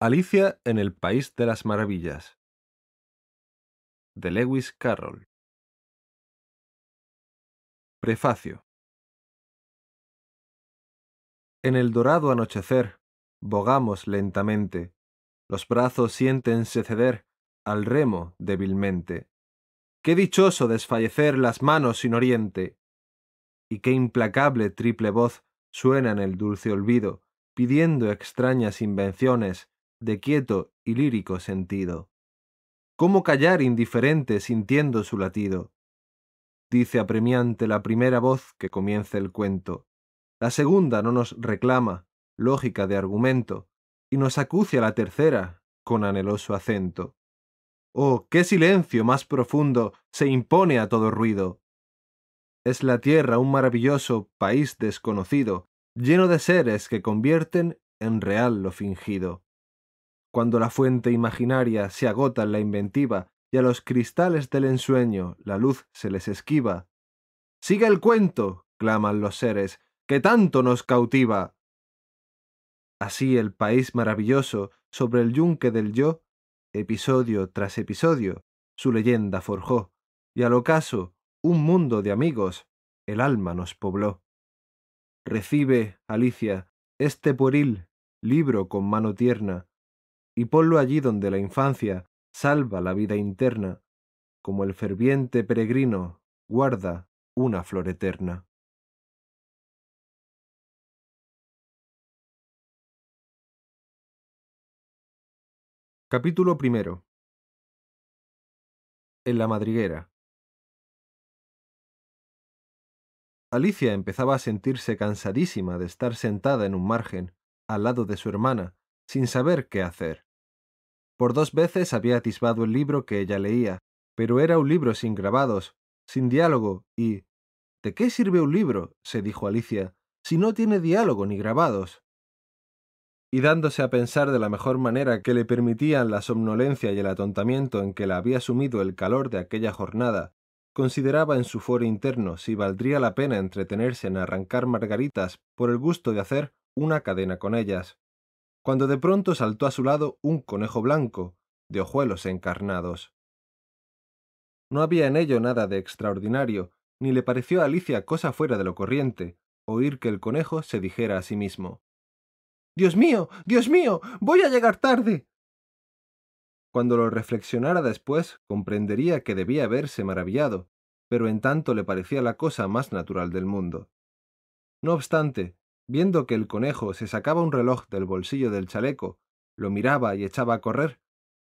Alicia en el País de las Maravillas de Lewis Carroll. Prefacio. En el dorado anochecer bogamos lentamente, los brazos siéntense ceder al remo débilmente. Qué dichoso desfallecer las manos sin oriente, y qué implacable triple voz suena en el dulce olvido, pidiendo extrañas invenciones de quieto y lírico sentido. ¿Cómo callar indiferente sintiendo su latido? Dice apremiante la primera voz que comienza el cuento. La segunda no nos reclama, lógica de argumento, y nos acucia la tercera con anheloso acento. Oh, qué silencio más profundo se impone a todo ruido. Es la tierra un maravilloso país desconocido, lleno de seres que convierten en real lo fingido cuando la fuente imaginaria se agota en la inventiva y a los cristales del ensueño la luz se les esquiva. Sigue el cuento, claman los seres, que tanto nos cautiva. Así el país maravilloso sobre el yunque del yo, episodio tras episodio, su leyenda forjó, y al ocaso, un mundo de amigos, el alma nos pobló. Recibe, Alicia, este pueril libro con mano tierna, y ponlo allí donde la infancia salva la vida interna, como el ferviente peregrino guarda una flor eterna. Capítulo primero. En la madriguera. Alicia empezaba a sentirse cansadísima de estar sentada en un margen, al lado de su hermana, sin saber qué hacer. Por dos veces había atisbado el libro que ella leía, pero era un libro sin grabados, sin diálogo, y ¿De qué sirve un libro? se dijo Alicia, si no tiene diálogo ni grabados. Y dándose a pensar de la mejor manera que le permitían la somnolencia y el atontamiento en que la había sumido el calor de aquella jornada, consideraba en su foro interno si valdría la pena entretenerse en arrancar margaritas por el gusto de hacer una cadena con ellas cuando de pronto saltó a su lado un conejo blanco, de ojuelos encarnados. No había en ello nada de extraordinario, ni le pareció a Alicia cosa fuera de lo corriente, oír que el conejo se dijera a sí mismo Dios mío. Dios mío. voy a llegar tarde. Cuando lo reflexionara después, comprendería que debía haberse maravillado, pero en tanto le parecía la cosa más natural del mundo. No obstante, Viendo que el conejo se sacaba un reloj del bolsillo del chaleco, lo miraba y echaba a correr,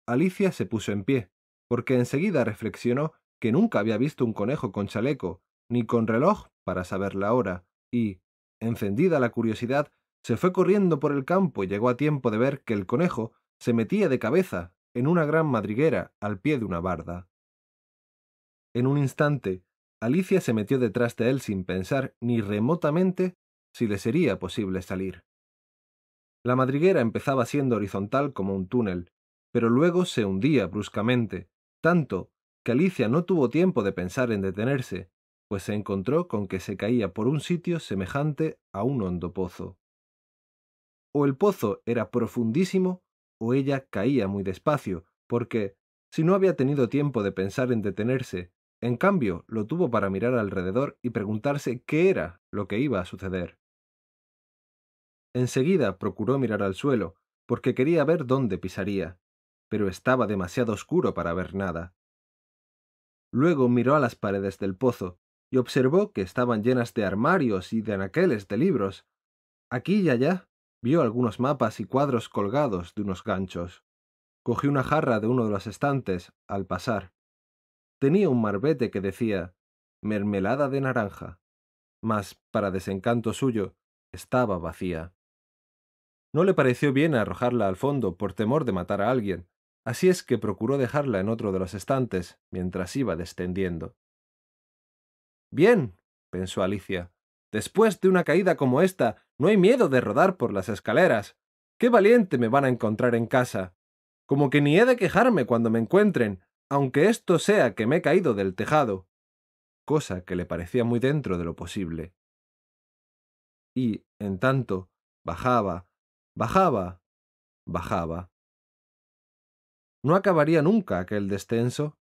Alicia se puso en pie, porque enseguida reflexionó que nunca había visto un conejo con chaleco, ni con reloj para saber la hora, y, encendida la curiosidad, se fue corriendo por el campo y llegó a tiempo de ver que el conejo se metía de cabeza en una gran madriguera al pie de una barda. En un instante, Alicia se metió detrás de él sin pensar ni remotamente si le sería posible salir. La madriguera empezaba siendo horizontal como un túnel, pero luego se hundía bruscamente, tanto que Alicia no tuvo tiempo de pensar en detenerse, pues se encontró con que se caía por un sitio semejante a un hondo pozo. O el pozo era profundísimo, o ella caía muy despacio, porque, si no había tenido tiempo de pensar en detenerse, en cambio lo tuvo para mirar alrededor y preguntarse qué era lo que iba a suceder. Enseguida procuró mirar al suelo, porque quería ver dónde pisaría, pero estaba demasiado oscuro para ver nada. Luego miró a las paredes del pozo, y observó que estaban llenas de armarios y de anaqueles de libros. Aquí y allá vio algunos mapas y cuadros colgados de unos ganchos. Cogió una jarra de uno de los estantes al pasar. Tenía un marbete que decía mermelada de naranja, mas, para desencanto suyo, estaba vacía. No le pareció bien arrojarla al fondo por temor de matar a alguien, así es que procuró dejarla en otro de los estantes mientras iba descendiendo. Bien, pensó Alicia, después de una caída como esta, no hay miedo de rodar por las escaleras. Qué valiente me van a encontrar en casa. Como que ni he de quejarme cuando me encuentren, aunque esto sea que me he caído del tejado. Cosa que le parecía muy dentro de lo posible. Y, en tanto, bajaba, Bajaba, bajaba. No acabaría nunca aquel descenso.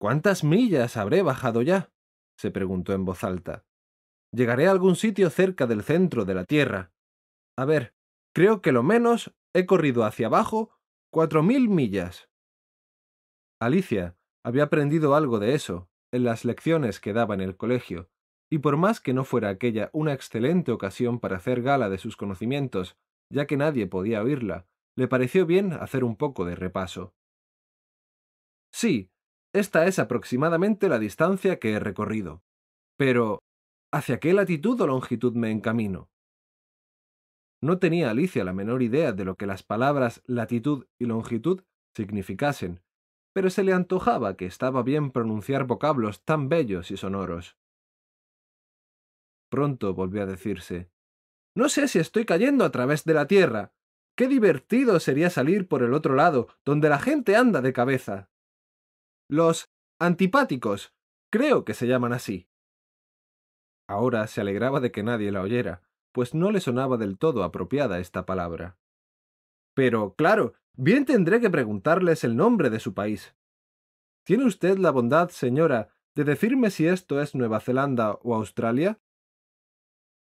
¿Cuántas millas habré bajado ya? se preguntó en voz alta. Llegaré a algún sitio cerca del centro de la Tierra. A ver, creo que lo menos he corrido hacia abajo cuatro mil millas. Alicia había aprendido algo de eso en las lecciones que daba en el colegio, y por más que no fuera aquella una excelente ocasión para hacer gala de sus conocimientos, ya que nadie podía oírla, le pareció bien hacer un poco de repaso. Sí, esta es aproximadamente la distancia que he recorrido. Pero, ¿hacia qué latitud o longitud me encamino? No tenía Alicia la menor idea de lo que las palabras latitud y longitud significasen, pero se le antojaba que estaba bien pronunciar vocablos tan bellos y sonoros. Pronto volvió a decirse No sé si estoy cayendo a través de la tierra. Qué divertido sería salir por el otro lado, donde la gente anda de cabeza. Los antipáticos, creo que se llaman así. Ahora se alegraba de que nadie la oyera, pues no le sonaba del todo apropiada esta palabra. Pero, claro, bien tendré que preguntarles el nombre de su país. ¿Tiene usted la bondad, señora, de decirme si esto es Nueva Zelanda o Australia?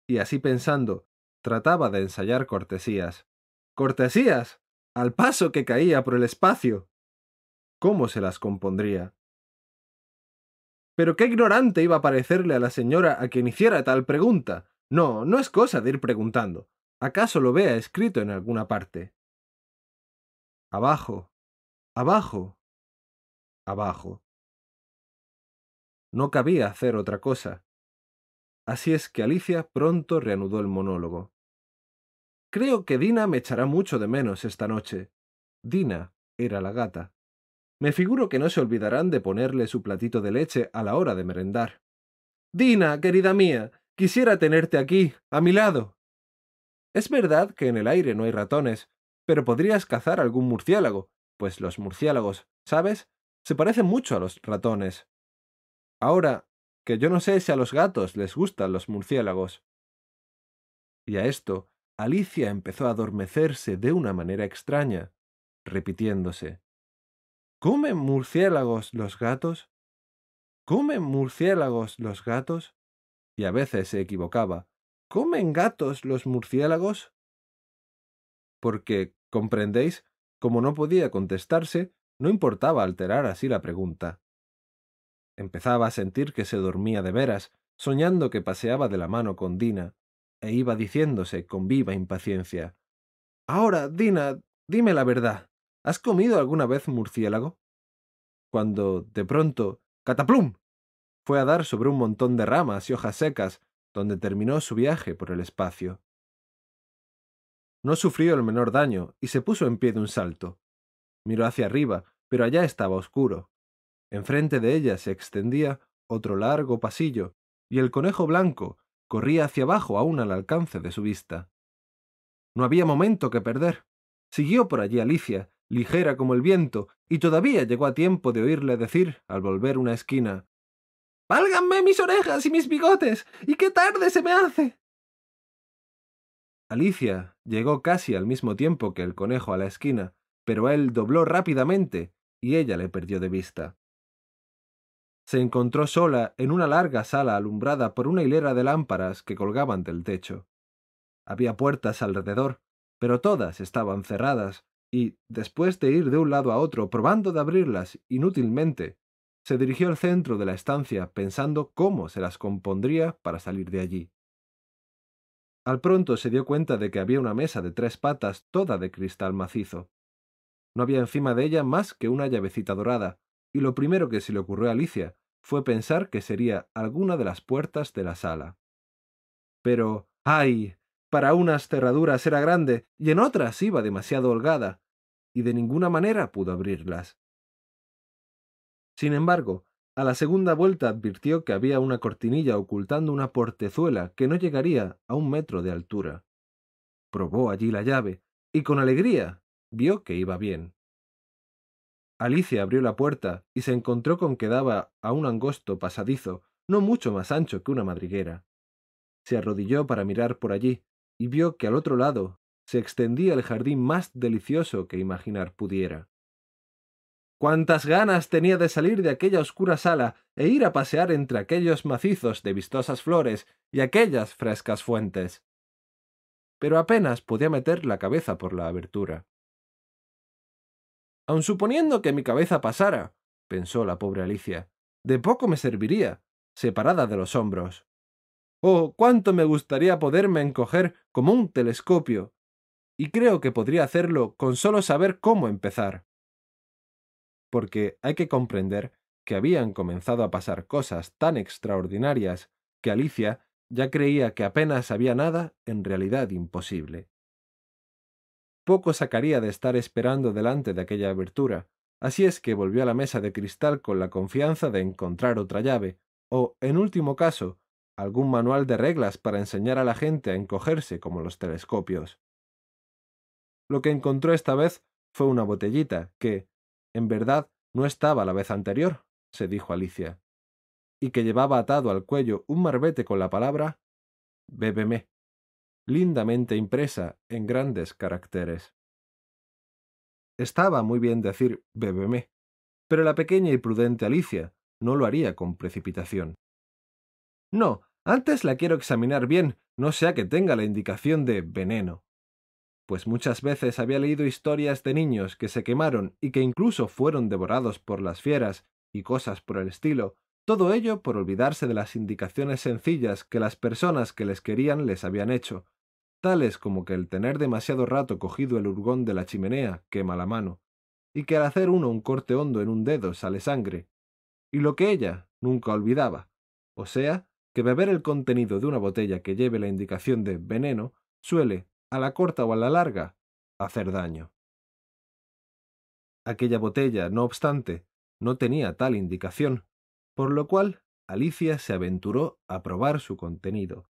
Y así pensando, trataba de ensayar cortesías. ¡Cortesías! al paso que caía por el espacio cómo se las compondría. Pero qué ignorante iba a parecerle a la señora a quien hiciera tal pregunta. No, no es cosa de ir preguntando. ¿Acaso lo vea escrito en alguna parte? Abajo, abajo, abajo. No cabía hacer otra cosa. Así es que Alicia pronto reanudó el monólogo. Creo que Dina me echará mucho de menos esta noche. Dina era la gata. Me figuro que no se olvidarán de ponerle su platito de leche a la hora de merendar. Dina, querida mía, quisiera tenerte aquí, a mi lado. Es verdad que en el aire no hay ratones, pero podrías cazar algún murciélago, pues los murciélagos, ¿sabes? Se parecen mucho a los ratones. Ahora, que yo no sé si a los gatos les gustan los murciélagos. Y a esto, Alicia empezó a adormecerse de una manera extraña, repitiéndose. ¿Comen murciélagos los gatos? ¿Comen murciélagos los gatos? Y a veces se equivocaba. ¿Comen gatos los murciélagos? Porque, comprendéis, como no podía contestarse, no importaba alterar así la pregunta. Empezaba a sentir que se dormía de veras, soñando que paseaba de la mano con Dina, e iba diciéndose con viva impaciencia Ahora, Dina, dime la verdad. ¿Has comido alguna vez murciélago? Cuando, de pronto, ¡cataplum! fue a dar sobre un montón de ramas y hojas secas, donde terminó su viaje por el espacio. No sufrió el menor daño y se puso en pie de un salto. Miró hacia arriba, pero allá estaba oscuro. Enfrente de ella se extendía otro largo pasillo, y el conejo blanco corría hacia abajo aún al alcance de su vista. No había momento que perder. Siguió por allí Alicia, ligera como el viento, y todavía llegó a tiempo de oírle decir, al volver una esquina, ¡Válganme mis orejas y mis bigotes! ¡Y qué tarde se me hace! Alicia llegó casi al mismo tiempo que el conejo a la esquina, pero él dobló rápidamente y ella le perdió de vista. Se encontró sola en una larga sala alumbrada por una hilera de lámparas que colgaban del techo. Había puertas alrededor, pero todas estaban cerradas, y, después de ir de un lado a otro probando de abrirlas inútilmente, se dirigió al centro de la estancia pensando cómo se las compondría para salir de allí. Al pronto se dio cuenta de que había una mesa de tres patas toda de cristal macizo. No había encima de ella más que una llavecita dorada, y lo primero que se le ocurrió a Alicia fue pensar que sería alguna de las puertas de la sala. Pero, ¡ay! Para unas cerraduras era grande y en otras iba demasiado holgada, y de ninguna manera pudo abrirlas. Sin embargo, a la segunda vuelta advirtió que había una cortinilla ocultando una portezuela que no llegaría a un metro de altura. Probó allí la llave, y con alegría vio que iba bien. Alicia abrió la puerta y se encontró con que daba a un angosto pasadizo, no mucho más ancho que una madriguera. Se arrodilló para mirar por allí, y vio que al otro lado se extendía el jardín más delicioso que imaginar pudiera. Cuántas ganas tenía de salir de aquella oscura sala e ir a pasear entre aquellos macizos de vistosas flores y aquellas frescas fuentes. Pero apenas podía meter la cabeza por la abertura. Aun suponiendo que mi cabeza pasara, pensó la pobre Alicia, de poco me serviría, separada de los hombros. Oh, cuánto me gustaría poderme encoger como un telescopio. Y creo que podría hacerlo con solo saber cómo empezar. Porque hay que comprender que habían comenzado a pasar cosas tan extraordinarias que Alicia ya creía que apenas había nada en realidad imposible. Poco sacaría de estar esperando delante de aquella abertura, así es que volvió a la mesa de cristal con la confianza de encontrar otra llave, o, en último caso, algún manual de reglas para enseñar a la gente a encogerse como los telescopios. Lo que encontró esta vez fue una botellita que, en verdad, no estaba la vez anterior, se dijo Alicia, y que llevaba atado al cuello un marbete con la palabra Bébeme, lindamente impresa en grandes caracteres. Estaba muy bien decir Bébeme, pero la pequeña y prudente Alicia no lo haría con precipitación. No, antes la quiero examinar bien, no sea que tenga la indicación de veneno. Pues muchas veces había leído historias de niños que se quemaron y que incluso fueron devorados por las fieras y cosas por el estilo, todo ello por olvidarse de las indicaciones sencillas que las personas que les querían les habían hecho, tales como que el tener demasiado rato cogido el urgón de la chimenea quema la mano, y que al hacer uno un corte hondo en un dedo sale sangre, y lo que ella nunca olvidaba, o sea, que beber el contenido de una botella que lleve la indicación de veneno suele, a la corta o a la larga, hacer daño. Aquella botella, no obstante, no tenía tal indicación, por lo cual Alicia se aventuró a probar su contenido,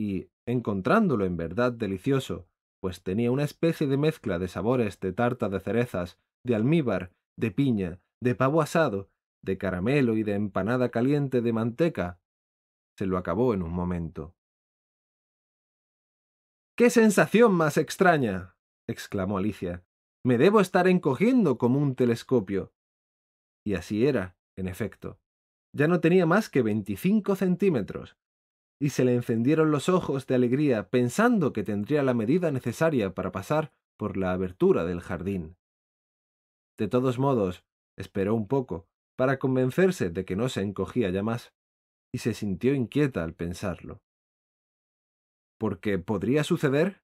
y, encontrándolo en verdad delicioso, pues tenía una especie de mezcla de sabores de tarta de cerezas, de almíbar, de piña, de pavo asado, de caramelo y de empanada caliente de manteca, se lo acabó en un momento. ¡Qué sensación más extraña! exclamó Alicia. Me debo estar encogiendo como un telescopio. Y así era, en efecto. Ya no tenía más que veinticinco centímetros, y se le encendieron los ojos de alegría pensando que tendría la medida necesaria para pasar por la abertura del jardín. De todos modos, esperó un poco, para convencerse de que no se encogía ya más y se sintió inquieta al pensarlo. Porque podría suceder,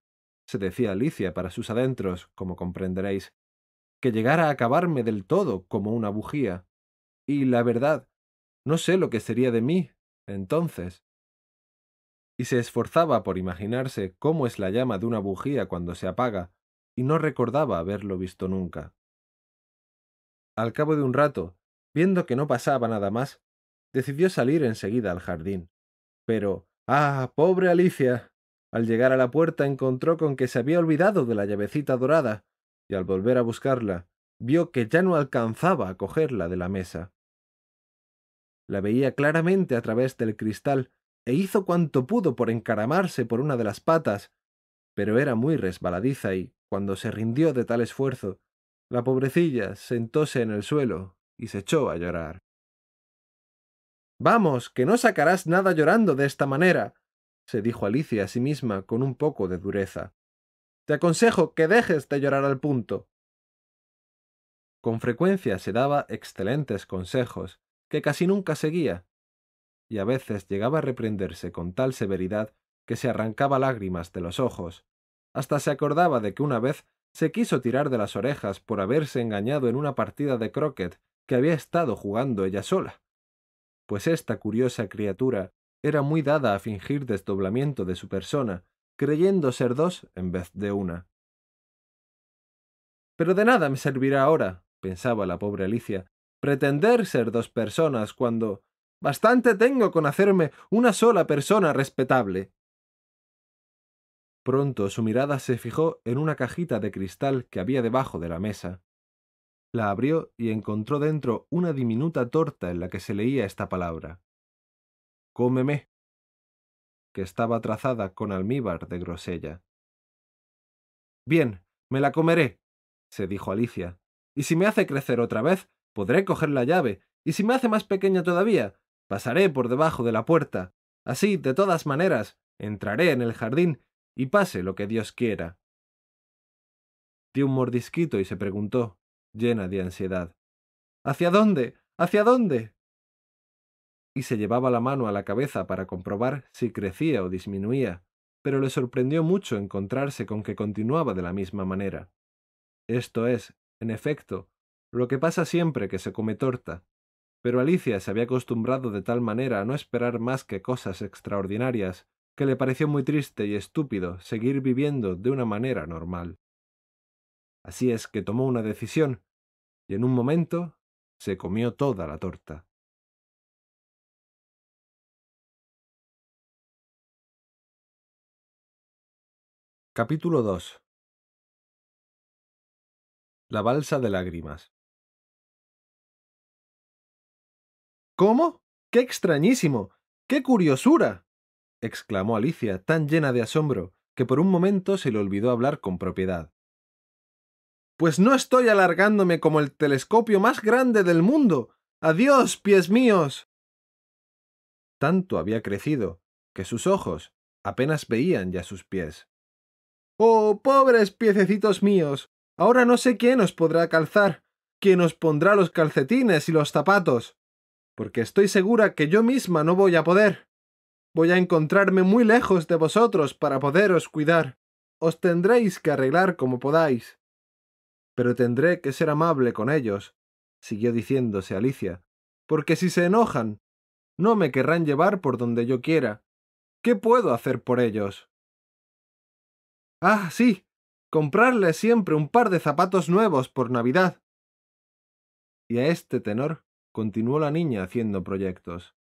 se decía Alicia para sus adentros, como comprenderéis, que llegara a acabarme del todo como una bujía. Y la verdad, no sé lo que sería de mí entonces. Y se esforzaba por imaginarse cómo es la llama de una bujía cuando se apaga, y no recordaba haberlo visto nunca. Al cabo de un rato, viendo que no pasaba nada más, decidió salir enseguida al jardín. Pero, ¡ah, pobre Alicia! Al llegar a la puerta encontró con que se había olvidado de la llavecita dorada, y al volver a buscarla, vio que ya no alcanzaba a cogerla de la mesa. La veía claramente a través del cristal, e hizo cuanto pudo por encaramarse por una de las patas, pero era muy resbaladiza y, cuando se rindió de tal esfuerzo, la pobrecilla sentóse en el suelo y se echó a llorar. Vamos, que no sacarás nada llorando de esta manera, se dijo Alicia a sí misma con un poco de dureza. Te aconsejo que dejes de llorar al punto. Con frecuencia se daba excelentes consejos, que casi nunca seguía, y a veces llegaba a reprenderse con tal severidad que se arrancaba lágrimas de los ojos. Hasta se acordaba de que una vez se quiso tirar de las orejas por haberse engañado en una partida de croquet que había estado jugando ella sola pues esta curiosa criatura era muy dada a fingir desdoblamiento de su persona, creyendo ser dos en vez de una. Pero de nada me servirá ahora, pensaba la pobre Alicia, pretender ser dos personas cuando bastante tengo con hacerme una sola persona respetable. Pronto su mirada se fijó en una cajita de cristal que había debajo de la mesa. La abrió y encontró dentro una diminuta torta en la que se leía esta palabra. Cómeme, que estaba trazada con almíbar de grosella. Bien, me la comeré, se dijo Alicia. Y si me hace crecer otra vez, podré coger la llave, y si me hace más pequeña todavía, pasaré por debajo de la puerta. Así, de todas maneras, entraré en el jardín y pase lo que Dios quiera. Dio un mordisquito y se preguntó, llena de ansiedad. ¿Hacia dónde? ¿Hacia dónde? Y se llevaba la mano a la cabeza para comprobar si crecía o disminuía, pero le sorprendió mucho encontrarse con que continuaba de la misma manera. Esto es, en efecto, lo que pasa siempre que se come torta. Pero Alicia se había acostumbrado de tal manera a no esperar más que cosas extraordinarias, que le pareció muy triste y estúpido seguir viviendo de una manera normal. Así es que tomó una decisión, y en un momento se comió toda la torta. Capítulo 2 La balsa de lágrimas ¿Cómo? ¡Qué extrañísimo! ¡Qué curiosura! exclamó Alicia, tan llena de asombro, que por un momento se le olvidó hablar con propiedad. Pues no estoy alargándome como el telescopio más grande del mundo. Adiós, pies míos. Tanto había crecido, que sus ojos apenas veían ya sus pies. Oh, pobres piececitos míos. Ahora no sé quién os podrá calzar, quién os pondrá los calcetines y los zapatos, porque estoy segura que yo misma no voy a poder. Voy a encontrarme muy lejos de vosotros para poderos cuidar. Os tendréis que arreglar como podáis. Pero tendré que ser amable con ellos, siguió diciéndose Alicia, porque si se enojan, no me querrán llevar por donde yo quiera. ¿Qué puedo hacer por ellos? Ah, sí, comprarle siempre un par de zapatos nuevos por Navidad. Y a este tenor continuó la niña haciendo proyectos.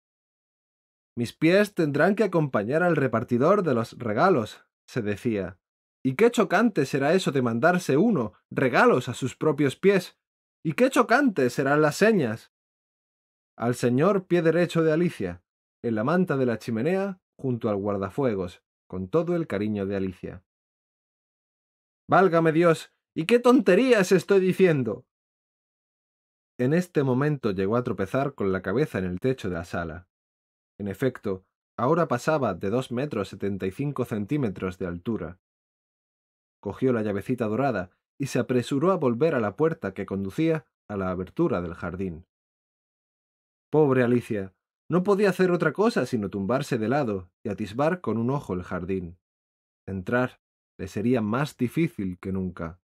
Mis pies tendrán que acompañar al repartidor de los regalos, se decía. Y qué chocante será eso de mandarse uno regalos a sus propios pies. Y qué chocantes serán las señas. Al señor pie derecho de Alicia, en la manta de la chimenea, junto al guardafuegos, con todo el cariño de Alicia. Válgame Dios, ¿y qué tonterías estoy diciendo? En este momento llegó a tropezar con la cabeza en el techo de la sala. En efecto, ahora pasaba de dos metros setenta y cinco centímetros de altura. Cogió la llavecita dorada y se apresuró a volver a la puerta que conducía a la abertura del jardín. Pobre Alicia, no podía hacer otra cosa sino tumbarse de lado y atisbar con un ojo el jardín. Entrar le sería más difícil que nunca.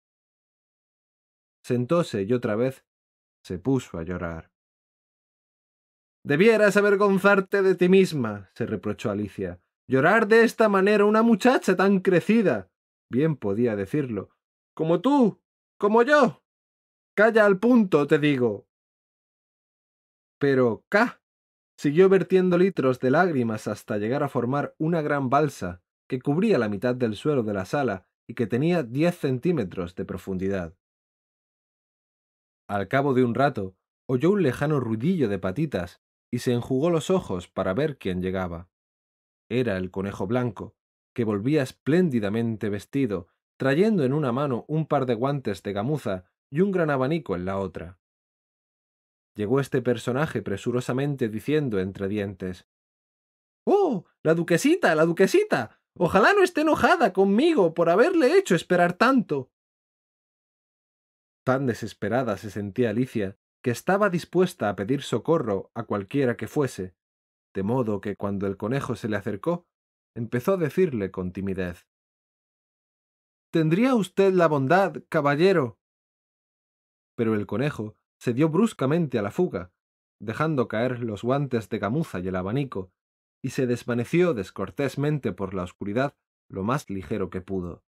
Sentóse y otra vez se puso a llorar. Debieras avergonzarte de ti misma, se reprochó Alicia. Llorar de esta manera una muchacha tan crecida. Bien podía decirlo. Como tú. como yo. Calla al punto, te digo. Pero, ¡ca! siguió vertiendo litros de lágrimas hasta llegar a formar una gran balsa que cubría la mitad del suelo de la sala y que tenía diez centímetros de profundidad. Al cabo de un rato, oyó un lejano ruidillo de patitas y se enjugó los ojos para ver quién llegaba. Era el conejo blanco, que volvía espléndidamente vestido, trayendo en una mano un par de guantes de gamuza y un gran abanico en la otra. Llegó este personaje presurosamente diciendo entre dientes Oh. la duquesita. la duquesita. Ojalá no esté enojada conmigo por haberle hecho esperar tanto. Tan desesperada se sentía Alicia que estaba dispuesta a pedir socorro a cualquiera que fuese, de modo que cuando el conejo se le acercó, empezó a decirle con timidez ¿Tendría usted la bondad, caballero? Pero el conejo se dio bruscamente a la fuga, dejando caer los guantes de gamuza y el abanico, y se desvaneció descortésmente por la oscuridad lo más ligero que pudo.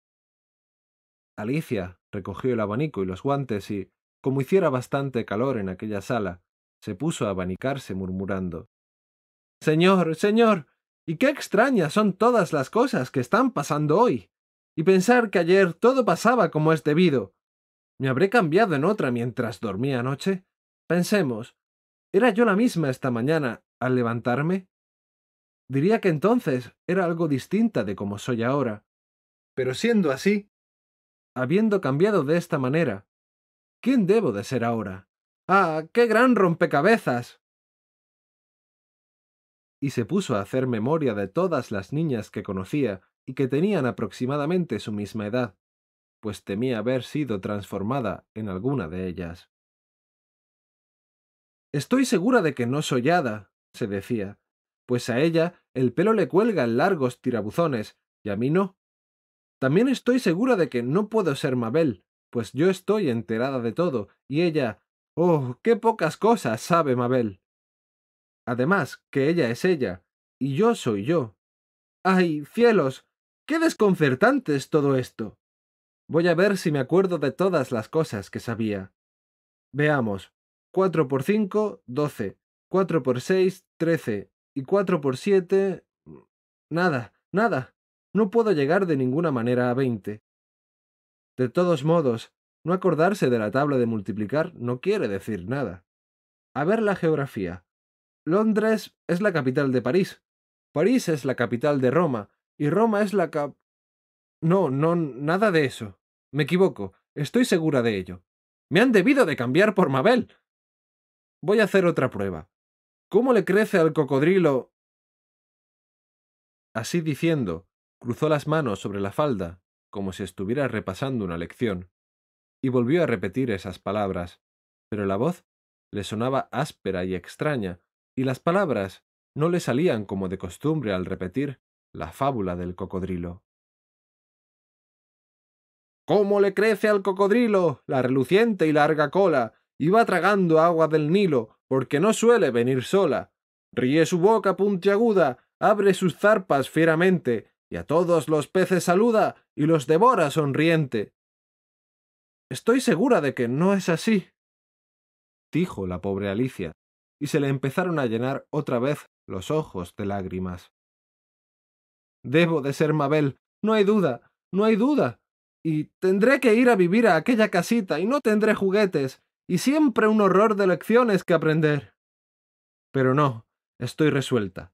Alicia recogió el abanico y los guantes y, como hiciera bastante calor en aquella sala, se puso a abanicarse murmurando Señor, señor, y qué extrañas son todas las cosas que están pasando hoy. Y pensar que ayer todo pasaba como es debido. ¿Me habré cambiado en otra mientras dormía anoche? Pensemos, ¿era yo la misma esta mañana al levantarme? Diría que entonces era algo distinta de como soy ahora. Pero siendo así, habiendo cambiado de esta manera? ¿Quién debo de ser ahora? ¡Ah, qué gran rompecabezas! Y se puso a hacer memoria de todas las niñas que conocía y que tenían aproximadamente su misma edad, pues temía haber sido transformada en alguna de ellas. Estoy segura de que no soy hada, se decía, pues a ella el pelo le cuelga en largos tirabuzones y a mí no. También estoy segura de que no puedo ser Mabel, pues yo estoy enterada de todo, y ella. Oh, qué pocas cosas sabe Mabel. Además, que ella es ella, y yo soy yo. ¡Ay, cielos! ¡Qué desconcertante es todo esto! Voy a ver si me acuerdo de todas las cosas que sabía. Veamos. Cuatro por cinco, doce. Cuatro por seis, trece. Y cuatro por siete... Nada, nada. No puedo llegar de ninguna manera a veinte. De todos modos, no acordarse de la tabla de multiplicar no quiere decir nada. A ver la geografía. Londres es la capital de París. París es la capital de Roma. Y Roma es la cap... No, no, nada de eso. Me equivoco. Estoy segura de ello. Me han debido de cambiar por Mabel. Voy a hacer otra prueba. ¿Cómo le crece al cocodrilo? Así diciendo, cruzó las manos sobre la falda, como si estuviera repasando una lección, y volvió a repetir esas palabras, pero la voz le sonaba áspera y extraña, y las palabras no le salían como de costumbre al repetir la fábula del cocodrilo. ¿Cómo le crece al cocodrilo la reluciente y larga cola? Y va tragando agua del Nilo, porque no suele venir sola. Ríe su boca puntiaguda, abre sus zarpas fieramente, y a todos los peces saluda y los devora sonriente. Estoy segura de que no es así, dijo la pobre Alicia, y se le empezaron a llenar otra vez los ojos de lágrimas. Debo de ser Mabel, no hay duda, no hay duda, y tendré que ir a vivir a aquella casita y no tendré juguetes, y siempre un horror de lecciones que aprender. Pero no, estoy resuelta.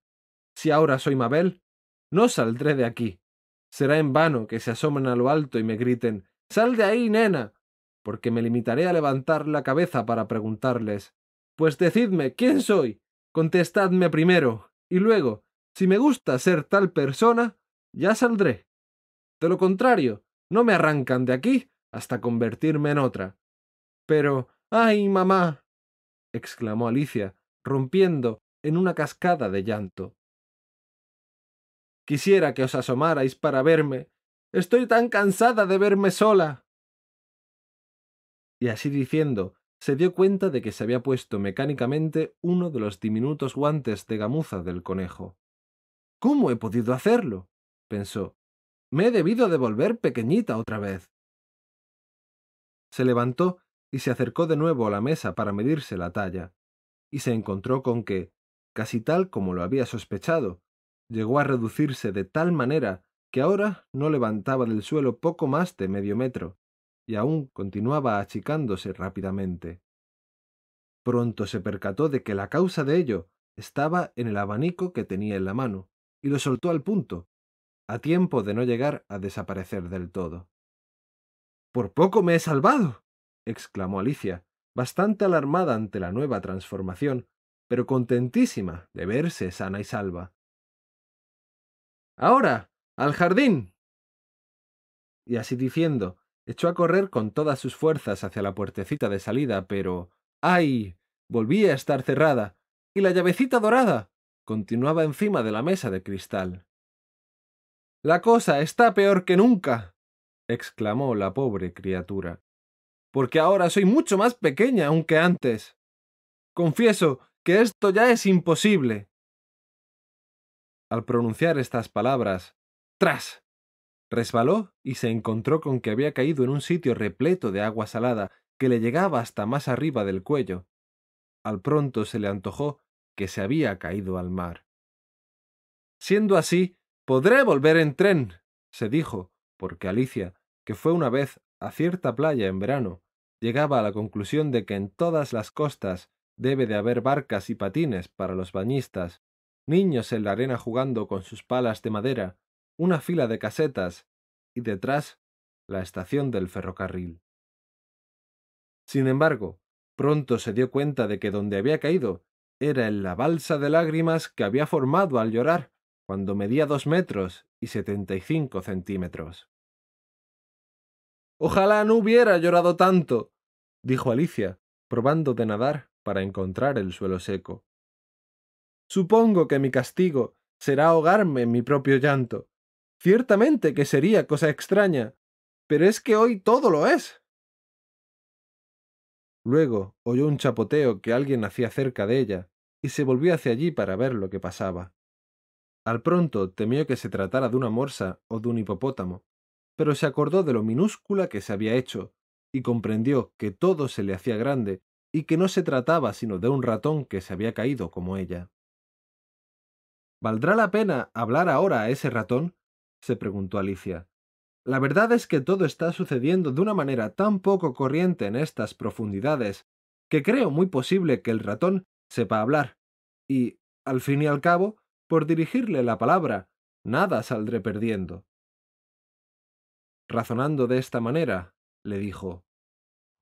Si ahora soy Mabel, no saldré de aquí. Será en vano que se asomen a lo alto y me griten Sal de ahí, nena. porque me limitaré a levantar la cabeza para preguntarles Pues decidme, ¿quién soy? Contestadme primero, y luego, si me gusta ser tal persona, ya saldré. De lo contrario, no me arrancan de aquí hasta convertirme en otra. Pero, ay, mamá. exclamó Alicia, rompiendo en una cascada de llanto. Quisiera que os asomarais para verme. Estoy tan cansada de verme sola. Y así diciendo, se dio cuenta de que se había puesto mecánicamente uno de los diminutos guantes de gamuza del conejo. ¿Cómo he podido hacerlo? pensó. Me he debido de volver pequeñita otra vez. Se levantó y se acercó de nuevo a la mesa para medirse la talla, y se encontró con que, casi tal como lo había sospechado, llegó a reducirse de tal manera que ahora no levantaba del suelo poco más de medio metro, y aún continuaba achicándose rápidamente. Pronto se percató de que la causa de ello estaba en el abanico que tenía en la mano, y lo soltó al punto, a tiempo de no llegar a desaparecer del todo. Por poco me he salvado. exclamó Alicia, bastante alarmada ante la nueva transformación, pero contentísima de verse sana y salva. Ahora. al jardín. Y así diciendo, echó a correr con todas sus fuerzas hacia la puertecita de salida, pero. ¡ay! volvía a estar cerrada. y la llavecita dorada. continuaba encima de la mesa de cristal. La cosa está peor que nunca. exclamó la pobre criatura. Porque ahora soy mucho más pequeña aún que antes. Confieso que esto ya es imposible. Al pronunciar estas palabras, ¡tras! resbaló y se encontró con que había caído en un sitio repleto de agua salada que le llegaba hasta más arriba del cuello. Al pronto se le antojó que se había caído al mar. Siendo así, podré volver en tren, se dijo, porque Alicia, que fue una vez a cierta playa en verano, llegaba a la conclusión de que en todas las costas debe de haber barcas y patines para los bañistas, niños en la arena jugando con sus palas de madera, una fila de casetas, y detrás la estación del ferrocarril. Sin embargo, pronto se dio cuenta de que donde había caído era en la balsa de lágrimas que había formado al llorar cuando medía dos metros y setenta y cinco centímetros. Ojalá no hubiera llorado tanto, dijo Alicia, probando de nadar para encontrar el suelo seco. Supongo que mi castigo será ahogarme en mi propio llanto. Ciertamente que sería cosa extraña, pero es que hoy todo lo es. Luego oyó un chapoteo que alguien hacía cerca de ella, y se volvió hacia allí para ver lo que pasaba. Al pronto temió que se tratara de una morsa o de un hipopótamo, pero se acordó de lo minúscula que se había hecho, y comprendió que todo se le hacía grande y que no se trataba sino de un ratón que se había caído como ella. ¿Valdrá la pena hablar ahora a ese ratón? se preguntó Alicia. La verdad es que todo está sucediendo de una manera tan poco corriente en estas profundidades, que creo muy posible que el ratón sepa hablar, y, al fin y al cabo, por dirigirle la palabra, nada saldré perdiendo. Razonando de esta manera, le dijo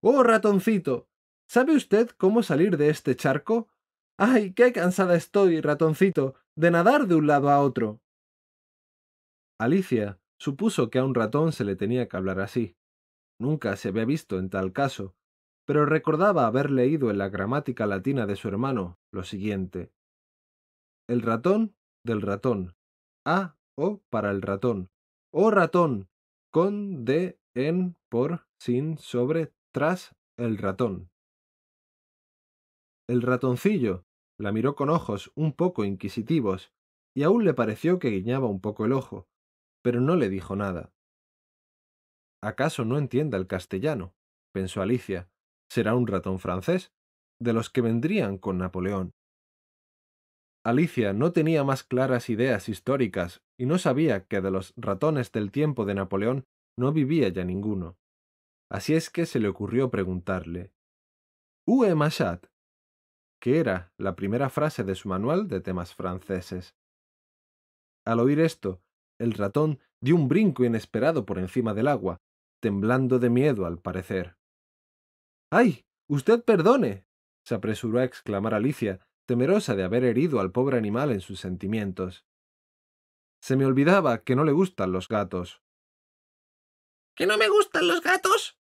Oh, ratoncito. ¿Sabe usted cómo salir de este charco? ¡Ay, qué cansada estoy, ratoncito, de nadar de un lado a otro! Alicia supuso que a un ratón se le tenía que hablar así. Nunca se había visto en tal caso, pero recordaba haber leído en la gramática latina de su hermano lo siguiente. El ratón del ratón. A o para el ratón. O ratón. Con, de, en, por, sin, sobre, tras el ratón. El ratoncillo la miró con ojos un poco inquisitivos, y aún le pareció que guiñaba un poco el ojo, pero no le dijo nada. ¿Acaso no entienda el castellano? pensó Alicia. ¿Será un ratón francés? De los que vendrían con Napoleón. Alicia no tenía más claras ideas históricas y no sabía que de los ratones del tiempo de Napoleón no vivía ya ninguno. Así es que se le ocurrió preguntarle ¿Où est Machat? Que era la primera frase de su manual de temas franceses. Al oír esto, el ratón dio un brinco inesperado por encima del agua, temblando de miedo al parecer. ¡Ay! Usted perdone. se apresuró a exclamar Alicia, temerosa de haber herido al pobre animal en sus sentimientos. Se me olvidaba que no le gustan los gatos. ¿Que no me gustan los gatos?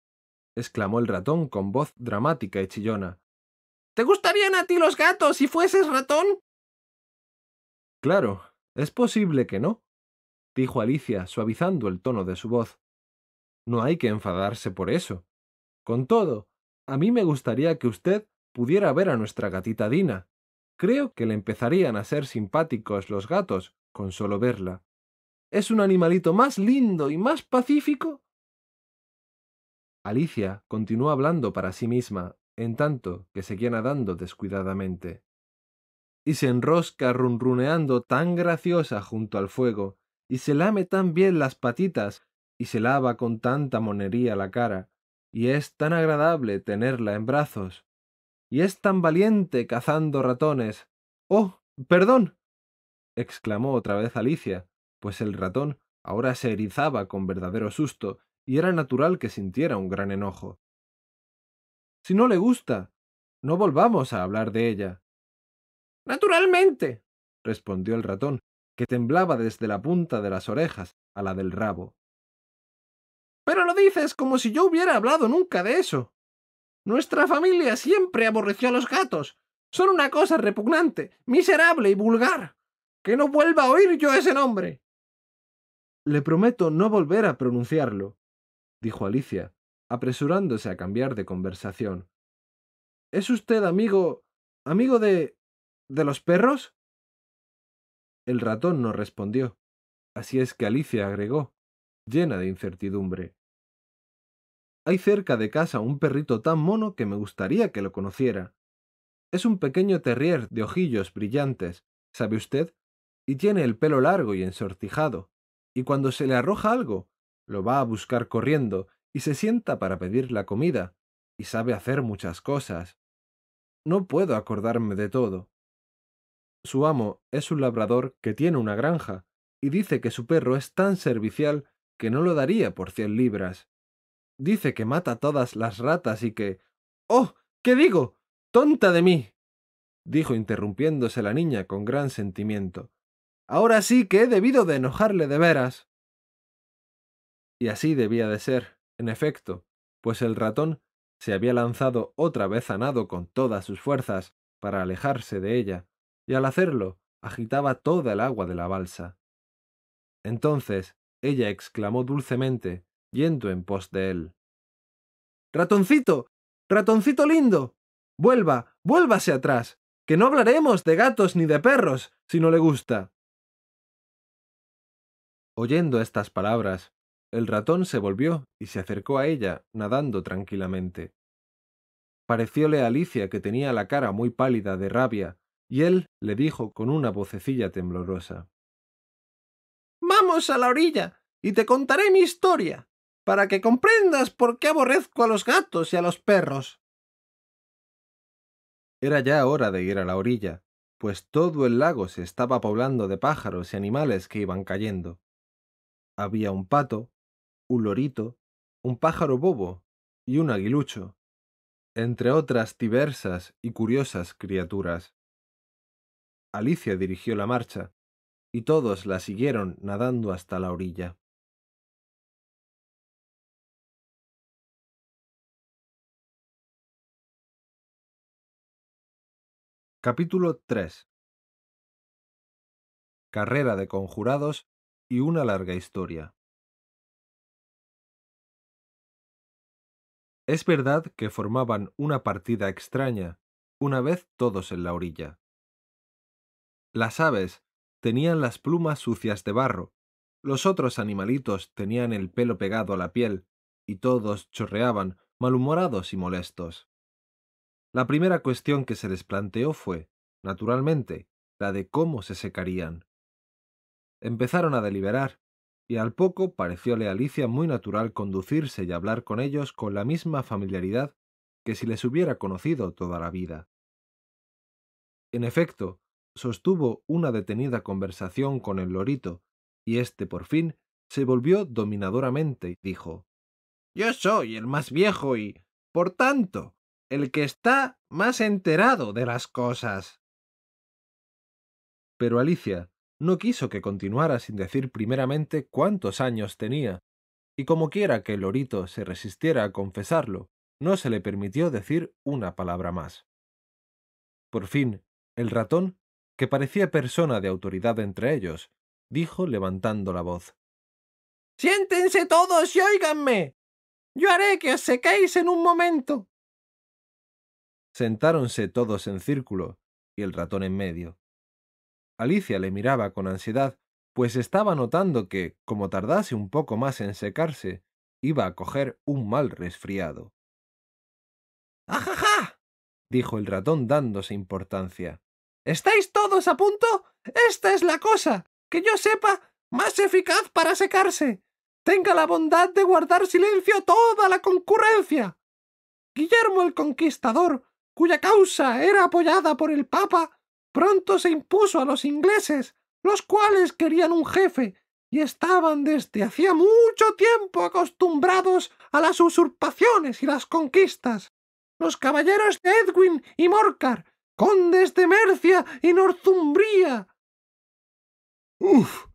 exclamó el ratón con voz dramática y chillona. ¿Te gustarían a ti los gatos si fueses ratón? Claro, es posible que no, dijo Alicia, suavizando el tono de su voz. No hay que enfadarse por eso. Con todo, a mí me gustaría que usted pudiera ver a nuestra gatita Dina. Creo que le empezarían a ser simpáticos los gatos con solo verla. Es un animalito más lindo y más pacífico. Alicia continuó hablando para sí misma, en tanto que seguía nadando descuidadamente y se enrosca runruneando tan graciosa junto al fuego, y se lame tan bien las patitas, y se lava con tanta monería la cara, y es tan agradable tenerla en brazos, y es tan valiente cazando ratones. ¡Oh! perdón. exclamó otra vez Alicia, pues el ratón ahora se erizaba con verdadero susto, y era natural que sintiera un gran enojo. Si no le gusta, no volvamos a hablar de ella. Naturalmente, respondió el ratón, que temblaba desde la punta de las orejas a la del rabo. Pero lo dices como si yo hubiera hablado nunca de eso. Nuestra familia siempre aborreció a los gatos. Son una cosa repugnante, miserable y vulgar. Que no vuelva a oír yo ese nombre. Le prometo no volver a pronunciarlo, dijo Alicia, apresurándose a cambiar de conversación. ¿Es usted amigo. amigo de de los perros? El ratón no respondió. Así es que Alicia agregó, llena de incertidumbre. Hay cerca de casa un perrito tan mono que me gustaría que lo conociera. Es un pequeño terrier de ojillos brillantes, ¿sabe usted? Y tiene el pelo largo y ensortijado, y cuando se le arroja algo, lo va a buscar corriendo y se sienta para pedir la comida, y sabe hacer muchas cosas. No puedo acordarme de todo. Su amo es un labrador que tiene una granja, y dice que su perro es tan servicial que no lo daría por cien libras. Dice que mata todas las ratas y que... ¡Oh! ¿Qué digo? ¡Tonta de mí! dijo interrumpiéndose la niña con gran sentimiento. Ahora sí que he debido de enojarle de veras. Y así debía de ser, en efecto, pues el ratón se había lanzado otra vez a nado con todas sus fuerzas para alejarse de ella, y al hacerlo agitaba toda el agua de la balsa. Entonces ella exclamó dulcemente, yendo en pos de él. Ratoncito. Ratoncito lindo. Vuelva, vuélvase atrás, que no hablaremos de gatos ni de perros, si no le gusta. Oyendo estas palabras, el ratón se volvió y se acercó a ella, nadando tranquilamente. Parecióle a Alicia que tenía la cara muy pálida de rabia, y él le dijo con una vocecilla temblorosa Vamos a la orilla, y te contaré mi historia para que comprendas por qué aborrezco a los gatos y a los perros. Era ya hora de ir a la orilla, pues todo el lago se estaba poblando de pájaros y animales que iban cayendo. Había un pato, un lorito, un pájaro bobo y un aguilucho, entre otras diversas y curiosas criaturas. Alicia dirigió la marcha, y todos la siguieron nadando hasta la orilla. Capítulo 3 Carrera de conjurados y una larga historia. Es verdad que formaban una partida extraña, una vez todos en la orilla. Las aves tenían las plumas sucias de barro, los otros animalitos tenían el pelo pegado a la piel, y todos chorreaban, malhumorados y molestos. La primera cuestión que se les planteó fue, naturalmente, la de cómo se secarían. Empezaron a deliberar, y al poco parecióle a Alicia muy natural conducirse y hablar con ellos con la misma familiaridad que si les hubiera conocido toda la vida. En efecto, sostuvo una detenida conversación con el lorito, y éste por fin se volvió dominadoramente y dijo Yo soy el más viejo y, por tanto, el que está más enterado de las cosas. Pero Alicia no quiso que continuara sin decir primeramente cuántos años tenía, y como quiera que el lorito se resistiera a confesarlo, no se le permitió decir una palabra más. Por fin, el ratón, que parecía persona de autoridad entre ellos, dijo levantando la voz. Siéntense todos y óiganme. Yo haré que os sequéis en un momento. Sentáronse todos en círculo, y el ratón en medio. Alicia le miraba con ansiedad, pues estaba notando que, como tardase un poco más en secarse, iba a coger un mal resfriado. ¡Ajaja! dijo el ratón dándose importancia. ¿Estáis todos a punto? Esta es la cosa, que yo sepa, más eficaz para secarse. Tenga la bondad de guardar silencio toda la concurrencia. Guillermo el Conquistador cuya causa era apoyada por el Papa, pronto se impuso a los ingleses, los cuales querían un jefe y estaban desde hacía mucho tiempo acostumbrados a las usurpaciones y las conquistas. Los caballeros de Edwin y Morcar, condes de Mercia y Northumbria. ¡Uf!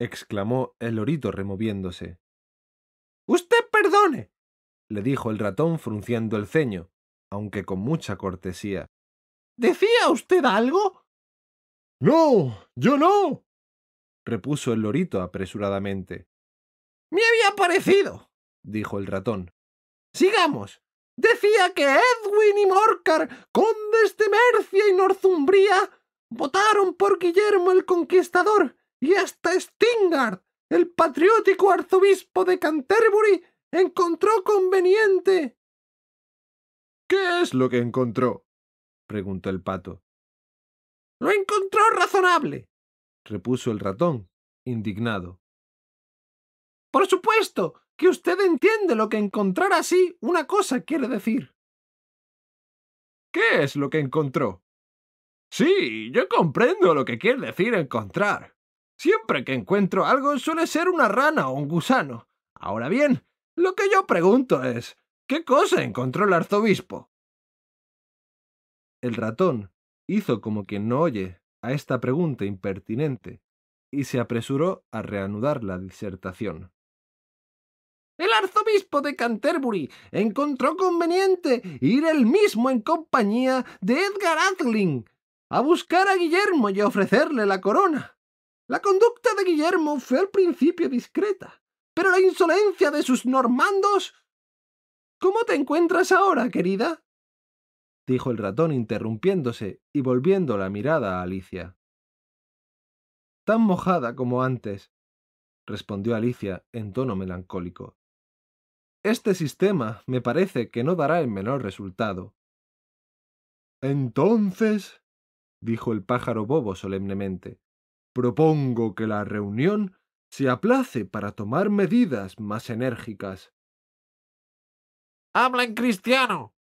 exclamó el lorito removiéndose. Usted perdone, le dijo el ratón frunciendo el ceño, aunque con mucha cortesía. ¿Decía usted algo? No, yo no. repuso el lorito apresuradamente. Me había parecido, dijo el ratón. Sigamos. Decía que Edwin y Morcar, condes de Mercia y Northumbria, votaron por Guillermo el Conquistador y hasta Stingard, el patriótico arzobispo de Canterbury, encontró conveniente ¿Qué es lo que encontró? Preguntó el pato. Lo encontró razonable, repuso el ratón, indignado. Por supuesto que usted entiende lo que encontrar así una cosa quiere decir. ¿Qué es lo que encontró? Sí, yo comprendo lo que quiere decir encontrar, Siempre que encuentro algo suele ser una rana o un gusano. Ahora bien, lo que yo pregunto es, ¿qué cosa encontró el arzobispo? El ratón hizo como quien no oye a esta pregunta impertinente y se apresuró a reanudar la disertación. El arzobispo de Canterbury encontró conveniente ir él mismo en compañía de Edgar Atheling a buscar a Guillermo y ofrecerle la corona. La conducta de Guillermo fue al principio discreta, pero la insolencia de sus normandos. ¿Cómo te encuentras ahora, querida? Dijo el ratón interrumpiéndose y volviendo la mirada a Alicia. Tan mojada como antes, respondió Alicia en tono melancólico. Este sistema me parece que no dará el menor resultado. Entonces, dijo el pájaro bobo solemnemente, propongo que la reunión se aplace para tomar medidas más enérgicas. Habla en cristiano,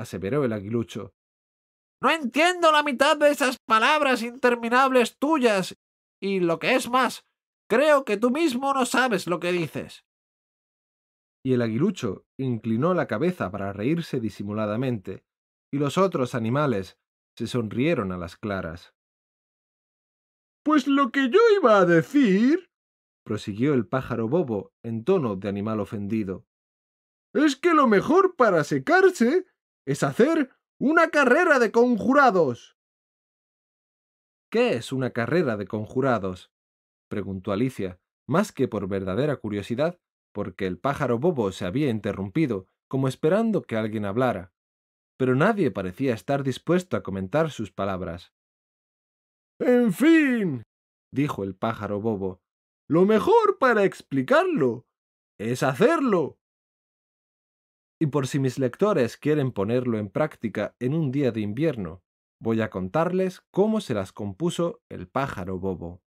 aseveró el aguilucho. No entiendo la mitad de esas palabras interminables tuyas, y lo que es más, creo que tú mismo no sabes lo que dices. Y el aguilucho inclinó la cabeza para reírse disimuladamente, y los otros animales se sonrieron a las claras. Pues lo que yo iba a decir, prosiguió el pájaro bobo en tono de animal ofendido, es que lo mejor para secarse es hacer una carrera de conjurados. ¿Qué es una carrera de conjurados? preguntó Alicia, más que por verdadera curiosidad, porque el pájaro bobo se había interrumpido, como esperando que alguien hablara. Pero nadie parecía estar dispuesto a comentar sus palabras. En fin, dijo el pájaro bobo, lo mejor para explicarlo es hacerlo. Y por si mis lectores quieren ponerlo en práctica en un día de invierno, voy a contarles cómo se las compuso el pájaro bobo.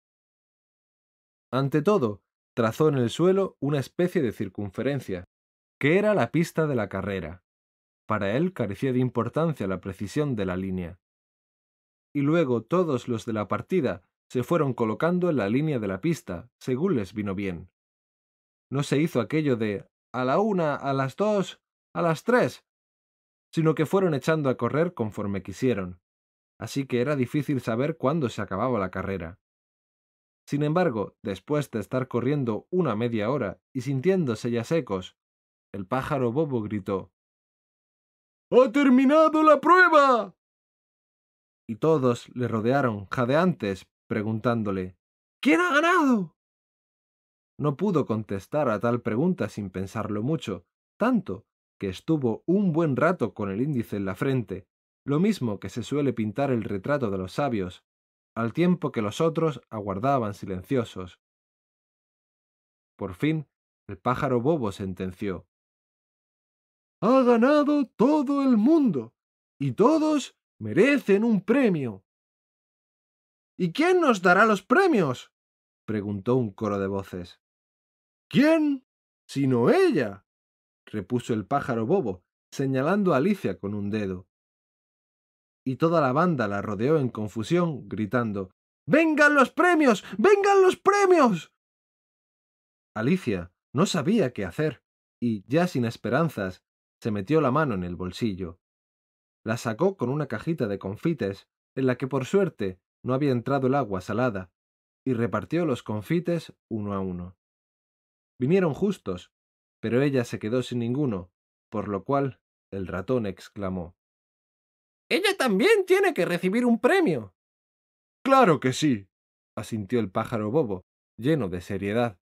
Ante todo, trazó en el suelo una especie de circunferencia, que era la pista de la carrera. Para él carecía de importancia la precisión de la línea. Y luego todos los de la partida se fueron colocando en la línea de la pista, según les vino bien. No se hizo aquello de a la una, a las dos, a las tres, sino que fueron echando a correr conforme quisieron, así que era difícil saber cuándo se acababa la carrera. Sin embargo, después de estar corriendo una media hora y sintiéndose ya secos, el pájaro bobo gritó ¡Ha terminado la prueba! Y todos le rodearon, jadeantes, preguntándole ¿Quién ha ganado? No pudo contestar a tal pregunta sin pensarlo mucho, tanto que estuvo un buen rato con el índice en la frente, lo mismo que se suele pintar el retrato de los sabios, al tiempo que los otros aguardaban silenciosos. Por fin, el pájaro bobo sentenció. Ha ganado todo el mundo, y todos merecen un premio. ¿Y quién nos dará los premios? preguntó un coro de voces. ¿Quién? sino ella, repuso el pájaro bobo, señalando a Alicia con un dedo. Y toda la banda la rodeó en confusión, gritando ¡Vengan los premios! ¡Vengan los premios! Alicia no sabía qué hacer, y, ya sin esperanzas, se metió la mano en el bolsillo. La sacó con una cajita de confites, en la que por suerte no había entrado el agua salada, y repartió los confites uno a uno. Vinieron justos, pero ella se quedó sin ninguno, por lo cual el ratón exclamó Ella también tiene que recibir un premio. Claro que sí, asintió el pájaro bobo, lleno de seriedad.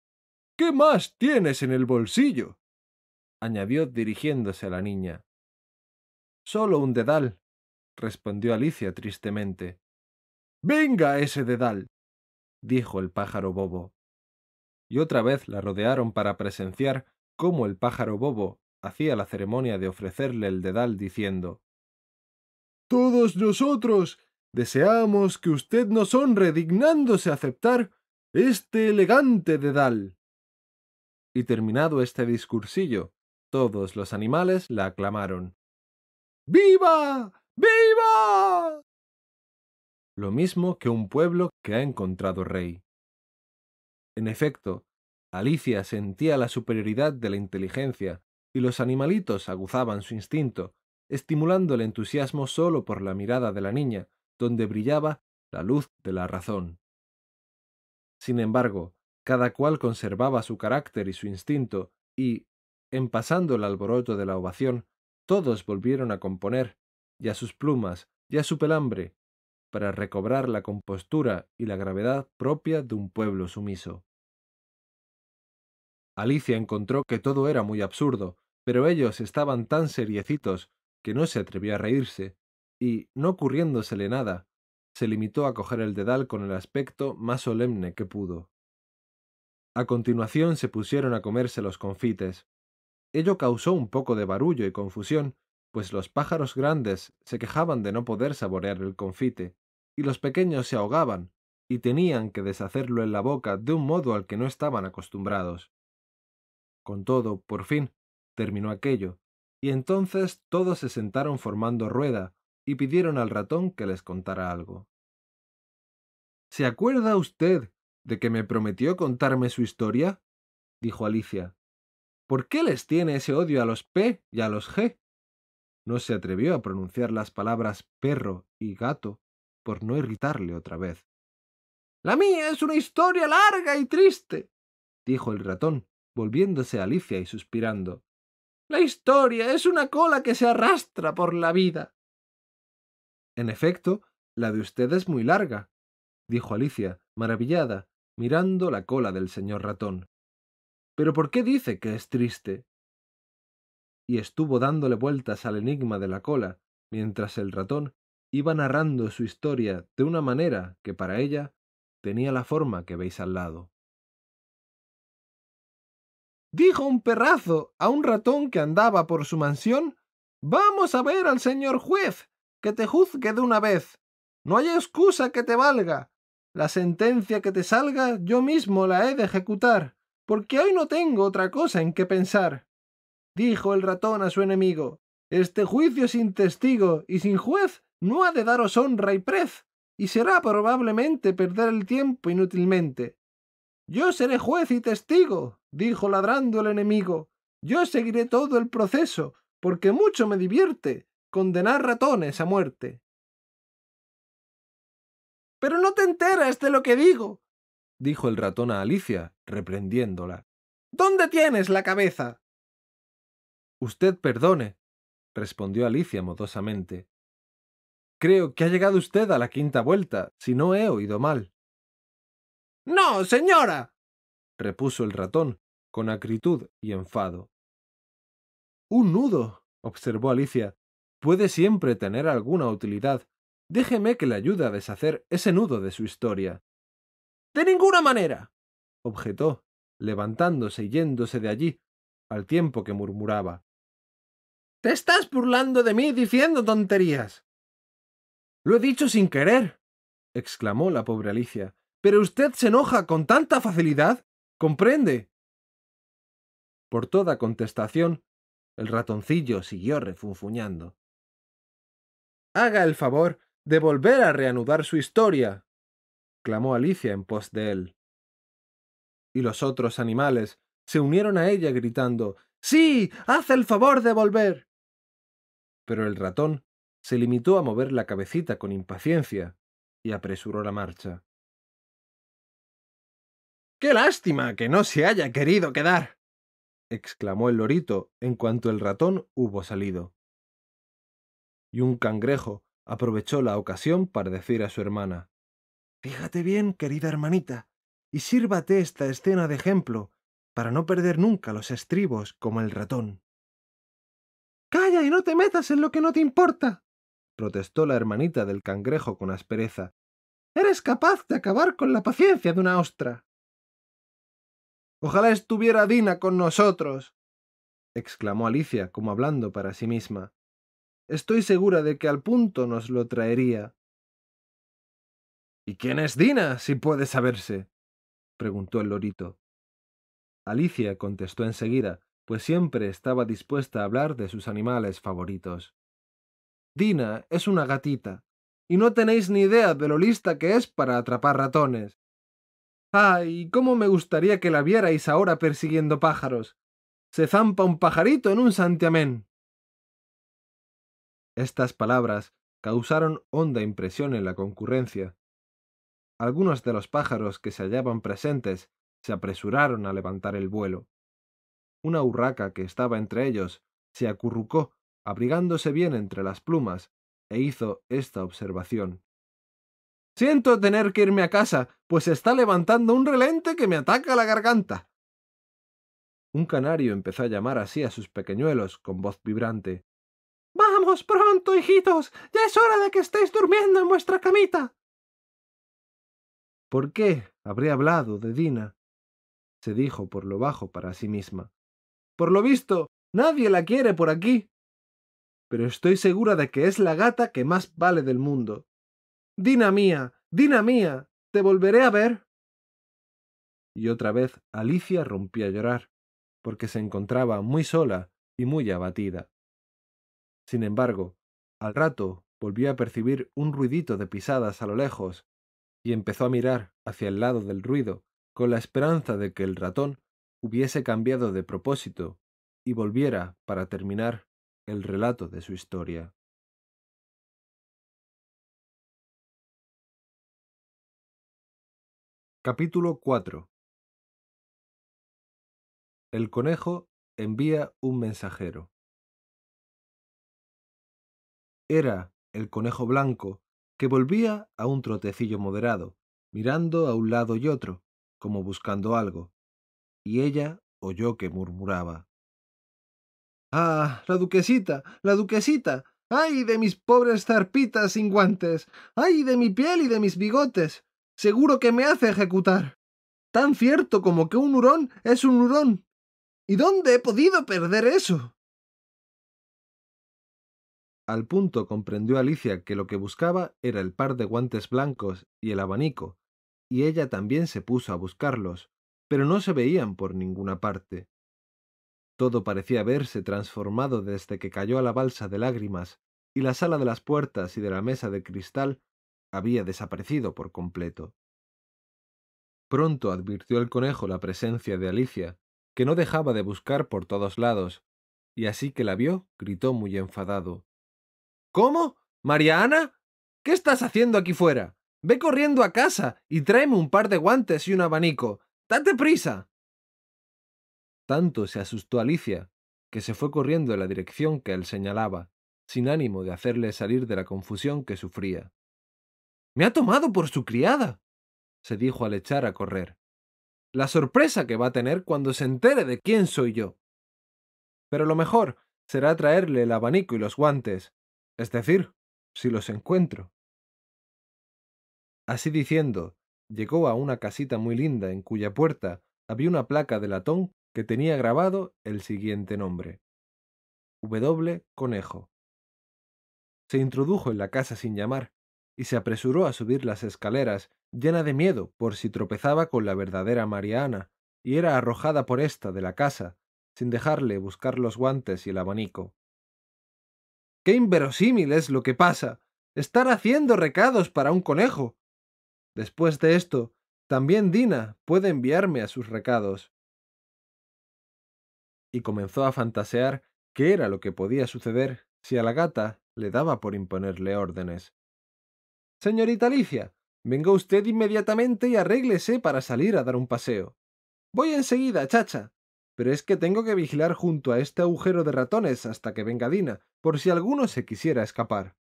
¿Qué más tienes en el bolsillo? añadió dirigiéndose a la niña. Solo un dedal, respondió Alicia tristemente. Venga ese dedal, dijo el pájaro bobo. Y otra vez la rodearon para presenciar cómo el pájaro bobo hacía la ceremonia de ofrecerle el dedal diciendo Todos nosotros deseamos que usted nos honre dignándose aceptar este elegante dedal. Y terminado este discursillo, todos los animales la aclamaron. ¡Viva! ¡Viva! Lo mismo que un pueblo que ha encontrado rey. En efecto, Alicia sentía la superioridad de la inteligencia y los animalitos aguzaban su instinto, estimulando el entusiasmo solo por la mirada de la niña, donde brillaba la luz de la razón. Sin embargo, cada cual conservaba su carácter y su instinto, y, en pasando el alboroto de la ovación, todos volvieron a componer, ya sus plumas, ya su pelambre, para recobrar la compostura y la gravedad propia de un pueblo sumiso. Alicia encontró que todo era muy absurdo, pero ellos estaban tan seriecitos que no se atrevió a reírse, y, no ocurriéndosele nada, se limitó a coger el dedal con el aspecto más solemne que pudo. A continuación se pusieron a comerse los confites. Ello causó un poco de barullo y confusión, pues los pájaros grandes se quejaban de no poder saborear el confite, y los pequeños se ahogaban, y tenían que deshacerlo en la boca de un modo al que no estaban acostumbrados. Con todo, por fin, terminó aquello, y entonces todos se sentaron formando rueda y pidieron al ratón que les contara algo. ¿Se acuerda usted de que me prometió contarme su historia? dijo Alicia. ¿Por qué les tiene ese odio a los P y a los G? No se atrevió a pronunciar las palabras perro y gato por no irritarle otra vez. La mía es una historia larga y triste, dijo el ratón, volviéndose a Alicia y suspirando. La historia es una cola que se arrastra por la vida. En efecto, la de usted es muy larga, dijo Alicia, maravillada, mirando la cola del señor ratón. Pero ¿por qué dice que es triste? Y estuvo dándole vueltas al enigma de la cola, mientras el ratón iba narrando su historia de una manera que para ella tenía la forma que veis al lado. Dijo un perrazo a un ratón que andaba por su mansión Vamos a ver al señor juez, que te juzgue de una vez. No hay excusa que te valga. La sentencia que te salga yo mismo la he de ejecutar, porque hoy no tengo otra cosa en que pensar. Dijo el ratón a su enemigo, Este juicio sin testigo y sin juez no ha de daros honra y prez, y será probablemente perder el tiempo inútilmente. Yo seré juez y testigo, dijo ladrando el enemigo. Yo seguiré todo el proceso, porque mucho me divierte condenar ratones a muerte. Pero no te enteras de lo que digo, dijo el ratón a Alicia, reprendiéndola. ¿Dónde tienes la cabeza? Usted perdone, respondió Alicia modosamente. Creo que ha llegado usted a la quinta vuelta, si no he oído mal. No, señora. repuso el ratón, con acritud y enfado. Un nudo, observó Alicia, puede siempre tener alguna utilidad. Déjeme que le ayude a deshacer ese nudo de su historia. De ninguna manera. objetó, levantándose y yéndose de allí, al tiempo que murmuraba. Te estás burlando de mí diciendo tonterías. Lo he dicho sin querer, exclamó la pobre Alicia. Pero usted se enoja con tanta facilidad. ¿Comprende? Por toda contestación, el ratoncillo siguió refunfuñando. Haga el favor de volver a reanudar su historia, clamó Alicia en pos de él. Y los otros animales se unieron a ella gritando Sí. haz el favor de volver. Pero el ratón se limitó a mover la cabecita con impaciencia y apresuró la marcha. Qué lástima que no se haya querido quedar exclamó el lorito en cuanto el ratón hubo salido. Y un cangrejo aprovechó la ocasión para decir a su hermana Fíjate bien, querida hermanita, y sírvate esta escena de ejemplo, para no perder nunca los estribos como el ratón. Calla y no te metas en lo que no te importa, protestó la hermanita del cangrejo con aspereza. Eres capaz de acabar con la paciencia de una ostra. Ojalá estuviera Dina con nosotros. exclamó Alicia como hablando para sí misma. Estoy segura de que al punto nos lo traería. ¿Y quién es Dina, si puede saberse? preguntó el lorito. Alicia contestó enseguida, pues siempre estaba dispuesta a hablar de sus animales favoritos. Dina es una gatita, y no tenéis ni idea de lo lista que es para atrapar ratones. ¡Ay! ¿Cómo me gustaría que la vierais ahora persiguiendo pájaros! Se zampa un pajarito en un santiamén. Estas palabras causaron honda impresión en la concurrencia. Algunos de los pájaros que se hallaban presentes se apresuraron a levantar el vuelo. Una urraca que estaba entre ellos se acurrucó, abrigándose bien entre las plumas, e hizo esta observación. Siento tener que irme a casa, pues está levantando un relente que me ataca la garganta. Un canario empezó a llamar así a sus pequeñuelos con voz vibrante. Vamos pronto, hijitos. Ya es hora de que estéis durmiendo en vuestra camita. ¿Por qué habría hablado de Dina? se dijo por lo bajo para sí misma. Por lo visto, nadie la quiere por aquí. Pero estoy segura de que es la gata que más vale del mundo. Dina mía, Dina mía, ¿te volveré a ver? Y otra vez Alicia rompió a llorar, porque se encontraba muy sola y muy abatida. Sin embargo, al rato volvió a percibir un ruidito de pisadas a lo lejos, y empezó a mirar hacia el lado del ruido, con la esperanza de que el ratón hubiese cambiado de propósito y volviera para terminar el relato de su historia. Capítulo 4 El conejo envía un mensajero. Era el conejo blanco que volvía a un trotecillo moderado, mirando a un lado y otro, como buscando algo, y ella oyó que murmuraba. Ah, la duquesita, la duquesita. ¡Ay de mis pobres zarpitas sin guantes! ¡Ay de mi piel y de mis bigotes! Seguro que me hace ejecutar. Tan cierto como que un hurón es un hurón. ¿Y dónde he podido perder eso? Al punto comprendió Alicia que lo que buscaba era el par de guantes blancos y el abanico, y ella también se puso a buscarlos, pero no se veían por ninguna parte. Todo parecía haberse transformado desde que cayó a la balsa de lágrimas, y la sala de las puertas y de la mesa de cristal había desaparecido por completo. Pronto advirtió el conejo la presencia de Alicia, que no dejaba de buscar por todos lados, y así que la vio, gritó muy enfadado. ¿Cómo? ¿Mariana? ¿Qué estás haciendo aquí fuera? Ve corriendo a casa y tráeme un par de guantes y un abanico. ¡Date prisa! Tanto se asustó Alicia, que se fue corriendo en la dirección que él señalaba, sin ánimo de hacerle salir de la confusión que sufría. Me ha tomado por su criada, se dijo al echar a correr. La sorpresa que va a tener cuando se entere de quién soy yo. Pero lo mejor será traerle el abanico y los guantes, es decir, si los encuentro. Así diciendo, llegó a una casita muy linda en cuya puerta había una placa de latón que tenía grabado el siguiente nombre. W. Conejo. Se introdujo en la casa sin llamar, y se apresuró a subir las escaleras, llena de miedo por si tropezaba con la verdadera Mariana, y era arrojada por ésta de la casa, sin dejarle buscar los guantes y el abanico. ¡Qué inverosímil es lo que pasa! Estar haciendo recados para un conejo. Después de esto, también Dina puede enviarme a sus recados. Y comenzó a fantasear qué era lo que podía suceder si a la gata le daba por imponerle órdenes. Señorita Alicia, venga usted inmediatamente y arréglese para salir a dar un paseo. Voy enseguida, chacha pero es que tengo que vigilar junto a este agujero de ratones hasta que venga Dina, por si alguno se quisiera escapar.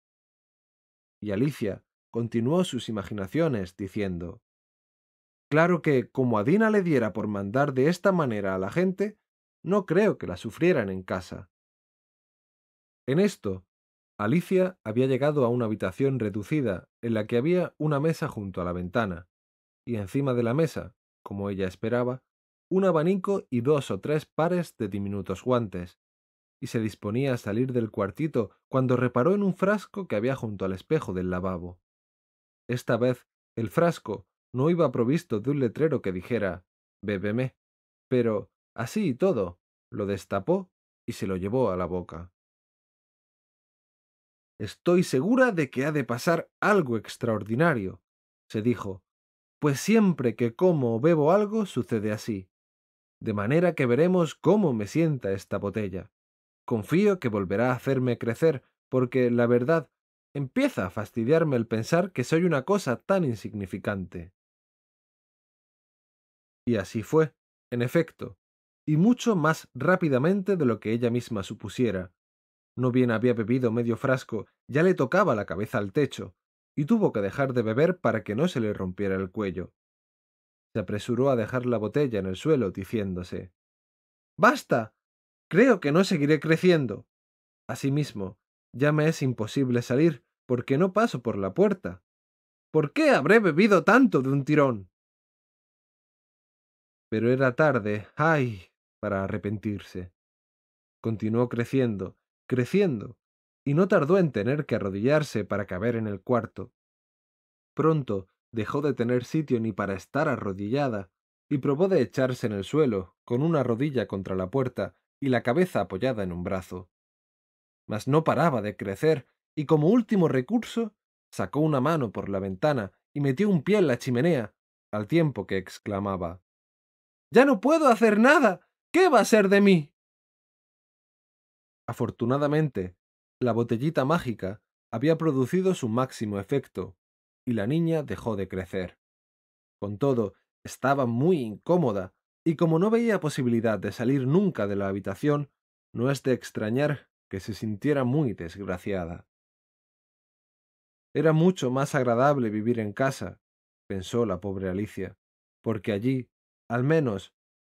Y Alicia continuó sus imaginaciones, diciendo Claro que, como a Dina le diera por mandar de esta manera a la gente, no creo que la sufrieran en casa. En esto, Alicia había llegado a una habitación reducida en la que había una mesa junto a la ventana, y encima de la mesa, como ella esperaba, un abanico y dos o tres pares de diminutos guantes, y se disponía a salir del cuartito cuando reparó en un frasco que había junto al espejo del lavabo. Esta vez el frasco no iba provisto de un letrero que dijera Bébeme, pero, así y todo, lo destapó y se lo llevó a la boca. Estoy segura de que ha de pasar algo extraordinario, se dijo, pues siempre que como o bebo algo sucede así. De manera que veremos cómo me sienta esta botella. Confío que volverá a hacerme crecer, porque, la verdad, empieza a fastidiarme el pensar que soy una cosa tan insignificante. Y así fue, en efecto, y mucho más rápidamente de lo que ella misma supusiera. No bien había bebido medio frasco, ya le tocaba la cabeza al techo, y tuvo que dejar de beber para que no se le rompiera el cuello. Se apresuró a dejar la botella en el suelo, diciéndose Basta. Creo que no seguiré creciendo. Asimismo, ya me es imposible salir, porque no paso por la puerta. ¿Por qué habré bebido tanto de un tirón? Pero era tarde, ay, para arrepentirse. Continuó creciendo, creciendo, y no tardó en tener que arrodillarse para caber en el cuarto. Pronto dejó de tener sitio ni para estar arrodillada, y probó de echarse en el suelo, con una rodilla contra la puerta y la cabeza apoyada en un brazo. Mas no paraba de crecer, y como último recurso, sacó una mano por la ventana y metió un pie en la chimenea, al tiempo que exclamaba Ya no puedo hacer nada. ¿Qué va a ser de mí? Afortunadamente, la botellita mágica había producido su máximo efecto, y la niña dejó de crecer. Con todo, estaba muy incómoda, y como no veía posibilidad de salir nunca de la habitación, no es de extrañar que se sintiera muy desgraciada. Era mucho más agradable vivir en casa, pensó la pobre Alicia, porque allí, al menos,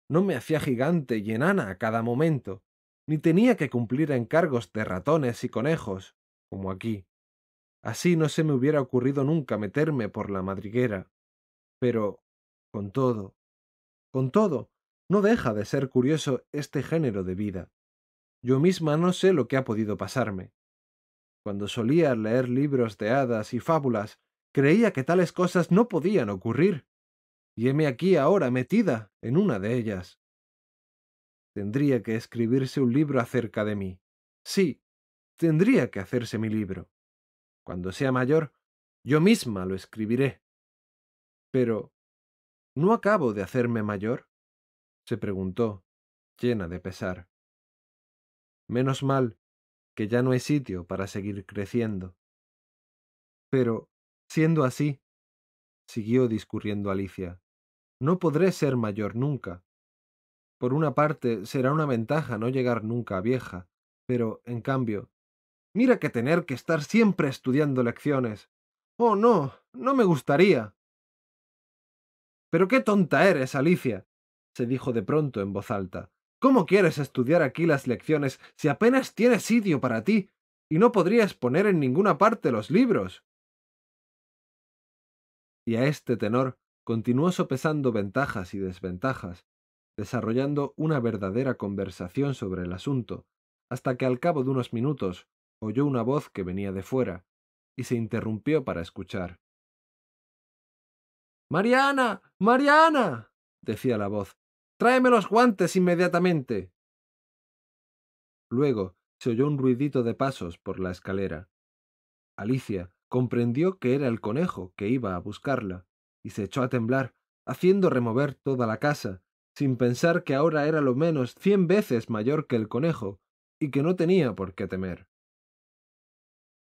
no me hacía gigante y enana a cada momento, ni tenía que cumplir encargos de ratones y conejos, como aquí. Así no se me hubiera ocurrido nunca meterme por la madriguera. Pero, con todo, con todo, no deja de ser curioso este género de vida. Yo misma no sé lo que ha podido pasarme. Cuando solía leer libros de hadas y fábulas, creía que tales cosas no podían ocurrir. Y heme aquí ahora metida en una de ellas. Tendría que escribirse un libro acerca de mí. Sí, tendría que hacerse mi libro. Cuando sea mayor, yo misma lo escribiré. Pero, ¿no acabo de hacerme mayor? se preguntó, llena de pesar. Menos mal que ya no hay sitio para seguir creciendo. Pero, siendo así, siguió discurriendo Alicia, no podré ser mayor nunca. Por una parte, será una ventaja no llegar nunca a vieja, pero, en cambio, mira que tener que estar siempre estudiando lecciones. Oh, no, no me gustaría. Pero qué tonta eres, Alicia, se dijo de pronto en voz alta. ¿Cómo quieres estudiar aquí las lecciones si apenas tienes sitio para ti y no podrías poner en ninguna parte los libros? Y a este tenor continuó sopesando ventajas y desventajas, desarrollando una verdadera conversación sobre el asunto, hasta que al cabo de unos minutos oyó una voz que venía de fuera, y se interrumpió para escuchar. Mariana. Mariana. decía la voz. Tráeme los guantes inmediatamente. Luego se oyó un ruidito de pasos por la escalera. Alicia comprendió que era el conejo que iba a buscarla, y se echó a temblar, haciendo remover toda la casa, sin pensar que ahora era lo menos cien veces mayor que el conejo, y que no tenía por qué temer.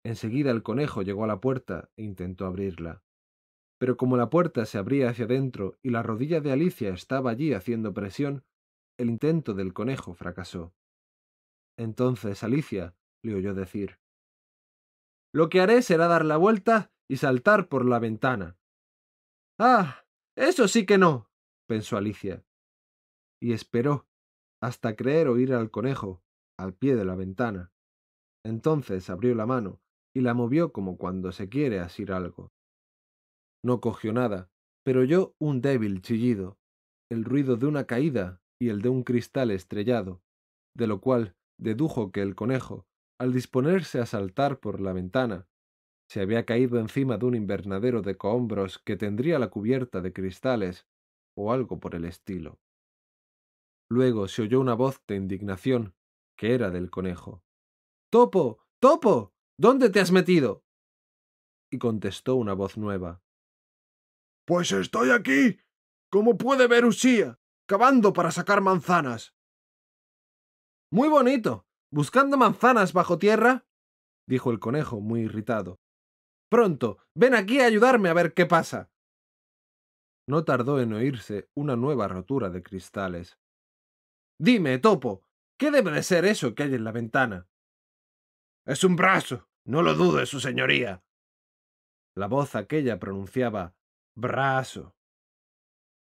Enseguida el conejo llegó a la puerta e intentó abrirla. Pero como la puerta se abría hacia dentro y la rodilla de Alicia estaba allí haciendo presión, el intento del conejo fracasó. Entonces Alicia le oyó decir Lo que haré será dar la vuelta y saltar por la ventana. Ah. Eso sí que no. pensó Alicia. Y esperó hasta creer oír al conejo al pie de la ventana. Entonces abrió la mano y la movió como cuando se quiere asir algo. No cogió nada, pero oyó un débil chillido, el ruido de una caída y el de un cristal estrellado, de lo cual dedujo que el conejo, al disponerse a saltar por la ventana, se había caído encima de un invernadero de cohombros que tendría la cubierta de cristales o algo por el estilo. Luego se oyó una voz de indignación, que era del conejo. Topo. Topo. ¿Dónde te has metido? Y contestó una voz nueva. Pues estoy aquí, como puede ver Usía, cavando para sacar manzanas. Muy bonito. ¿Buscando manzanas bajo tierra? dijo el conejo, muy irritado. Pronto, ven aquí a ayudarme a ver qué pasa. No tardó en oírse una nueva rotura de cristales. Dime, Topo, ¿qué debe de ser eso que hay en la ventana? Es un brazo, no lo dude, su señoría. La voz aquella pronunciaba brazo.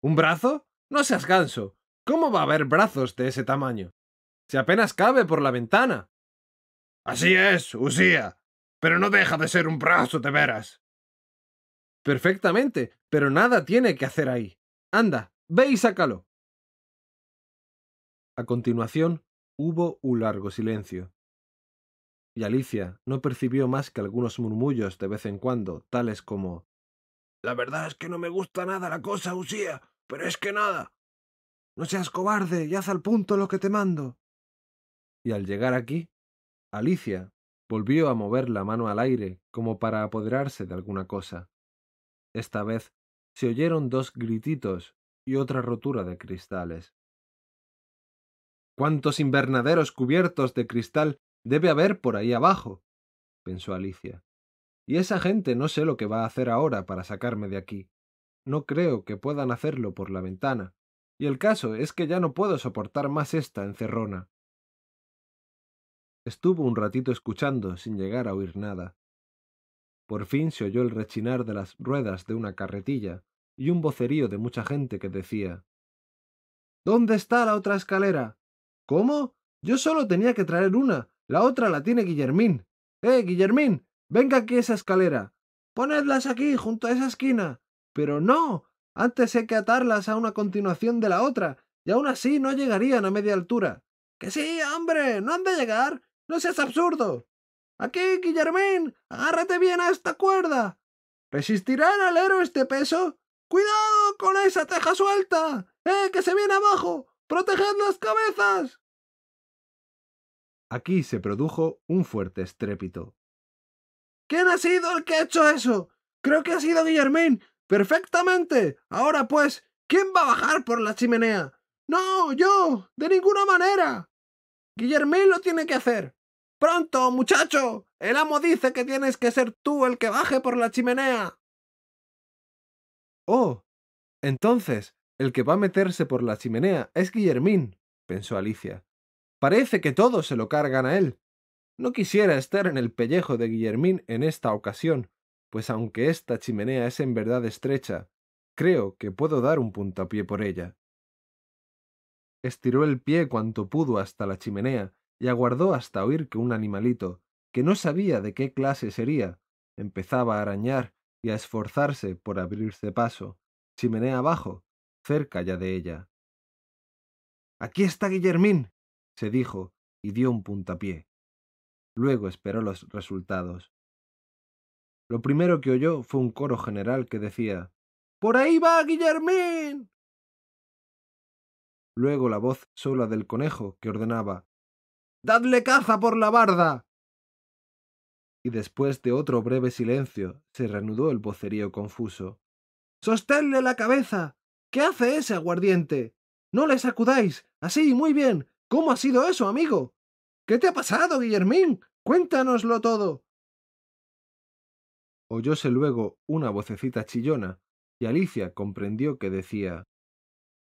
¿Un brazo? No seas ganso. ¿Cómo va a haber brazos de ese tamaño? Si apenas cabe por la ventana. Así es, Usía. Pero no deja de ser un brazo de veras. Perfectamente, pero nada tiene que hacer ahí. Anda, ve y sácalo. A continuación hubo un largo silencio. Y Alicia no percibió más que algunos murmullos de vez en cuando, tales como La verdad es que no me gusta nada la cosa, Usía, pero es que nada. No seas cobarde y haz al punto lo que te mando. Y al llegar aquí, Alicia volvió a mover la mano al aire como para apoderarse de alguna cosa. Esta vez se oyeron dos grititos y otra rotura de cristales. ¿Cuántos invernaderos cubiertos de cristal debe haber por ahí abajo? pensó Alicia. Y esa gente no sé lo que va a hacer ahora para sacarme de aquí. No creo que puedan hacerlo por la ventana, y el caso es que ya no puedo soportar más esta encerrona. Estuvo un ratito escuchando sin llegar a oír nada. Por fin se oyó el rechinar de las ruedas de una carretilla y un vocerío de mucha gente que decía ¿Dónde está la otra escalera? ¿Cómo? Yo solo tenía que traer una. La otra la tiene Guillermín. Eh, Guillermín, venga aquí esa escalera. Ponedlas aquí, junto a esa esquina. Pero no. Antes hay que atarlas a una continuación de la otra, y aún así no llegarían a media altura. Que sí, hombre, no han de llegar. No seas absurdo. Aquí, Guillermín, agárrate bien a esta cuerda. ¿Resistirá el alero este peso? ¡Cuidado con esa teja suelta! ¡Eh, que se viene abajo! ¡Proteged las cabezas! Aquí se produjo un fuerte estrépito. ¿Quién ha sido el que ha hecho eso? Creo que ha sido Guillermín. Perfectamente. Ahora pues, ¿quién va a bajar por la chimenea? No, yo. De ninguna manera. Guillermín lo tiene que hacer. Pronto, muchacho. El amo dice que tienes que ser tú el que baje por la chimenea. Oh. Entonces, el que va a meterse por la chimenea es Guillermín, pensó Alicia. Parece que todos se lo cargan a él. No quisiera estar en el pellejo de Guillermín en esta ocasión, pues aunque esta chimenea es en verdad estrecha, creo que puedo dar un puntapié por ella. Estiró el pie cuanto pudo hasta la chimenea y aguardó hasta oír que un animalito, que no sabía de qué clase sería, empezaba a arañar y a esforzarse por abrirse paso, chimenea abajo, cerca ya de ella. Aquí está Guillermín, se dijo, y dio un puntapié. Luego esperó los resultados. Lo primero que oyó fue un coro general que decía Por ahí va Guillermín. Luego la voz sola del conejo que ordenaba Dadle caza por la barda. Y después de otro breve silencio se reanudó el vocerío confuso. Sosténle la cabeza. ¿Qué hace ese aguardiente? No le sacudáis. Así, muy bien. ¿Cómo ha sido eso, amigo? ¿Qué te ha pasado, Guillermín? Cuéntanoslo todo. Oyóse luego una vocecita chillona, y Alicia comprendió que decía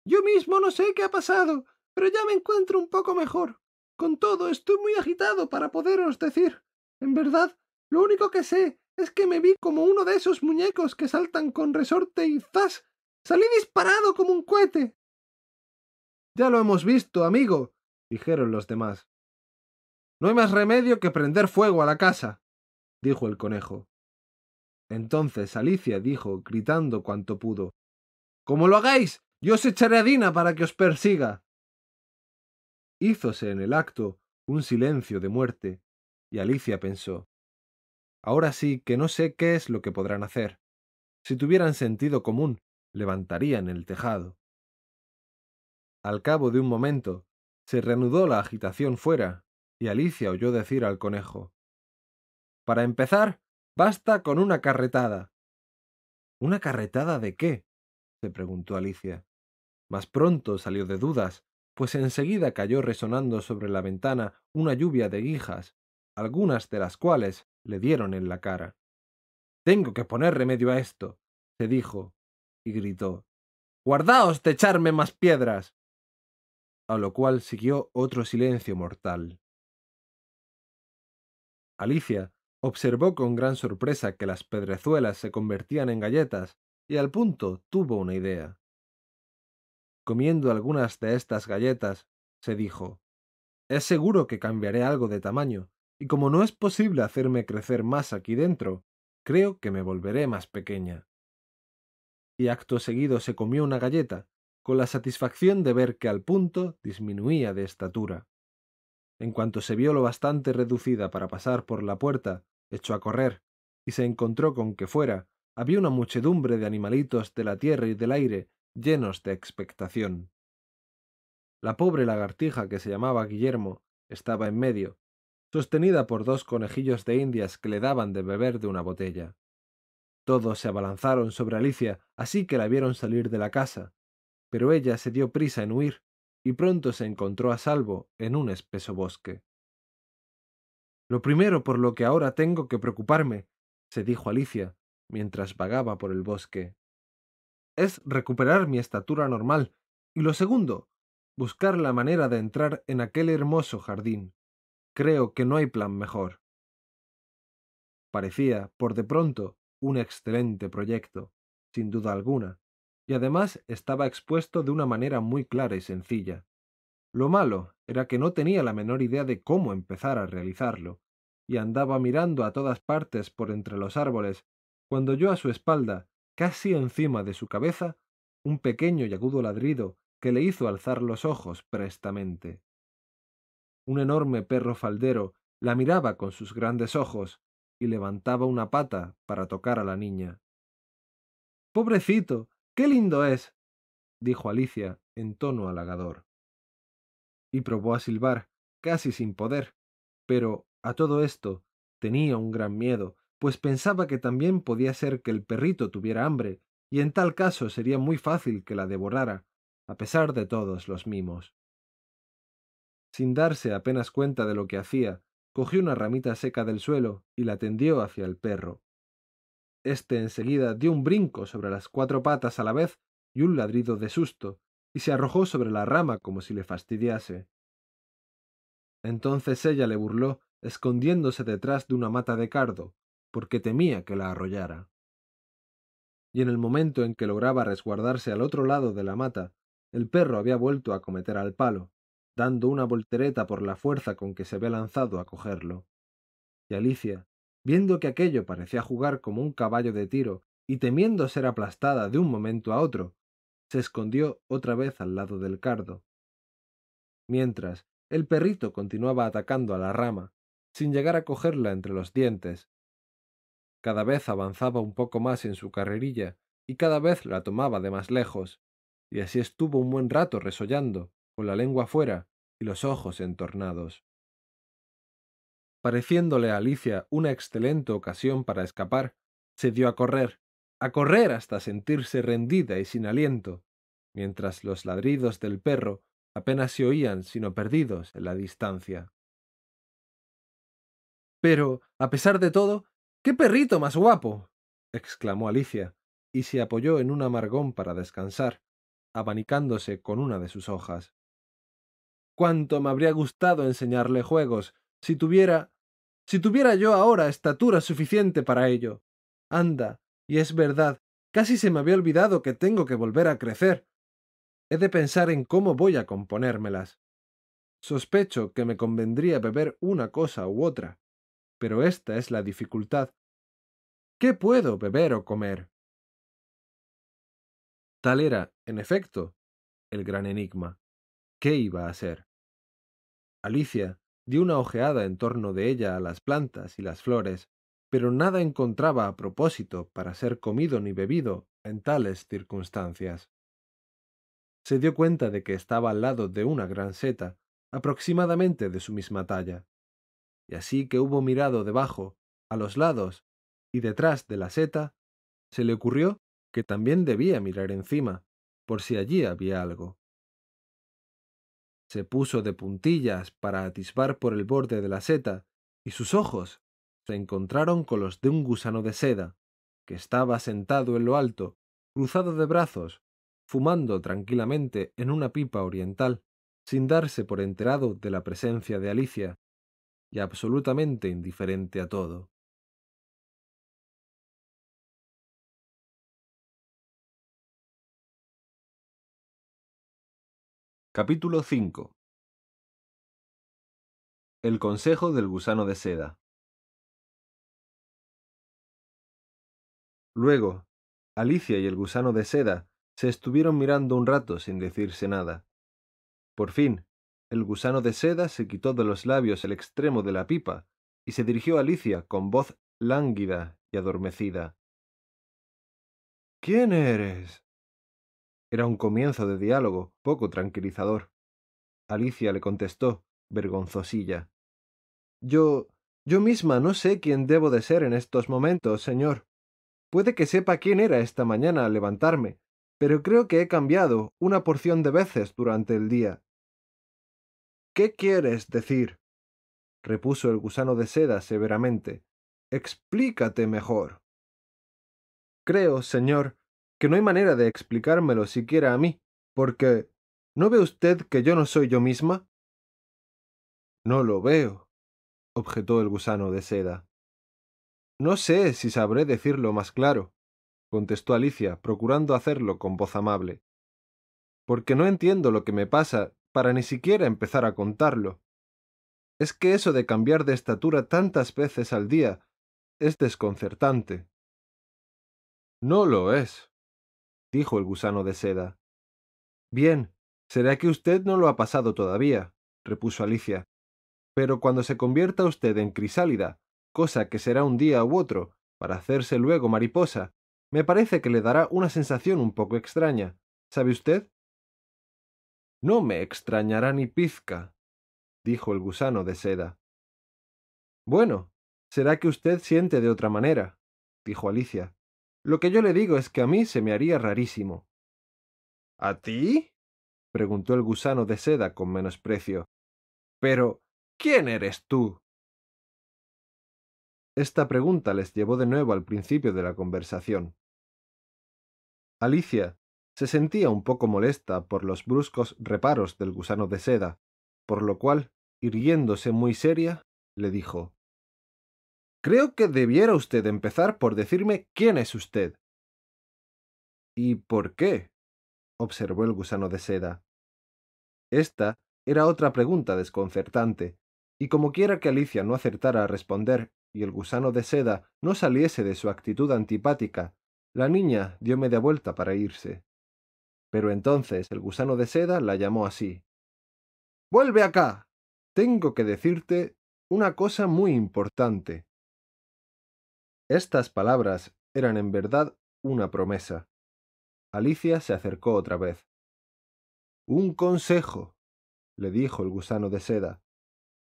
Yo mismo no sé qué ha pasado, pero ya me encuentro un poco mejor. Con todo, estoy muy agitado para poderos decir. En verdad, lo único que sé es que me vi como uno de esos muñecos que saltan con resorte y ¡zas! Salí disparado como un cohete. Ya lo hemos visto, amigo, dijeron los demás. No hay más remedio que prender fuego a la casa, dijo el conejo. Entonces Alicia dijo, gritando cuanto pudo Como lo hagáis, yo os echaré a Dina para que os persiga. Hízose en el acto un silencio de muerte, y Alicia pensó Ahora sí que no sé qué es lo que podrán hacer. Si tuvieran sentido común, levantarían el tejado. Al cabo de un momento, se reanudó la agitación fuera, y Alicia oyó decir al conejo Para empezar, basta con una carretada. ¿Una carretada de qué? se preguntó Alicia. Mas pronto salió de dudas, pues enseguida cayó resonando sobre la ventana una lluvia de guijas, algunas de las cuales le dieron en la cara. Tengo que poner remedio a esto, se dijo, y gritó. Guardaos de echarme más piedras. A lo cual siguió otro silencio mortal. Alicia observó con gran sorpresa que las pedrezuelas se convertían en galletas y al punto tuvo una idea. Comiendo algunas de estas galletas, se dijo, Es seguro que cambiaré algo de tamaño, y como no es posible hacerme crecer más aquí dentro, creo que me volveré más pequeña. Y acto seguido se comió una galleta, con la satisfacción de ver que al punto disminuía de estatura. En cuanto se vio lo bastante reducida para pasar por la puerta, echó a correr, y se encontró con que fuera había una muchedumbre de animalitos de la tierra y del aire llenos de expectación. La pobre lagartija que se llamaba Guillermo estaba en medio, sostenida por dos conejillos de indias que le daban de beber de una botella. Todos se abalanzaron sobre Alicia así que la vieron salir de la casa, pero ella se dio prisa en huir y pronto se encontró a salvo en un espeso bosque. Lo primero por lo que ahora tengo que preocuparme, se dijo Alicia, mientras vagaba por el bosque, es recuperar mi estatura normal, y lo segundo, buscar la manera de entrar en aquel hermoso jardín. Creo que no hay plan mejor. Parecía, por de pronto, un excelente proyecto, sin duda alguna, y además estaba expuesto de una manera muy clara y sencilla. Lo malo era que no tenía la menor idea de cómo empezar a realizarlo, y andaba mirando a todas partes por entre los árboles, cuando yo a su espalda, casi encima de su cabeza, un pequeño y agudo ladrido que le hizo alzar los ojos prestamente un enorme perro faldero la miraba con sus grandes ojos y levantaba una pata para tocar a la niña. Pobrecito, qué lindo es, dijo Alicia en tono halagador. Y probó a silbar, casi sin poder, pero a todo esto tenía un gran miedo, pues pensaba que también podía ser que el perrito tuviera hambre, y en tal caso sería muy fácil que la devorara, a pesar de todos los mimos. Sin darse apenas cuenta de lo que hacía, cogió una ramita seca del suelo y la tendió hacia el perro. Este enseguida dio un brinco sobre las cuatro patas a la vez y un ladrido de susto, y se arrojó sobre la rama como si le fastidiase. Entonces ella le burló, escondiéndose detrás de una mata de cardo, porque temía que la arrollara. Y en el momento en que lograba resguardarse al otro lado de la mata, el perro había vuelto a cometer al palo, dando una voltereta por la fuerza con que se había lanzado a cogerlo. Y Alicia, viendo que aquello parecía jugar como un caballo de tiro y temiendo ser aplastada de un momento a otro, se escondió otra vez al lado del cardo. Mientras, el perrito continuaba atacando a la rama, sin llegar a cogerla entre los dientes. Cada vez avanzaba un poco más en su carrerilla y cada vez la tomaba de más lejos, y así estuvo un buen rato resollando, con la lengua fuera y los ojos entornados. Pareciéndole a Alicia una excelente ocasión para escapar, se dio a correr, a correr hasta sentirse rendida y sin aliento, mientras los ladridos del perro apenas se oían sino perdidos en la distancia. Pero, a pesar de todo, ¡qué perrito más guapo! exclamó Alicia, y se apoyó en un amargón para descansar, abanicándose con una de sus hojas cuánto me habría gustado enseñarle juegos, si tuviera. si tuviera yo ahora estatura suficiente para ello. Anda, y es verdad, casi se me había olvidado que tengo que volver a crecer. He de pensar en cómo voy a componérmelas. Sospecho que me convendría beber una cosa u otra, pero esta es la dificultad. ¿Qué puedo beber o comer? Tal era, en efecto, el gran enigma. ¿Qué iba a ser? Alicia dio una ojeada en torno de ella a las plantas y las flores, pero nada encontraba a propósito para ser comido ni bebido en tales circunstancias. Se dio cuenta de que estaba al lado de una gran seta, aproximadamente de su misma talla, y así que hubo mirado debajo, a los lados y detrás de la seta, se le ocurrió que también debía mirar encima, por si allí había algo. Se puso de puntillas para atisbar por el borde de la seta, y sus ojos se encontraron con los de un gusano de seda, que estaba sentado en lo alto, cruzado de brazos, fumando tranquilamente en una pipa oriental, sin darse por enterado de la presencia de Alicia, y absolutamente indiferente a todo. Capítulo 5 El consejo del gusano de seda Luego, Alicia y el gusano de seda se estuvieron mirando un rato sin decirse nada. Por fin, el gusano de seda se quitó de los labios el extremo de la pipa y se dirigió a Alicia con voz lánguida y adormecida. ¿Quién eres? Era un comienzo de diálogo poco tranquilizador. Alicia le contestó, vergonzosilla. Yo. yo misma no sé quién debo de ser en estos momentos, señor. Puede que sepa quién era esta mañana al levantarme, pero creo que he cambiado una porción de veces durante el día. ¿Qué quieres decir? repuso el gusano de seda severamente. Explícate mejor. Creo, señor, que no hay manera de explicármelo siquiera a mí, porque ¿no ve usted que yo no soy yo misma? No lo veo, objetó el gusano de seda. No sé si sabré decirlo más claro, contestó Alicia, procurando hacerlo con voz amable. Porque no entiendo lo que me pasa para ni siquiera empezar a contarlo. Es que eso de cambiar de estatura tantas veces al día es desconcertante. No lo es, dijo el gusano de seda. Bien, será que usted no lo ha pasado todavía, repuso Alicia. Pero cuando se convierta usted en crisálida, cosa que será un día u otro, para hacerse luego mariposa, me parece que le dará una sensación un poco extraña. ¿Sabe usted? No me extrañará ni pizca, dijo el gusano de seda. Bueno, será que usted siente de otra manera, dijo Alicia. Lo que yo le digo es que a mí se me haría rarísimo. ¿A ti? preguntó el gusano de seda con menosprecio. Pero, ¿quién eres tú? Esta pregunta les llevó de nuevo al principio de la conversación. Alicia se sentía un poco molesta por los bruscos reparos del gusano de seda, por lo cual, irguiéndose muy seria, le dijo Creo que debiera usted empezar por decirme quién es usted. ¿Y por qué? observó el gusano de seda. Esta era otra pregunta desconcertante, y como quiera que Alicia no acertara a responder y el gusano de seda no saliese de su actitud antipática, la niña dio media vuelta para irse. Pero entonces el gusano de seda la llamó así. Vuelve acá. Tengo que decirte una cosa muy importante. Estas palabras eran en verdad una promesa. Alicia se acercó otra vez. Un consejo, le dijo el gusano de seda.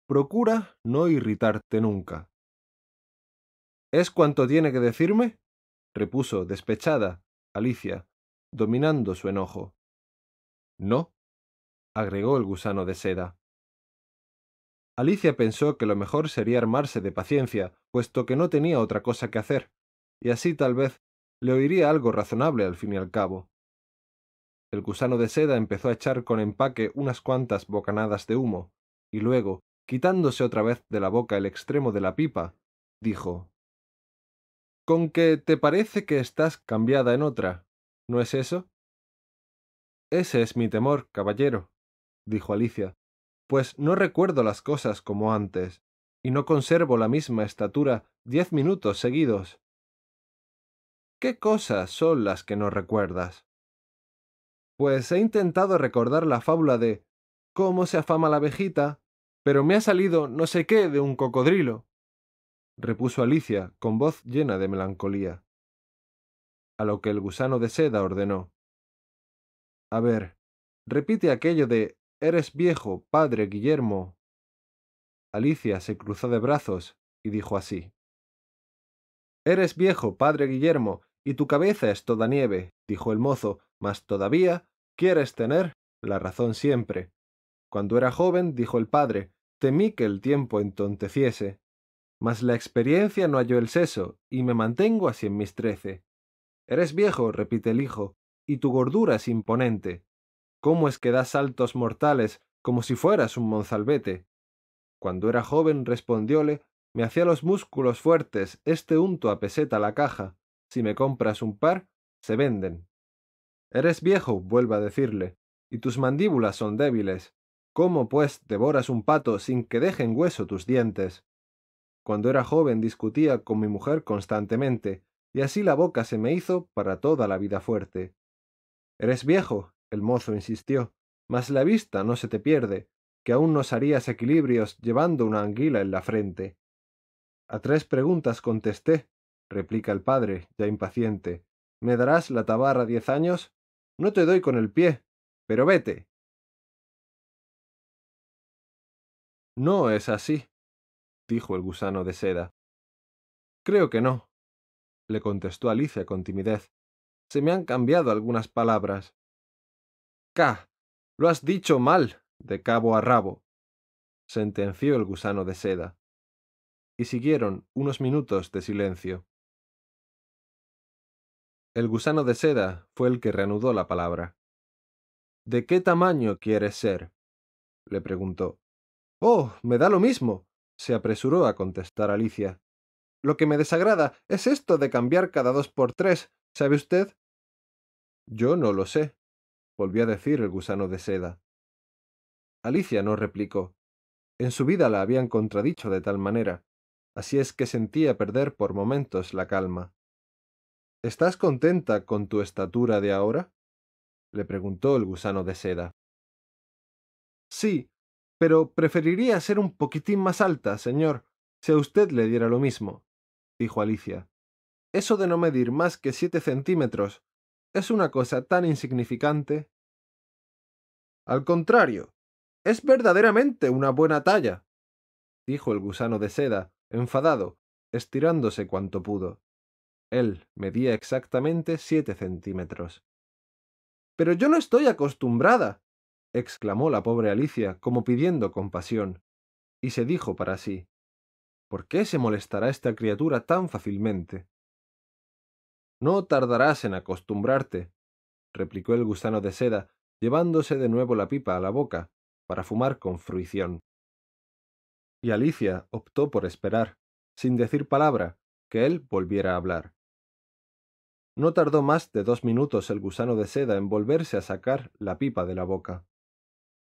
Procura no irritarte nunca. ¿Es cuanto tiene que decirme? repuso despechada Alicia, dominando su enojo. No, agregó el gusano de seda. Alicia pensó que lo mejor sería armarse de paciencia, puesto que no tenía otra cosa que hacer, y así tal vez le oiría algo razonable al fin y al cabo. El gusano de seda empezó a echar con empaque unas cuantas bocanadas de humo, y luego, quitándose otra vez de la boca el extremo de la pipa, dijo con que te parece que estás cambiada en otra, ¿no es eso? Ese es mi temor, caballero, dijo Alicia, pues no recuerdo las cosas como antes, y no conservo la misma estatura diez minutos seguidos. ¿Qué cosas son las que no recuerdas? Pues he intentado recordar la fábula de cómo se afama la abejita, pero me ha salido no sé qué de un cocodrilo repuso Alicia con voz llena de melancolía. A lo que el gusano de seda ordenó. A ver, repite aquello de Eres viejo, padre Guillermo. Alicia se cruzó de brazos y dijo así. Eres viejo, padre Guillermo, y tu cabeza es toda nieve, dijo el mozo, mas todavía quieres tener la razón siempre. Cuando era joven, dijo el padre, temí que el tiempo entonteciese. Mas la experiencia no halló el seso, y me mantengo así en mis trece. Eres viejo, repite el hijo, y tu gordura es imponente. ¿Cómo es que das saltos mortales como si fueras un monzalbete? Cuando era joven, respondióle, me hacía los músculos fuertes, este unto a peseta la caja. Si me compras un par, se venden. Eres viejo, vuelvo a decirle, y tus mandíbulas son débiles. ¿Cómo, pues, devoras un pato sin que dejen hueso tus dientes? Cuando era joven discutía con mi mujer constantemente, y así la boca se me hizo para toda la vida fuerte. Eres viejo, el mozo insistió, mas la vista no se te pierde, que aún nos harías equilibrios llevando una anguila en la frente. A tres preguntas contesté, replica el padre, ya impaciente. ¿Me darás la tabarra diez años? No te doy con el pie, pero vete. No es así, dijo el gusano de seda. Creo que no, le contestó Alicia con timidez. Se me han cambiado algunas palabras. Ca. Lo has dicho mal, de cabo a rabo, sentenció el gusano de seda. Y siguieron unos minutos de silencio. El gusano de seda fue el que reanudó la palabra. ¿De qué tamaño quieres ser? le preguntó. Oh, me da lo mismo, se apresuró a contestar Alicia. Lo que me desagrada es esto de cambiar cada dos por tres, ¿sabe usted? Yo no lo sé, volvió a decir el gusano de seda. Alicia no replicó. En su vida la habían contradicho de tal manera, así es que sentía perder por momentos la calma. ¿Estás contenta con tu estatura de ahora? le preguntó el gusano de seda. Sí, pero preferiría ser un poquitín más alta, señor, si a usted le diera lo mismo, dijo Alicia. Eso de no medir más que siete centímetros es una cosa tan insignificante. Al contrario, es verdaderamente una buena talla, dijo el gusano de seda, enfadado, estirándose cuanto pudo. Él medía exactamente siete centímetros. Pero yo no estoy acostumbrada, exclamó la pobre Alicia, como pidiendo compasión, y se dijo para sí ¿Por qué se molestará esta criatura tan fácilmente? No tardarás en acostumbrarte, replicó el gusano de seda, llevándose de nuevo la pipa a la boca, para fumar con fruición. Y Alicia optó por esperar, sin decir palabra, que él volviera a hablar. No tardó más de dos minutos el gusano de seda en volverse a sacar la pipa de la boca.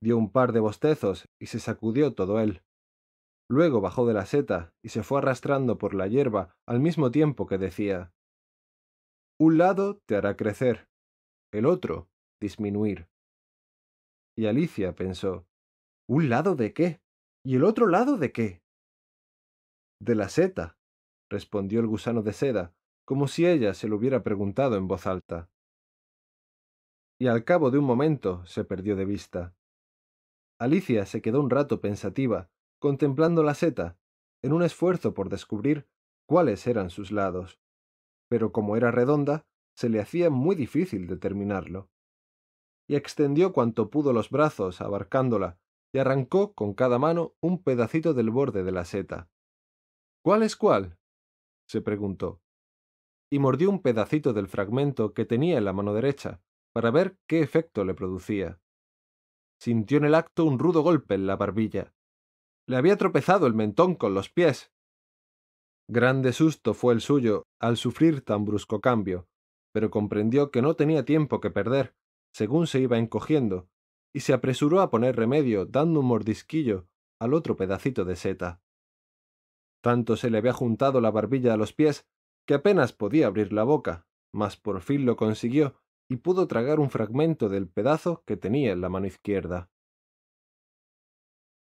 Dio un par de bostezos y se sacudió todo él. Luego bajó de la seta y se fue arrastrando por la hierba al mismo tiempo que decía Un lado te hará crecer, el otro disminuir. Y Alicia pensó ¿Un lado de qué? ¿Y el otro lado de qué? De la seta, respondió el gusano de seda, como si ella se lo hubiera preguntado en voz alta. Y al cabo de un momento se perdió de vista. Alicia se quedó un rato pensativa, contemplando la seta, en un esfuerzo por descubrir cuáles eran sus lados. Pero como era redonda, se le hacía muy difícil determinarlo. Y extendió cuanto pudo los brazos abarcándola, y arrancó con cada mano un pedacito del borde de la seta. ¿Cuál es cuál? se preguntó y mordió un pedacito del fragmento que tenía en la mano derecha, para ver qué efecto le producía. Sintió en el acto un rudo golpe en la barbilla. Le había tropezado el mentón con los pies. Grande susto fue el suyo al sufrir tan brusco cambio, pero comprendió que no tenía tiempo que perder, según se iba encogiendo, y se apresuró a poner remedio dando un mordisquillo al otro pedacito de seta. Tanto se le había juntado la barbilla a los pies que apenas podía abrir la boca, mas por fin lo consiguió y pudo tragar un fragmento del pedazo que tenía en la mano izquierda.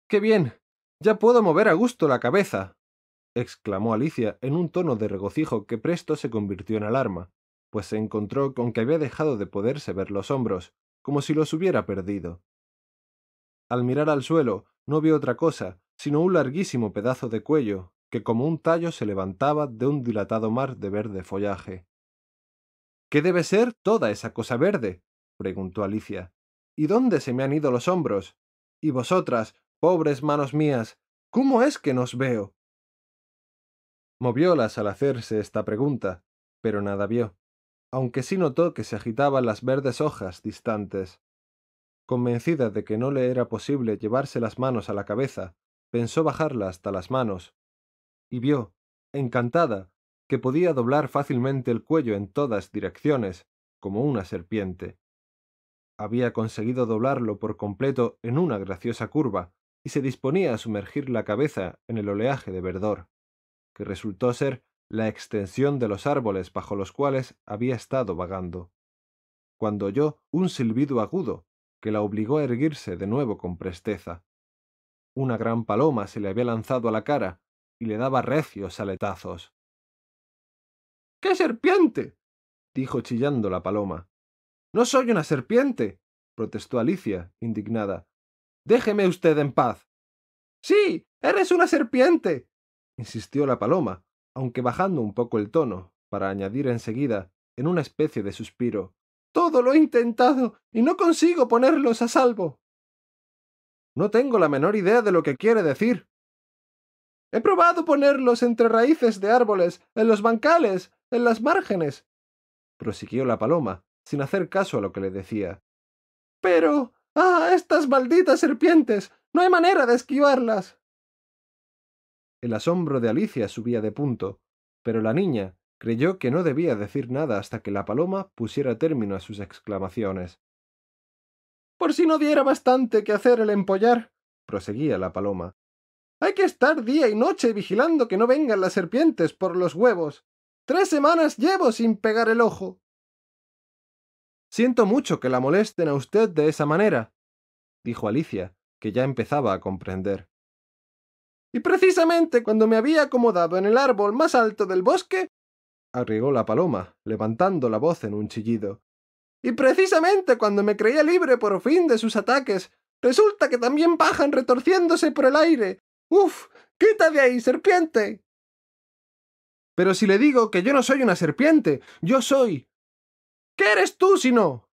¡Qué bien! Ya puedo mover a gusto la cabeza. exclamó Alicia en un tono de regocijo que presto se convirtió en alarma, pues se encontró con que había dejado de poderse ver los hombros, como si los hubiera perdido. Al mirar al suelo, no vio otra cosa, sino un larguísimo pedazo de cuello, que como un tallo se levantaba de un dilatado mar de verde follaje. ¿Qué debe ser toda esa cosa verde? preguntó Alicia. ¿Y dónde se me han ido los hombros? Y vosotras, pobres manos mías, ¿cómo es que nos veo? Moviólas al hacerse esta pregunta, pero nada vio, aunque sí notó que se agitaban las verdes hojas distantes. Convencida de que no le era posible llevarse las manos a la cabeza, pensó bajarla hasta las manos, y vio, encantada, que podía doblar fácilmente el cuello en todas direcciones, como una serpiente. Había conseguido doblarlo por completo en una graciosa curva, y se disponía a sumergir la cabeza en el oleaje de verdor que resultó ser la extensión de los árboles bajo los cuales había estado vagando, cuando oyó un silbido agudo que la obligó a erguirse de nuevo con presteza. Una gran paloma se le había lanzado a la cara y le daba recios aletazos. ¡Qué serpiente! dijo chillando la paloma. No soy una serpiente, protestó Alicia, indignada. Déjeme usted en paz. Sí, eres una serpiente, insistió la paloma, aunque bajando un poco el tono, para añadir enseguida, en una especie de suspiro Todo lo he intentado y no consigo ponerlos a salvo. No tengo la menor idea de lo que quiere decir. He probado ponerlos entre raíces de árboles, en los bancales, en las márgenes, prosiguió la paloma, sin hacer caso a lo que le decía. Pero. ¡Ah! estas malditas serpientes. no hay manera de esquivarlas. El asombro de Alicia subía de punto, pero la niña creyó que no debía decir nada hasta que la paloma pusiera término a sus exclamaciones. Por si no diera bastante que hacer el empollar, proseguía la paloma. Hay que estar día y noche vigilando que no vengan las serpientes por los huevos. Tres semanas llevo sin pegar el ojo. Siento mucho que la molesten a usted de esa manera, dijo Alicia, que ya empezaba a comprender. Y precisamente cuando me había acomodado en el árbol más alto del bosque, agregó la paloma, levantando la voz en un chillido. Y precisamente cuando me creía libre por fin de sus ataques, resulta que también bajan retorciéndose por el aire. ¡Uf! ¡Quita de ahí, serpiente! Pero si le digo que yo no soy una serpiente, yo soy. ¿Qué eres tú si no?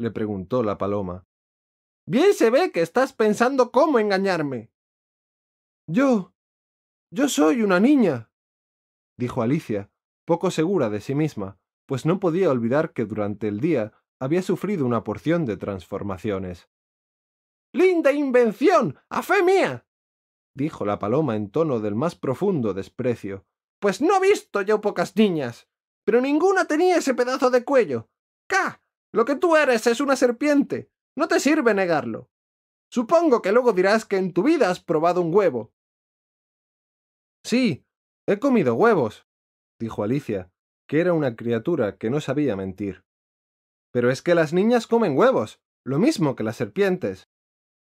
le preguntó la paloma. Bien se ve que estás pensando cómo engañarme. Yo. yo soy una niña. dijo Alicia, poco segura de sí misma, pues no podía olvidar que durante el día había sufrido una porción de transformaciones. ¡Linda invención! ¡A fe mía! dijo la paloma en tono del más profundo desprecio. Pues no he visto yo pocas niñas, pero ninguna tenía ese pedazo de cuello. ¡Ca! Lo que tú eres es una serpiente. No te sirve negarlo. Supongo que luego dirás que en tu vida has probado un huevo. Sí, he comido huevos, dijo Alicia, que era una criatura que no sabía mentir. Pero es que las niñas comen huevos, lo mismo que las serpientes.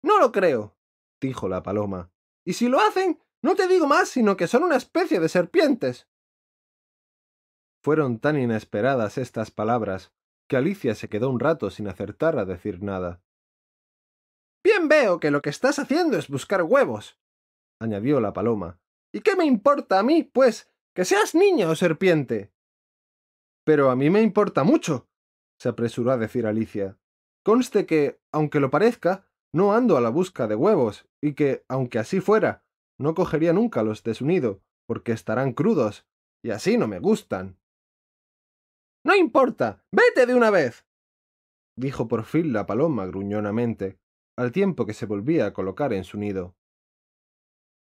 No lo creo, dijo la paloma. Y si lo hacen, no te digo más, sino que son una especie de serpientes. Fueron tan inesperadas estas palabras que Alicia se quedó un rato sin acertar a decir nada. Bien veo que lo que estás haciendo es buscar huevos, añadió la paloma, ¿Y qué me importa a mí, pues, que seas niña o serpiente? Pero a mí me importa mucho, se apresuró a decir Alicia. Conste que, aunque lo parezca, no ando a la busca de huevos, y que, aunque así fuera, no cogería nunca los de su nido, porque estarán crudos, y así no me gustan. No importa, vete de una vez. dijo por fin la paloma gruñonamente, al tiempo que se volvía a colocar en su nido.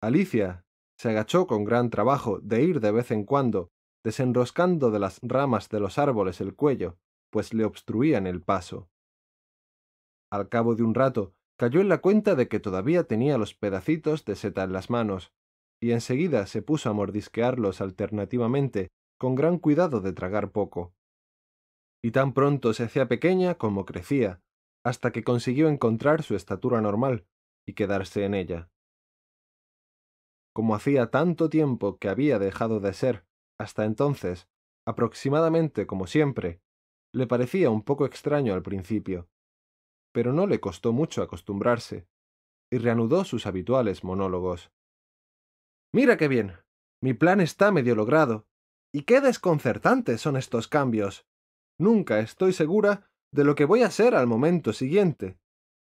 Alicia, se agachó con gran trabajo de ir de vez en cuando, desenroscando de las ramas de los árboles el cuello, pues le obstruían el paso. Al cabo de un rato, cayó en la cuenta de que todavía tenía los pedacitos de seta en las manos, y enseguida se puso a mordisquearlos alternativamente, con gran cuidado de tragar poco. Y tan pronto se hacía pequeña como crecía, hasta que consiguió encontrar su estatura normal y quedarse en ella como hacía tanto tiempo que había dejado de ser, hasta entonces, aproximadamente como siempre, le parecía un poco extraño al principio, pero no le costó mucho acostumbrarse, y reanudó sus habituales monólogos. Mira qué bien. Mi plan está medio logrado. Y qué desconcertantes son estos cambios. Nunca estoy segura de lo que voy a ser al momento siguiente.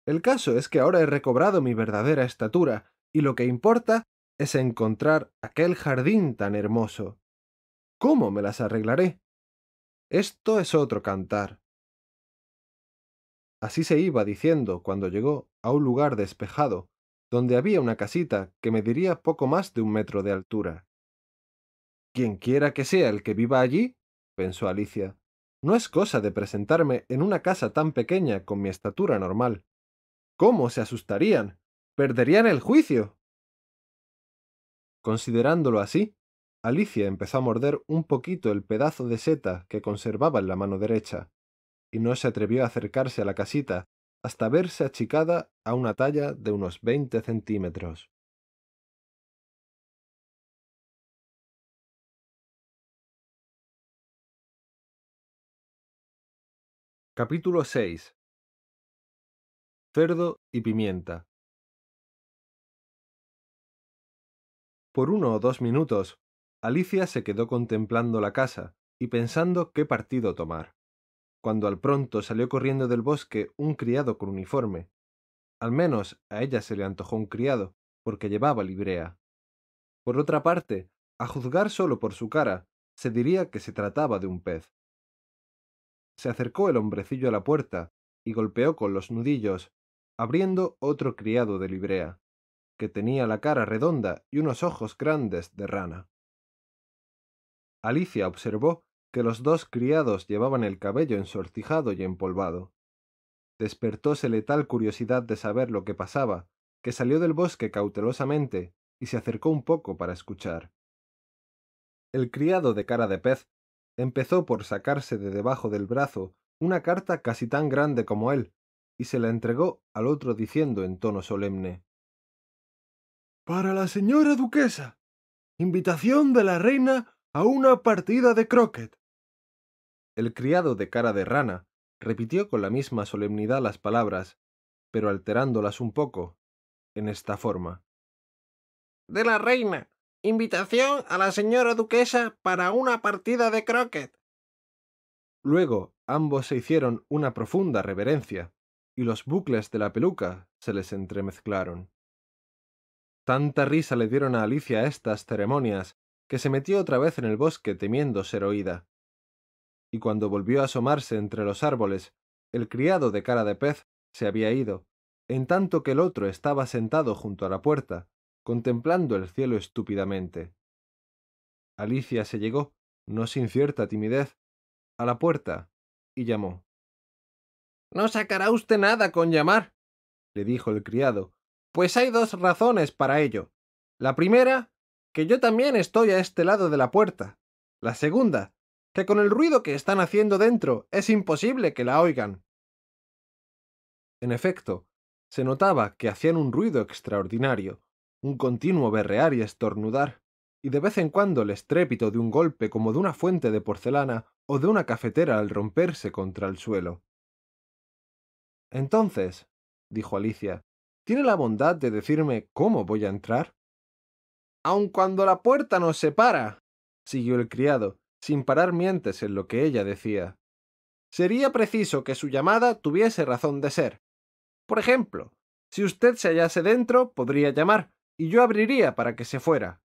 El caso es que ahora he recobrado mi verdadera estatura, y lo que importa es encontrar aquel jardín tan hermoso. ¿Cómo me las arreglaré? Esto es otro cantar. Así se iba diciendo cuando llegó a un lugar despejado, donde había una casita que mediría poco más de un metro de altura. Quien quiera que sea el que viva allí, pensó Alicia, no es cosa de presentarme en una casa tan pequeña con mi estatura normal. ¿Cómo se asustarían? Perderían el juicio. Considerándolo así, Alicia empezó a morder un poquito el pedazo de seta que conservaba en la mano derecha, y no se atrevió a acercarse a la casita hasta verse achicada a una talla de unos veinte centímetros. Capítulo 6 Cerdo y pimienta Por uno o dos minutos, Alicia se quedó contemplando la casa y pensando qué partido tomar cuando al pronto salió corriendo del bosque un criado con uniforme. Al menos a ella se le antojó un criado, porque llevaba librea. Por otra parte, a juzgar solo por su cara, se diría que se trataba de un pez. Se acercó el hombrecillo a la puerta y golpeó con los nudillos, abriendo otro criado de librea, que tenía la cara redonda y unos ojos grandes de rana. Alicia observó que los dos criados llevaban el cabello ensortijado y empolvado. Despertósele tal curiosidad de saber lo que pasaba, que salió del bosque cautelosamente y se acercó un poco para escuchar. El criado de cara de pez empezó por sacarse de debajo del brazo una carta casi tan grande como él, y se la entregó al otro diciendo en tono solemne Para la señora duquesa. Invitación de la reina a una partida de croquet. El criado de cara de rana repitió con la misma solemnidad las palabras, pero alterándolas un poco, en esta forma. De la reina. Invitación a la señora duquesa para una partida de croquet. Luego ambos se hicieron una profunda reverencia, y los bucles de la peluca se les entremezclaron. Tanta risa le dieron a Alicia estas ceremonias que se metió otra vez en el bosque temiendo ser oída y cuando volvió a asomarse entre los árboles, el criado de cara de pez se había ido, en tanto que el otro estaba sentado junto a la puerta, contemplando el cielo estúpidamente. Alicia se llegó, no sin cierta timidez, a la puerta y llamó. No sacará usted nada con llamar, le dijo el criado, pues hay dos razones para ello. La primera, que yo también estoy a este lado de la puerta. La segunda, que con el ruido que están haciendo dentro es imposible que la oigan. En efecto, se notaba que hacían un ruido extraordinario, un continuo berrear y estornudar, y de vez en cuando el estrépito de un golpe como de una fuente de porcelana o de una cafetera al romperse contra el suelo. Entonces, dijo Alicia, ¿tiene la bondad de decirme cómo voy a entrar? Aun cuando la puerta nos separa, siguió el criado, sin parar mientes en lo que ella decía. Sería preciso que su llamada tuviese razón de ser. Por ejemplo, si usted se hallase dentro, podría llamar, y yo abriría para que se fuera.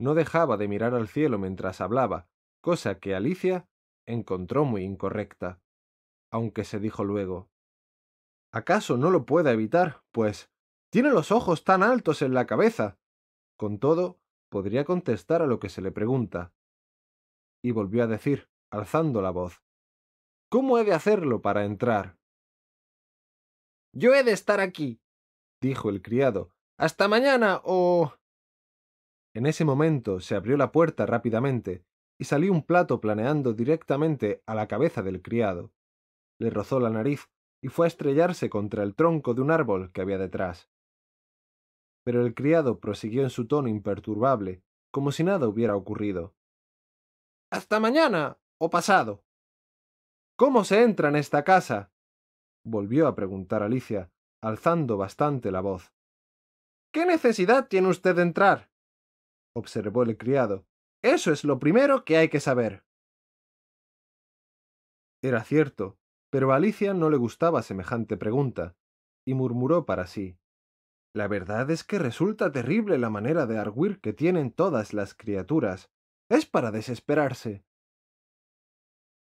No dejaba de mirar al cielo mientras hablaba, cosa que Alicia encontró muy incorrecta, aunque se dijo luego ¿Acaso no lo pueda evitar? Pues tiene los ojos tan altos en la cabeza. Con todo, podría contestar a lo que se le pregunta. Y volvió a decir, alzando la voz, ¿Cómo he de hacerlo para entrar? Yo he de estar aquí, dijo el criado, hasta mañana o... En ese momento se abrió la puerta rápidamente y salió un plato planeando directamente a la cabeza del criado. Le rozó la nariz y fue a estrellarse contra el tronco de un árbol que había detrás pero el criado prosiguió en su tono imperturbable, como si nada hubiera ocurrido. Hasta mañana o pasado. ¿Cómo se entra en esta casa? volvió a preguntar Alicia, alzando bastante la voz. ¿Qué necesidad tiene usted de entrar? observó el criado. Eso es lo primero que hay que saber. Era cierto, pero a Alicia no le gustaba semejante pregunta, y murmuró para sí. La verdad es que resulta terrible la manera de arguir que tienen todas las criaturas. Es para desesperarse.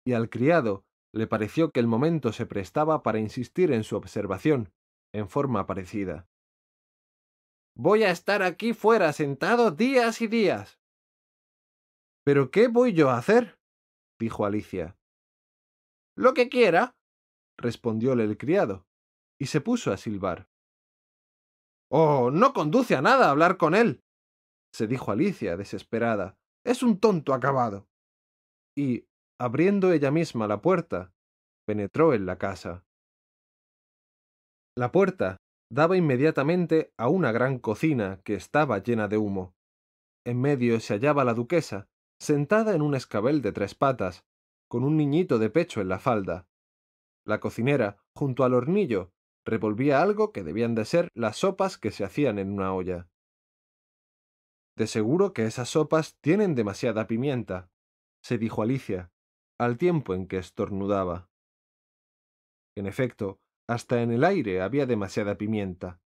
Y al criado le pareció que el momento se prestaba para insistir en su observación, en forma parecida. Voy a estar aquí fuera sentado días y días. ¿Pero qué voy yo a hacer? dijo Alicia. Lo que quiera, respondióle el criado, y se puso a silbar. Oh, no conduce a nada hablar con él, se dijo Alicia, desesperada. Es un tonto acabado. Y, abriendo ella misma la puerta, penetró en la casa. La puerta daba inmediatamente a una gran cocina que estaba llena de humo. En medio se hallaba la duquesa, sentada en un escabel de tres patas, con un niñito de pecho en la falda. La cocinera, junto al hornillo, revolvía algo que debían de ser las sopas que se hacían en una olla. De seguro que esas sopas tienen demasiada pimienta, se dijo Alicia, al tiempo en que estornudaba. En efecto, hasta en el aire había demasiada pimienta.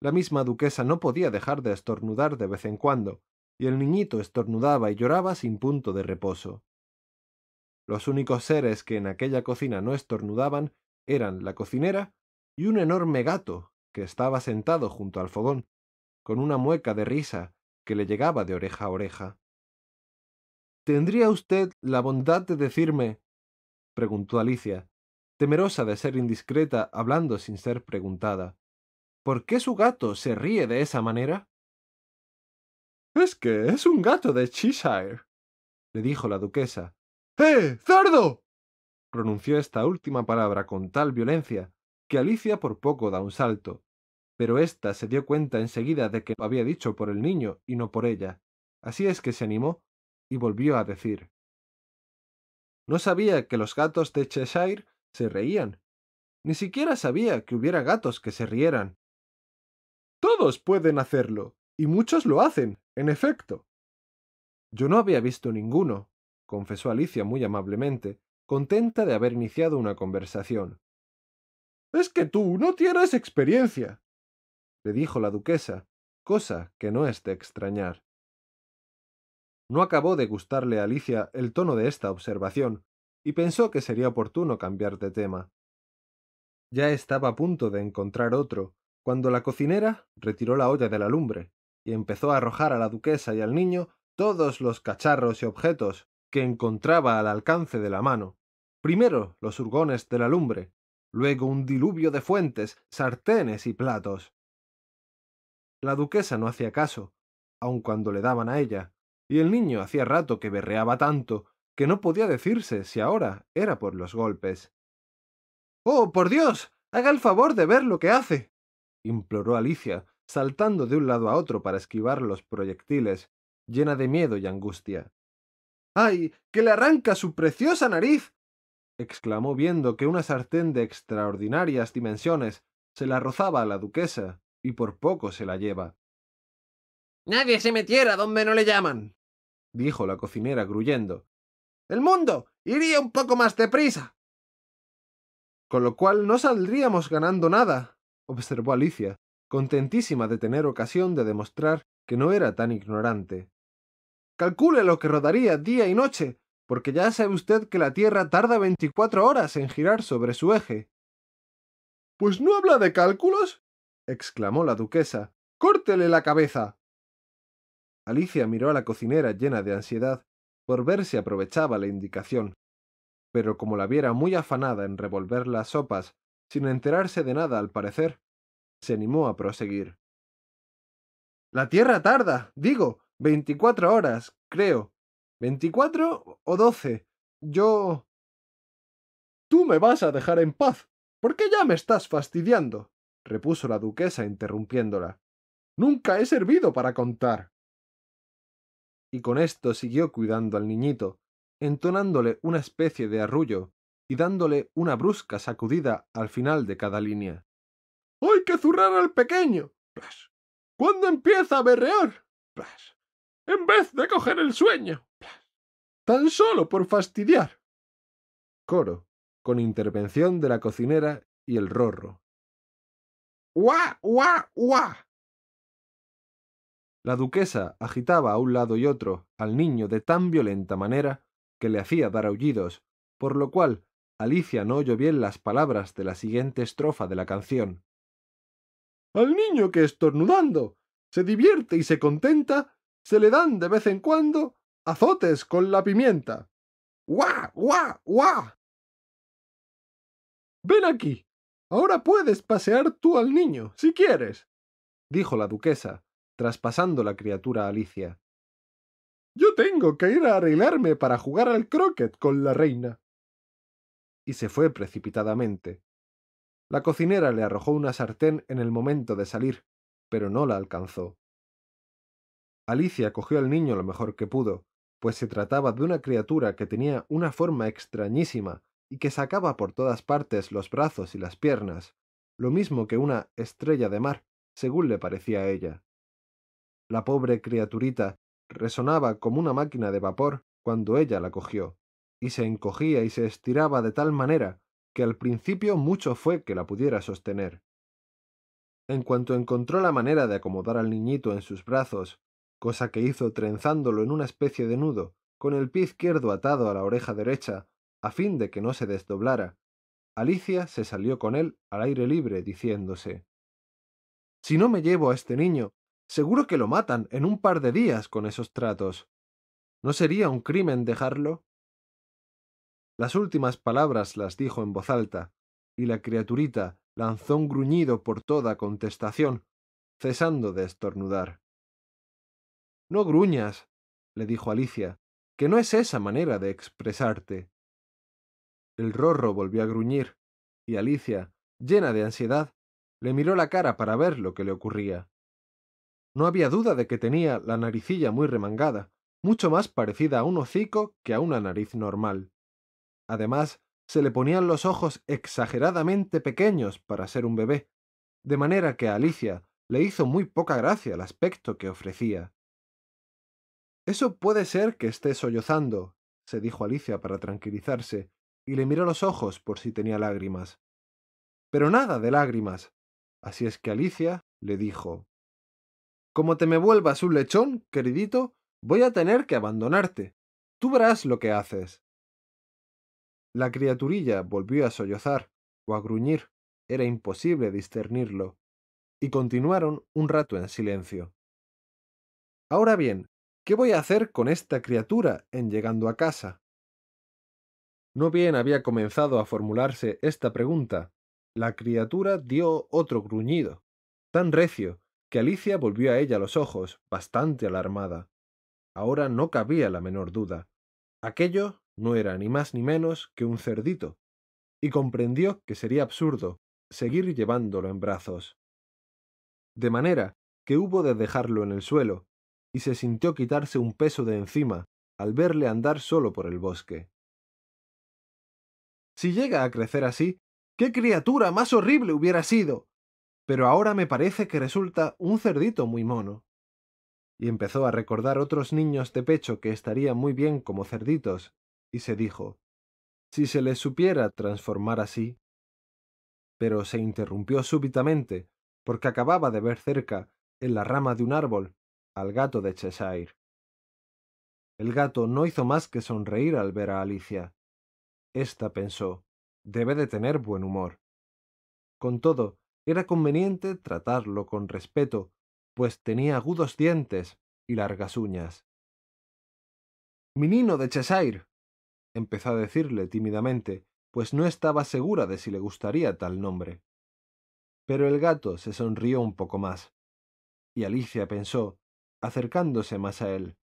La misma duquesa no podía dejar de estornudar de vez en cuando, y el niñito estornudaba y lloraba sin punto de reposo. Los únicos seres que en aquella cocina no estornudaban eran la cocinera y un enorme gato que estaba sentado junto al fogón, con una mueca de risa que le llegaba de oreja a oreja. ¿Tendría usted la bondad de decirme? preguntó Alicia, temerosa de ser indiscreta hablando sin ser preguntada. ¿Por qué su gato se ríe de esa manera? Es que es un gato de Cheshire, le dijo la duquesa. ¡Eh, cerdo! pronunció esta última palabra con tal violencia que Alicia por poco da un salto, pero ésta se dio cuenta enseguida de que lo había dicho por el niño y no por ella. Así es que se animó y volvió a decir No sabía que los gatos de Cheshire se reían. Ni siquiera sabía que hubiera gatos que se rieran. Todos pueden hacerlo, y muchos lo hacen, en efecto. Yo no había visto ninguno, confesó Alicia muy amablemente, contenta de haber iniciado una conversación. Es que tú no tienes experiencia, le dijo la duquesa, cosa que no es de extrañar. No acabó de gustarle a Alicia el tono de esta observación, y pensó que sería oportuno cambiar de tema. Ya estaba a punto de encontrar otro, cuando la cocinera retiró la olla de la lumbre y empezó a arrojar a la duquesa y al niño todos los cacharros y objetos que encontraba al alcance de la mano. Primero los hurgones de la lumbre, luego un diluvio de fuentes, sartenes y platos. La duquesa no hacía caso, aun cuando le daban a ella, y el niño hacía rato que berreaba tanto que no podía decirse si ahora era por los golpes. Oh, por Dios. haga el favor de ver lo que hace. imploró Alicia, saltando de un lado a otro para esquivar los proyectiles, llena de miedo y angustia. ¡Ay! que le arranca su preciosa nariz exclamó viendo que una sartén de extraordinarias dimensiones se la rozaba a la duquesa, y por poco se la lleva. Nadie se metiera donde no le llaman, dijo la cocinera gruyendo. El mundo iría un poco más deprisa. Con lo cual no saldríamos ganando nada, observó Alicia, contentísima de tener ocasión de demostrar que no era tan ignorante. Calcule lo que rodaría día y noche porque ya sabe usted que la Tierra tarda veinticuatro horas en girar sobre su eje. Pues no habla de cálculos, exclamó la duquesa. Córtele la cabeza. Alicia miró a la cocinera llena de ansiedad por ver si aprovechaba la indicación, pero como la viera muy afanada en revolver las sopas, sin enterarse de nada al parecer, se animó a proseguir. La Tierra tarda, digo, veinticuatro horas, creo, ¿Veinticuatro o doce? Yo... Tú me vas a dejar en paz, porque ya me estás fastidiando, repuso la duquesa interrumpiéndola. Nunca he servido para contar. Y con esto siguió cuidando al niñito, entonándole una especie de arrullo y dándole una brusca sacudida al final de cada línea. ¡Hay que zurrar al pequeño! Pues, ¿Cuándo empieza a berrear? En vez de coger el sueño tan solo por fastidiar. Coro, con intervención de la cocinera y el rorro. ¡Guau, guau, guau! La duquesa agitaba a un lado y otro al niño de tan violenta manera que le hacía dar aullidos, por lo cual Alicia no oyó bien las palabras de la siguiente estrofa de la canción. Al niño que estornudando se divierte y se contenta, se le dan de vez en cuando azotes con la pimienta. ¡Guau, guau, guau! Ven aquí. Ahora puedes pasear tú al niño, si quieres, dijo la duquesa, traspasando la criatura a Alicia. Yo tengo que ir a arreglarme para jugar al croquet con la reina. Y se fue precipitadamente. La cocinera le arrojó una sartén en el momento de salir, pero no la alcanzó. Alicia cogió al niño lo mejor que pudo, pues se trataba de una criatura que tenía una forma extrañísima y que sacaba por todas partes los brazos y las piernas, lo mismo que una estrella de mar, según le parecía a ella. La pobre criaturita resonaba como una máquina de vapor cuando ella la cogió, y se encogía y se estiraba de tal manera que al principio mucho fue que la pudiera sostener. En cuanto encontró la manera de acomodar al niñito en sus brazos, cosa que hizo trenzándolo en una especie de nudo, con el pie izquierdo atado a la oreja derecha, a fin de que no se desdoblara, Alicia se salió con él al aire libre, diciéndose Si no me llevo a este niño, seguro que lo matan en un par de días con esos tratos. ¿No sería un crimen dejarlo? Las últimas palabras las dijo en voz alta, y la criaturita lanzó un gruñido por toda contestación, cesando de estornudar. No gruñas, le dijo Alicia, que no es esa manera de expresarte. El rorro volvió a gruñir, y Alicia, llena de ansiedad, le miró la cara para ver lo que le ocurría. No había duda de que tenía la naricilla muy remangada, mucho más parecida a un hocico que a una nariz normal. Además, se le ponían los ojos exageradamente pequeños para ser un bebé, de manera que a Alicia le hizo muy poca gracia el aspecto que ofrecía. Eso puede ser que esté sollozando, se dijo Alicia para tranquilizarse, y le miró los ojos por si tenía lágrimas. Pero nada de lágrimas. Así es que Alicia le dijo Como te me vuelvas un lechón, queridito, voy a tener que abandonarte. Tú verás lo que haces. La criaturilla volvió a sollozar o a gruñir. Era imposible discernirlo. Y continuaron un rato en silencio. Ahora bien, ¿qué voy a hacer con esta criatura en llegando a casa? No bien había comenzado a formularse esta pregunta, la criatura dio otro gruñido, tan recio, que Alicia volvió a ella los ojos, bastante alarmada. Ahora no cabía la menor duda. Aquello no era ni más ni menos que un cerdito, y comprendió que sería absurdo seguir llevándolo en brazos. De manera que hubo de dejarlo en el suelo, y se sintió quitarse un peso de encima al verle andar solo por el bosque. Si llega a crecer así, qué criatura más horrible hubiera sido. Pero ahora me parece que resulta un cerdito muy mono. Y empezó a recordar otros niños de pecho que estarían muy bien como cerditos, y se dijo, si se les supiera transformar así. Pero se interrumpió súbitamente, porque acababa de ver cerca, en la rama de un árbol, al gato de Cheshire. El gato no hizo más que sonreír al ver a Alicia. Esta pensó, debe de tener buen humor. Con todo, era conveniente tratarlo con respeto, pues tenía agudos dientes y largas uñas. Minino de Cheshire, empezó a decirle tímidamente, pues no estaba segura de si le gustaría tal nombre. Pero el gato se sonrió un poco más, y Alicia pensó, acercándose más a él,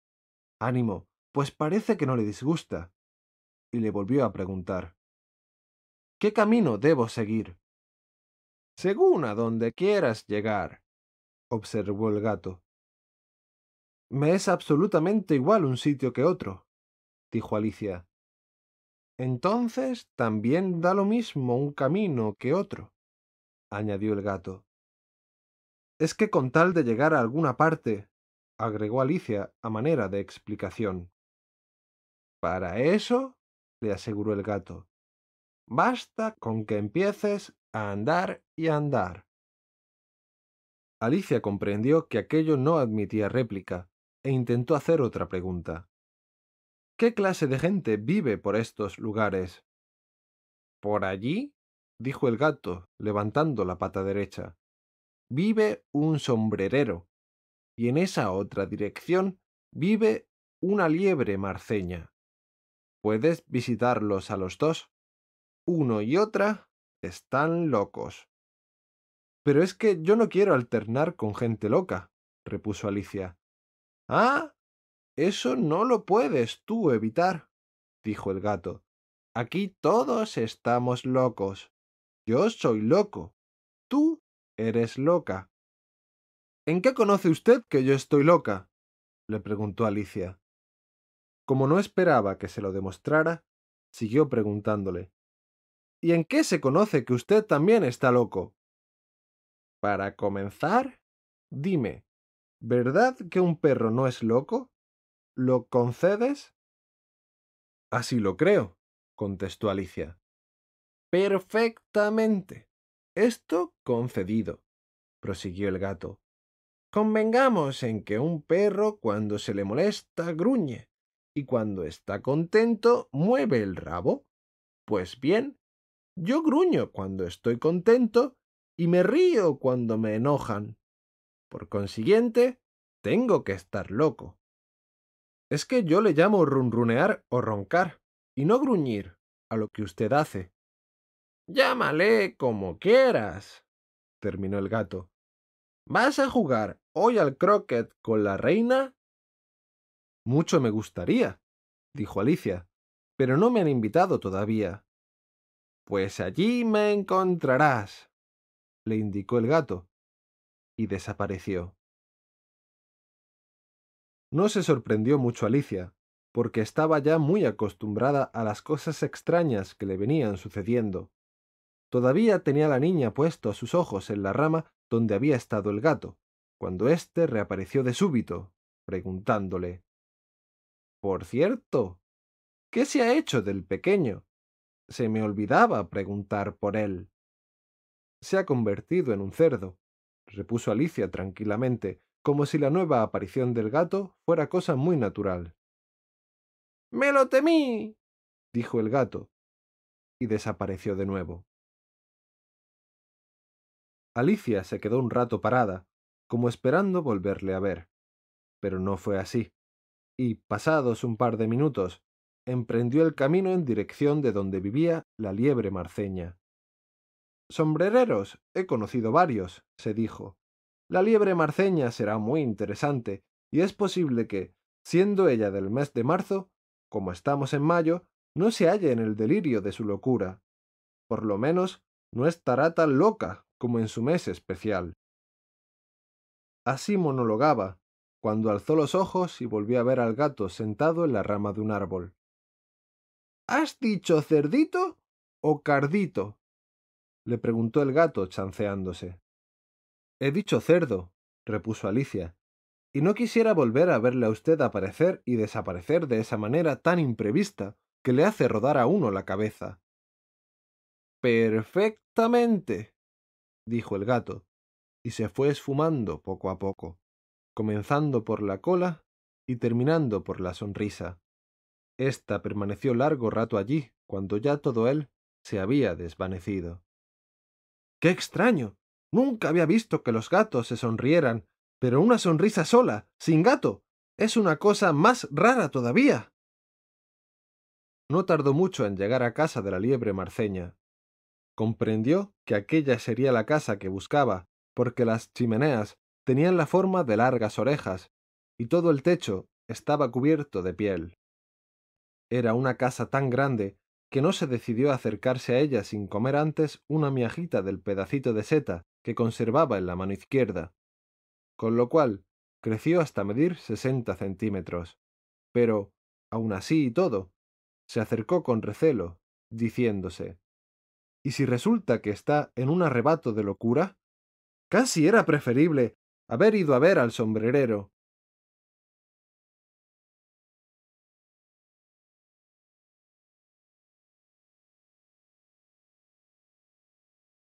Ánimo, pues parece que no le disgusta y le volvió a preguntar ¿Qué camino debo seguir? Según a donde quieras llegar, observó el gato. Me es absolutamente igual un sitio que otro, dijo Alicia. Entonces también da lo mismo un camino que otro, añadió el gato. Es que con tal de llegar a alguna parte, agregó Alicia a manera de explicación. Para eso le aseguró el gato. Basta con que empieces a andar y andar. Alicia comprendió que aquello no admitía réplica e intentó hacer otra pregunta. ¿Qué clase de gente vive por estos lugares? Por allí, dijo el gato, levantando la pata derecha, vive un sombrerero, y en esa otra dirección vive una liebre marceña. Puedes visitarlos a los dos. Uno y otra están locos. Pero es que yo no quiero alternar con gente loca, repuso Alicia. Ah, eso no lo puedes tú evitar, dijo el gato. Aquí todos estamos locos. Yo soy loco. Tú eres loca. ¿En qué conoce usted que yo estoy loca? le preguntó Alicia. Como no esperaba que se lo demostrara, siguió preguntándole. ¿Y en qué se conoce que usted también está loco? Para comenzar, dime, ¿verdad que un perro no es loco? ¿Lo concedes? Así lo creo, contestó Alicia. Perfectamente. Esto concedido, prosiguió el gato. Convengamos en que un perro cuando se le molesta gruñe y cuando está contento mueve el rabo. Pues bien, yo gruño cuando estoy contento y me río cuando me enojan. Por consiguiente, tengo que estar loco. Es que yo le llamo runrunear o roncar, y no gruñir, a lo que usted hace. Llámale como quieras, terminó el gato. ¿Vas a jugar hoy al croquet con la reina? Mucho me gustaría, dijo Alicia, pero no me han invitado todavía. Pues allí me encontrarás, le indicó el gato, y desapareció. No se sorprendió mucho Alicia, porque estaba ya muy acostumbrada a las cosas extrañas que le venían sucediendo. Todavía tenía la niña puesto sus ojos en la rama donde había estado el gato, cuando éste reapareció de súbito, preguntándole Por cierto, ¿qué se ha hecho del pequeño? Se me olvidaba preguntar por él se ha convertido en un cerdo, repuso Alicia tranquilamente, como si la nueva aparición del gato fuera cosa muy natural. Me lo temí. dijo el gato, y desapareció de nuevo. Alicia se quedó un rato parada, como esperando volverle a ver. Pero no fue así, y, pasados un par de minutos, emprendió el camino en dirección de donde vivía la liebre marceña. Sombrereros, he conocido varios, se dijo. La liebre marceña será muy interesante, y es posible que, siendo ella del mes de marzo, como estamos en mayo, no se halle en el delirio de su locura. Por lo menos, no estará tan loca como en su mes especial. Así monologaba, cuando alzó los ojos y volvió a ver al gato sentado en la rama de un árbol. ¿Has dicho cerdito o cardito? le preguntó el gato chanceándose. He dicho cerdo, repuso Alicia, y no quisiera volver a verle a usted aparecer y desaparecer de esa manera tan imprevista que le hace rodar a uno la cabeza. Perfectamente, dijo el gato, y se fue esfumando poco a poco, comenzando por la cola y terminando por la sonrisa. Esta permaneció largo rato allí, cuando ya todo él se había desvanecido. ¡Qué extraño! Nunca había visto que los gatos se sonrieran, pero una sonrisa sola, sin gato, es una cosa más rara todavía. No tardó mucho en llegar a casa de la liebre marceña. Comprendió que aquella sería la casa que buscaba, porque las chimeneas tenían la forma de largas orejas, y todo el techo estaba cubierto de piel. Era una casa tan grande que no se decidió acercarse a ella sin comer antes una miajita del pedacito de seta que conservaba en la mano izquierda, con lo cual creció hasta medir sesenta centímetros. Pero, aun así y todo, se acercó con recelo, diciéndose ¿Y si resulta que está en un arrebato de locura? Casi era preferible haber ido a ver al sombrerero,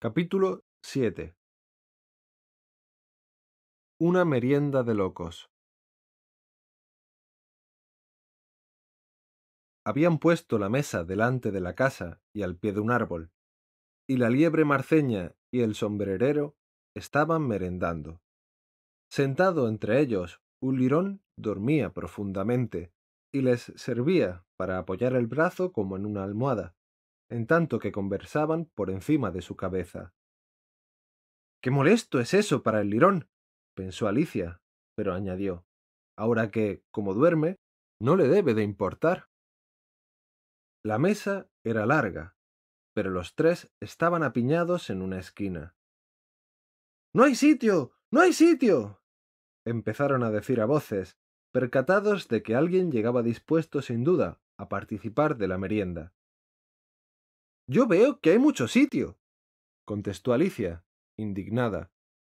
Capítulo 7 Una merienda de locos. Habían puesto la mesa delante de la casa y al pie de un árbol, y la liebre marceña y el sombrerero estaban merendando. Sentado entre ellos, un lirón dormía profundamente y les servía para apoyar el brazo como en una almohada, en tanto que conversaban por encima de su cabeza. Qué molesto es eso para el lirón, pensó Alicia, pero añadió, ahora que, como duerme, no le debe de importar. La mesa era larga, pero los tres estaban apiñados en una esquina. No hay sitio. no hay sitio. empezaron a decir a voces, percatados de que alguien llegaba dispuesto sin duda a participar de la merienda. Yo veo que hay mucho sitio, contestó Alicia, indignada,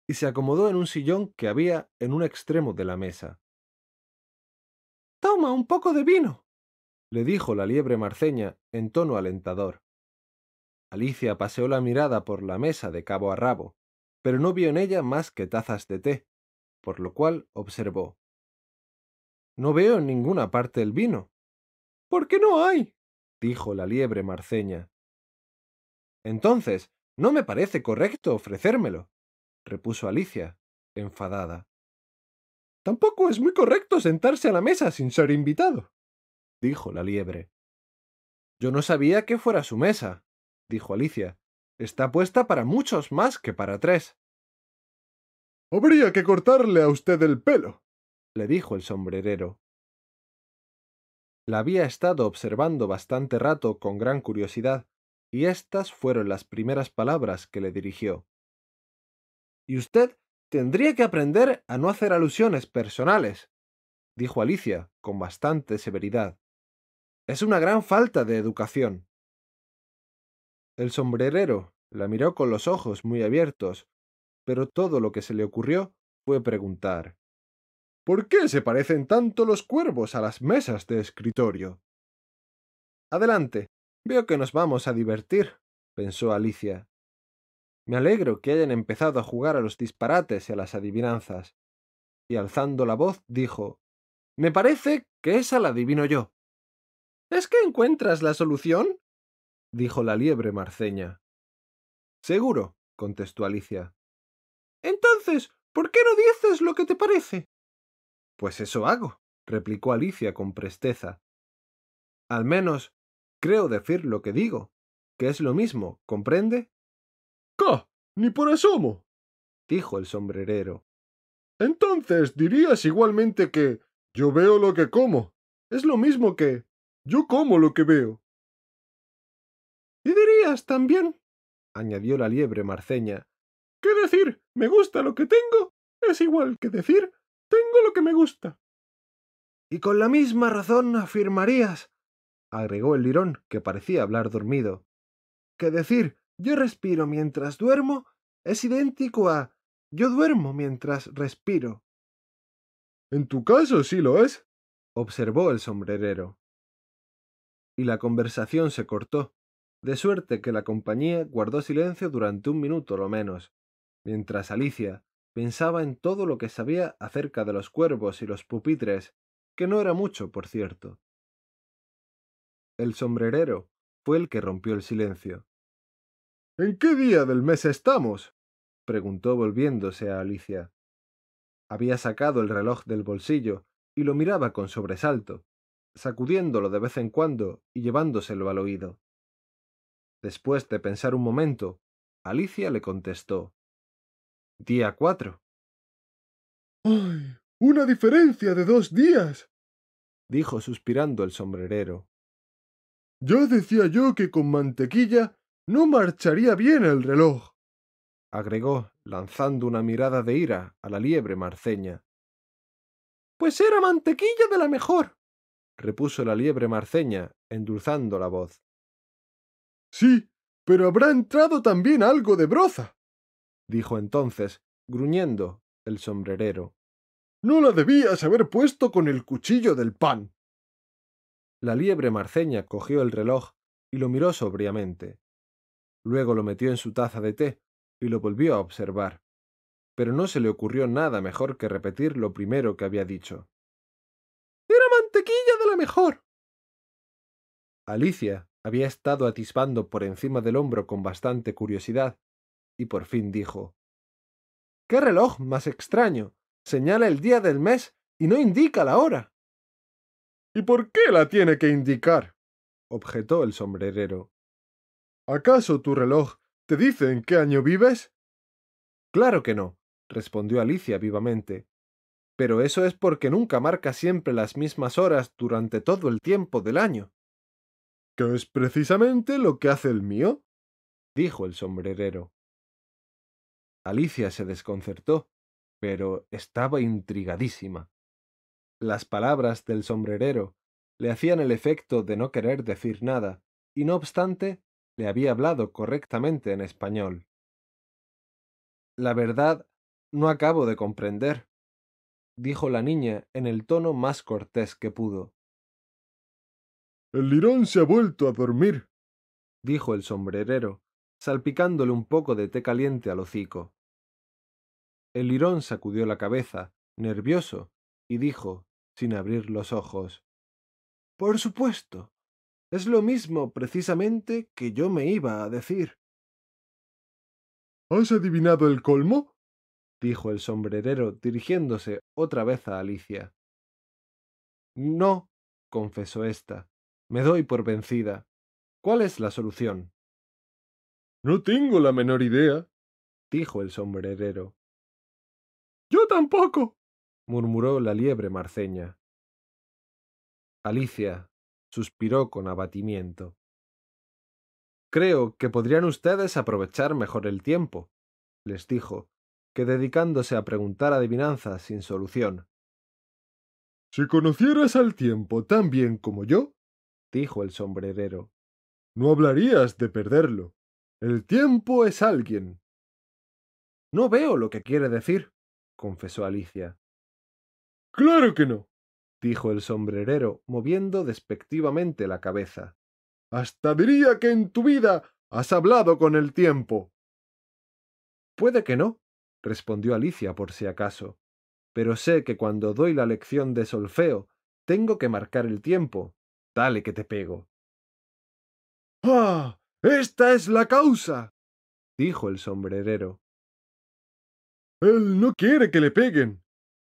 y se acomodó en un sillón que había en un extremo de la mesa. Toma un poco de vino, le dijo la liebre marceña en tono alentador. Alicia paseó la mirada por la mesa de cabo a rabo, pero no vio en ella más que tazas de té, por lo cual observó. No veo en ninguna parte el vino. ¿Por qué no hay? dijo la liebre marceña. Entonces, no me parece correcto ofrecérmelo, repuso Alicia, enfadada. Tampoco es muy correcto sentarse a la mesa sin ser invitado, dijo la liebre. Yo no sabía que fuera su mesa, dijo Alicia. Está puesta para muchos más que para tres. Habría que cortarle a usted el pelo, le dijo el sombrerero. La había estado observando bastante rato con gran curiosidad, y estas fueron las primeras palabras que le dirigió. Y usted tendría que aprender a no hacer alusiones personales, dijo Alicia con bastante severidad. Es una gran falta de educación. El sombrerero la miró con los ojos muy abiertos, pero todo lo que se le ocurrió fue preguntar ¿Por qué se parecen tanto los cuervos a las mesas de escritorio? Adelante. Veo que nos vamos a divertir, pensó Alicia. Me alegro que hayan empezado a jugar a los disparates y a las adivinanzas. Y alzando la voz dijo Me parece que esa la adivino yo. ¿Es que encuentras la solución? Dijo la liebre marceña. Seguro, contestó Alicia. Entonces, ¿por qué no dices lo que te parece? Pues eso hago, replicó Alicia con presteza. Al menos creo decir lo que digo, que es lo mismo, ¿comprende? ¡Ca! Ni por asomo. dijo el sombrerero. Entonces dirías igualmente que yo veo lo que como. Es lo mismo que yo como lo que veo. Y dirías también, añadió la liebre marceña, que decir me gusta lo que tengo es igual que decir tengo lo que me gusta. Y con la misma razón afirmarías, agregó el lirón, que parecía hablar dormido, que decir yo respiro mientras duermo es idéntico a yo duermo mientras respiro. En tu caso sí lo es, observó el sombrerero. Y la conversación se cortó, de suerte que la compañía guardó silencio durante un minuto lo menos, mientras Alicia, Pensaba en todo lo que sabía acerca de los cuervos y los pupitres, que no era mucho, por cierto. El sombrerero fue el que rompió el silencio. ¿En qué día del mes estamos? preguntó volviéndose a Alicia. Había sacado el reloj del bolsillo y lo miraba con sobresalto, sacudiéndolo de vez en cuando y llevándoselo al oído. Después de pensar un momento, Alicia le contestó Día cuatro. ¡Ay! Una diferencia de dos días. dijo suspirando el sombrerero. Ya decía yo que con mantequilla no marcharía bien el reloj, agregó, lanzando una mirada de ira a la liebre marceña. Pues era mantequilla de la mejor, repuso la liebre marceña, endulzando la voz. Sí, pero habrá entrado también algo de broza, dijo entonces, gruñendo, el sombrerero. No la debías haber puesto con el cuchillo del pan. La liebre marceña cogió el reloj y lo miró sobriamente. Luego lo metió en su taza de té y lo volvió a observar. Pero no se le ocurrió nada mejor que repetir lo primero que había dicho. Era mantequilla de la mejor. Alicia había estado atisbando por encima del hombro con bastante curiosidad, y por fin dijo ¿Qué reloj más extraño? Señala el día del mes y no indica la hora. ¿Y por qué la tiene que indicar? objetó el sombrerero. ¿Acaso tu reloj te dice en qué año vives? Claro que no, respondió Alicia vivamente. Pero eso es porque nunca marca siempre las mismas horas durante todo el tiempo del año. ¿Qué es precisamente lo que hace el mío? dijo el sombrerero. Alicia se desconcertó, pero estaba intrigadísima. Las palabras del sombrerero le hacían el efecto de no querer decir nada, y no obstante le había hablado correctamente en español. La verdad, no acabo de comprender, dijo la niña en el tono más cortés que pudo. El lirón se ha vuelto a dormir, dijo el sombrerero, salpicándole un poco de té caliente al hocico. El lirón sacudió la cabeza, nervioso, y dijo, sin abrir los ojos Por supuesto. Es lo mismo precisamente que yo me iba a decir. ¿Has adivinado el colmo? dijo el sombrerero dirigiéndose otra vez a Alicia. No, confesó ésta. Me doy por vencida. ¿Cuál es la solución? No tengo la menor idea, dijo el sombrerero. Yo tampoco, murmuró la liebre marceña. Alicia suspiró con abatimiento. Creo que podrían ustedes aprovechar mejor el tiempo, les dijo, que dedicándose a preguntar adivinanzas sin solución. Si conocieras al tiempo tan bien como yo, dijo el sombrerero, no hablarías de perderlo. El tiempo es alguien. No veo lo que quiere decir, confesó Alicia. Claro que no, dijo el sombrerero, moviendo despectivamente la cabeza. Hasta diría que en tu vida has hablado con el tiempo. Puede que no, respondió Alicia por si acaso, pero sé que cuando doy la lección de solfeo tengo que marcar el tiempo. Dale que te pego. ¡Ah! Esta es la causa. dijo el sombrerero. Él no quiere que le peguen,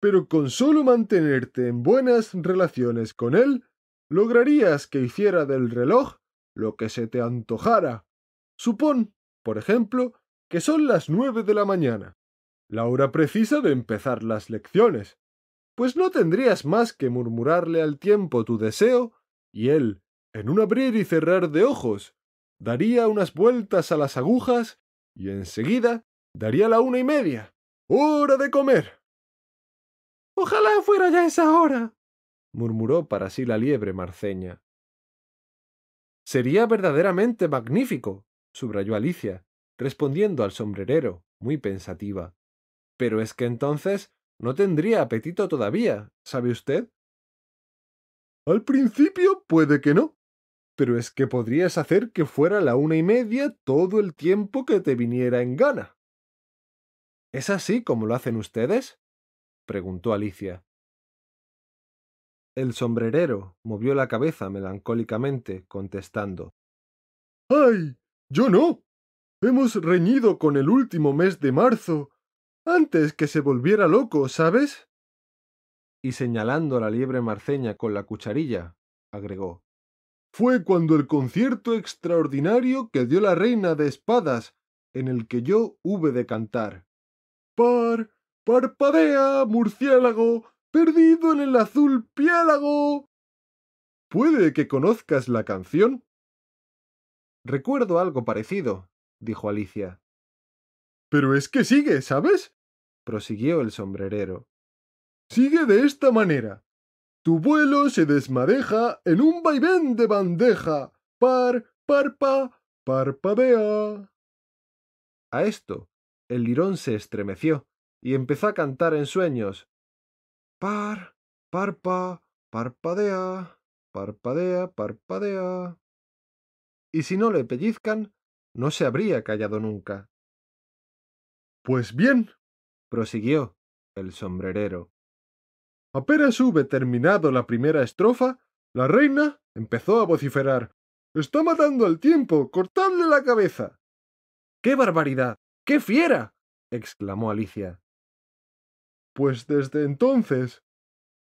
pero con solo mantenerte en buenas relaciones con él, lograrías que hiciera del reloj lo que se te antojara. Supón, por ejemplo, que son las nueve de la mañana, la hora precisa de empezar las lecciones, pues no tendrías más que murmurarle al tiempo tu deseo, y él, en un abrir y cerrar de ojos, daría unas vueltas a las agujas, y enseguida daría la una y media. ¡Hora de comer! Ojalá fuera ya esa hora, murmuró para sí la liebre marceña. Sería verdaderamente magnífico, subrayó Alicia, respondiendo al sombrerero, muy pensativa. Pero es que entonces no tendría apetito todavía, ¿sabe usted? Al principio puede que no, pero es que podrías hacer que fuera la una y media todo el tiempo que te viniera en gana. ¿Es así como lo hacen ustedes? preguntó Alicia. El sombrerero movió la cabeza melancólicamente, contestando ¡Ay! Yo no. Hemos reñido con el último mes de marzo, antes que se volviera loco, ¿sabes? Y señalando a la liebre marceña con la cucharilla, agregó Fue cuando el concierto extraordinario que dio la reina de espadas, en el que yo hube de cantar. Par, Parpadea, murciélago, perdido en el azul piélago. ¿Puede que conozcas la canción? Recuerdo algo parecido, dijo Alicia. Pero es que sigue, ¿sabes? prosiguió el sombrerero. Sigue de esta manera. Tu vuelo se desmadeja en un vaivén de bandeja. Par, parpa, parpadea. A esto, el lirón se estremeció y empezó a cantar en sueños. Par, parpa, parpadea, parpadea, parpadea. Y si no le pellizcan, no se habría callado nunca. Pues bien, prosiguió el sombrerero. Apenas hube terminado la primera estrofa, la reina empezó a vociferar. Está matando al tiempo. Cortadle la cabeza. ¡Qué barbaridad! ¡Qué fiera! exclamó Alicia. Pues desde entonces,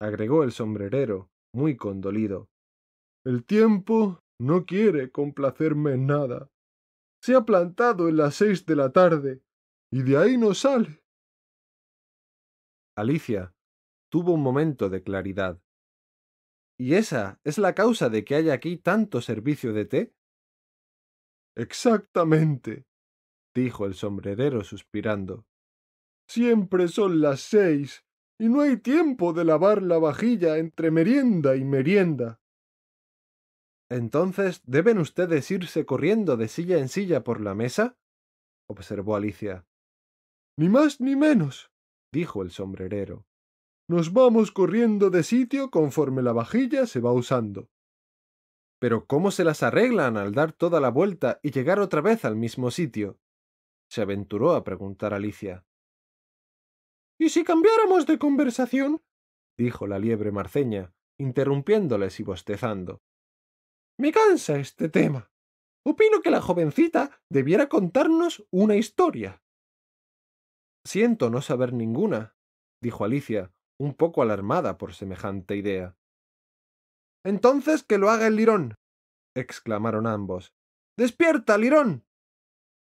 agregó el sombrerero, muy condolido, el tiempo no quiere complacerme en nada. Se ha plantado en las seis de la tarde y de ahí no sale. Alicia tuvo un momento de claridad. ¿Y esa es la causa de que haya aquí tanto servicio de té? Exactamente, dijo el sombrerero suspirando. Siempre son las seis y no hay tiempo de lavar la vajilla entre merienda y merienda. Entonces deben ustedes irse corriendo de silla en silla por la mesa, observó Alicia. Ni más ni menos, dijo el sombrerero. Nos vamos corriendo de sitio conforme la vajilla se va usando. Pero ¿cómo se las arreglan al dar toda la vuelta y llegar otra vez al mismo sitio? se aventuró a preguntar Alicia. ¿Y si cambiáramos de conversación? dijo la liebre marceña, interrumpiéndoles y bostezando. Me cansa este tema. Opino que la jovencita debiera contarnos una historia. Siento no saber ninguna, dijo Alicia, un poco alarmada por semejante idea. Entonces que lo haga el lirón. exclamaron ambos. ¡Despierta, lirón!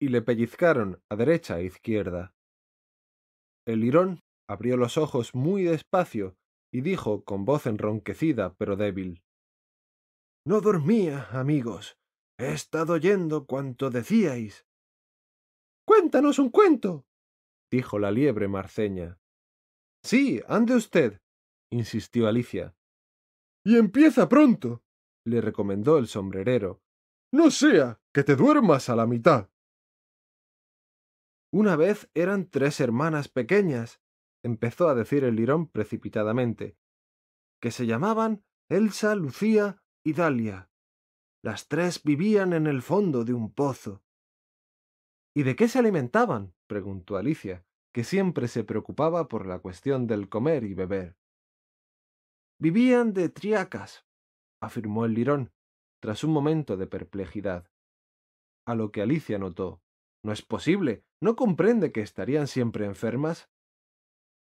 y le pellizcaron a derecha e izquierda. El lirón abrió los ojos muy despacio y dijo con voz enronquecida pero débil No dormía, amigos. He estado oyendo cuanto decíais. Cuéntanos un cuento. dijo la liebre marceña. Sí, ande usted, insistió Alicia. Y empieza pronto, le recomendó el sombrerero. No sea que te duermas a la mitad. Una vez eran tres hermanas pequeñas, empezó a decir el lirón precipitadamente, que se llamaban Elsa, Lucía y Dalia. Las tres vivían en el fondo de un pozo. ¿Y de qué se alimentaban? preguntó Alicia, que siempre se preocupaba por la cuestión del comer y beber. Vivían de triacas, afirmó el lirón, tras un momento de perplejidad. A lo que Alicia notó. No es posible. ¿No comprende que estarían siempre enfermas?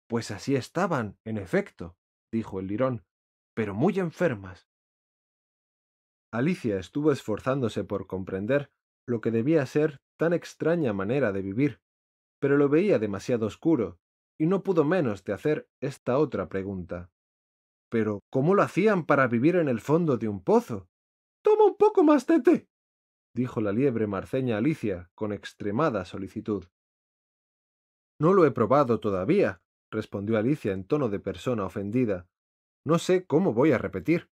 Pues así estaban, en efecto, dijo el lirón, pero muy enfermas. Alicia estuvo esforzándose por comprender lo que debía ser tan extraña manera de vivir, pero lo veía demasiado oscuro, y no pudo menos de hacer esta otra pregunta. Pero, ¿cómo lo hacían para vivir en el fondo de un pozo? Toma un poco más de té, dijo la liebre marceña Alicia con extremada solicitud. No lo he probado todavía, respondió Alicia en tono de persona ofendida. No sé cómo voy a repetir.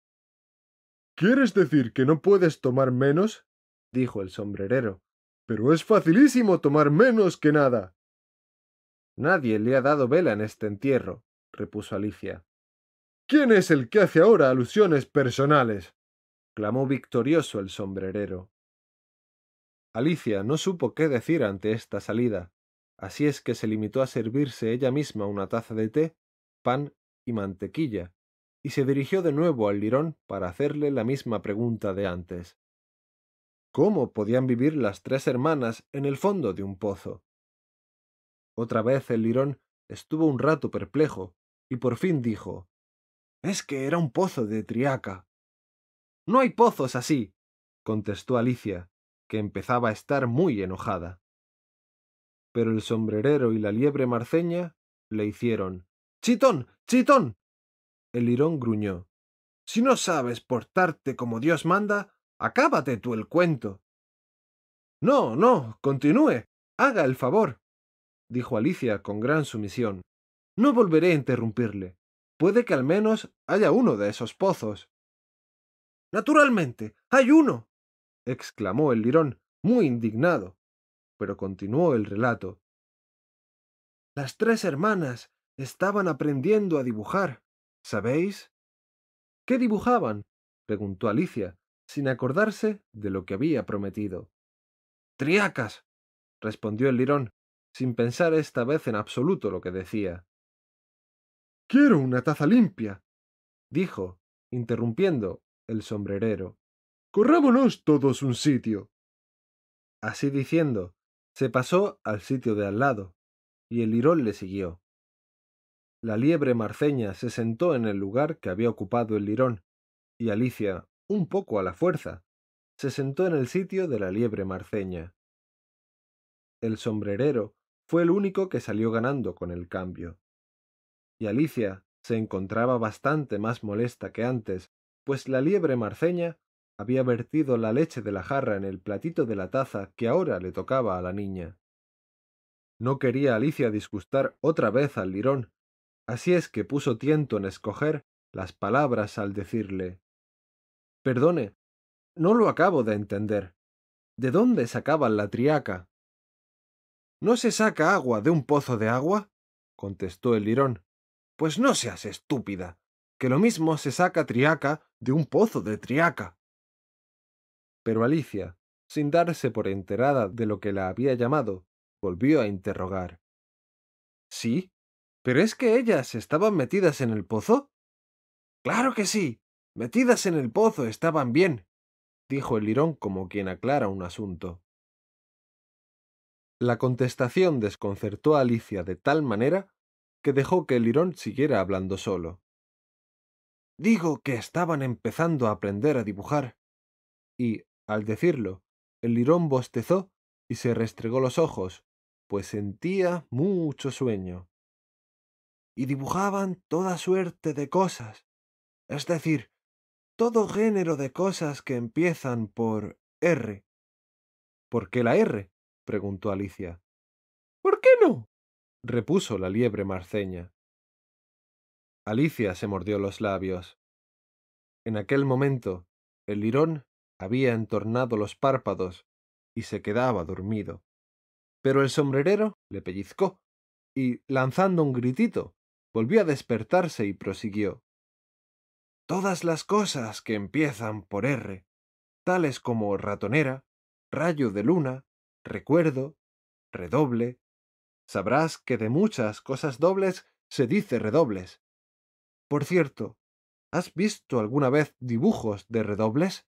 ¿Quieres decir que no puedes tomar menos? dijo el sombrerero. Pero es facilísimo tomar menos que nada. Nadie le ha dado vela en este entierro, repuso Alicia. ¿Quién es el que hace ahora alusiones personales? clamó victorioso el sombrerero. Alicia no supo qué decir ante esta salida, así es que se limitó a servirse ella misma una taza de té, pan y mantequilla, y se dirigió de nuevo al lirón para hacerle la misma pregunta de antes. ¿Cómo podían vivir las tres hermanas en el fondo de un pozo? Otra vez el lirón estuvo un rato perplejo, y por fin dijo Es que era un pozo de triaca. No hay pozos así, contestó Alicia, que empezaba a estar muy enojada. Pero el sombrerero y la liebre marceña le hicieron ¡Chitón! ¡Chitón! El lirón gruñó. Si no sabes portarte como Dios manda, acábate tú el cuento. No, no, continúe. Haga el favor, dijo Alicia con gran sumisión. No volveré a interrumpirle. Puede que al menos haya uno de esos pozos. Naturalmente, hay uno, exclamó el lirón, muy indignado. Pero continuó el relato. Las tres hermanas estaban aprendiendo a dibujar, ¿sabéis? ¿Qué dibujaban? preguntó Alicia, sin acordarse de lo que había prometido. Triacas, respondió el lirón, sin pensar esta vez en absoluto lo que decía. Quiero una taza limpia, dijo, interrumpiendo, el sombrerero. Corrámonos todos un sitio. Así diciendo, se pasó al sitio de al lado, y el lirón le siguió. La liebre marceña se sentó en el lugar que había ocupado el lirón, y Alicia, un poco a la fuerza, se sentó en el sitio de la liebre marceña. El sombrerero fue el único que salió ganando con el cambio. Y Alicia se encontraba bastante más molesta que antes, pues la liebre marceña había vertido la leche de la jarra en el platito de la taza que ahora le tocaba a la niña. No quería Alicia disgustar otra vez al lirón, así es que puso tiento en escoger las palabras al decirle Perdone, no lo acabo de entender. ¿De dónde sacaban la triaca? ¿No se saca agua de un pozo de agua? contestó el lirón. Pues no seas estúpida, que lo mismo se saca triaca de un pozo de triaca. Pero Alicia, sin darse por enterada de lo que la había llamado, volvió a interrogar. ¿Sí? ¿Pero es que ellas estaban metidas en el pozo? Claro que sí. Metidas en el pozo estaban bien, dijo el lirón como quien aclara un asunto. La contestación desconcertó a Alicia de tal manera que dejó que el lirón siguiera hablando solo. Digo que estaban empezando a aprender a dibujar. Y, al decirlo, el lirón bostezó y se restregó los ojos, pues sentía mucho sueño. Y dibujaban toda suerte de cosas, es decir, todo género de cosas que empiezan por R. ¿Por qué la R? Preguntó Alicia. ¿Por qué no? repuso la liebre marceña. Alicia se mordió los labios. En aquel momento, el lirón había entornado los párpados y se quedaba dormido. Pero el sombrerero le pellizcó y, lanzando un gritito, volvió a despertarse y prosiguió. Todas las cosas que empiezan por R, tales como ratonera, rayo de luna, recuerdo, redoble. Sabrás que de muchas cosas dobles se dice redobles. Por cierto, ¿has visto alguna vez dibujos de redobles?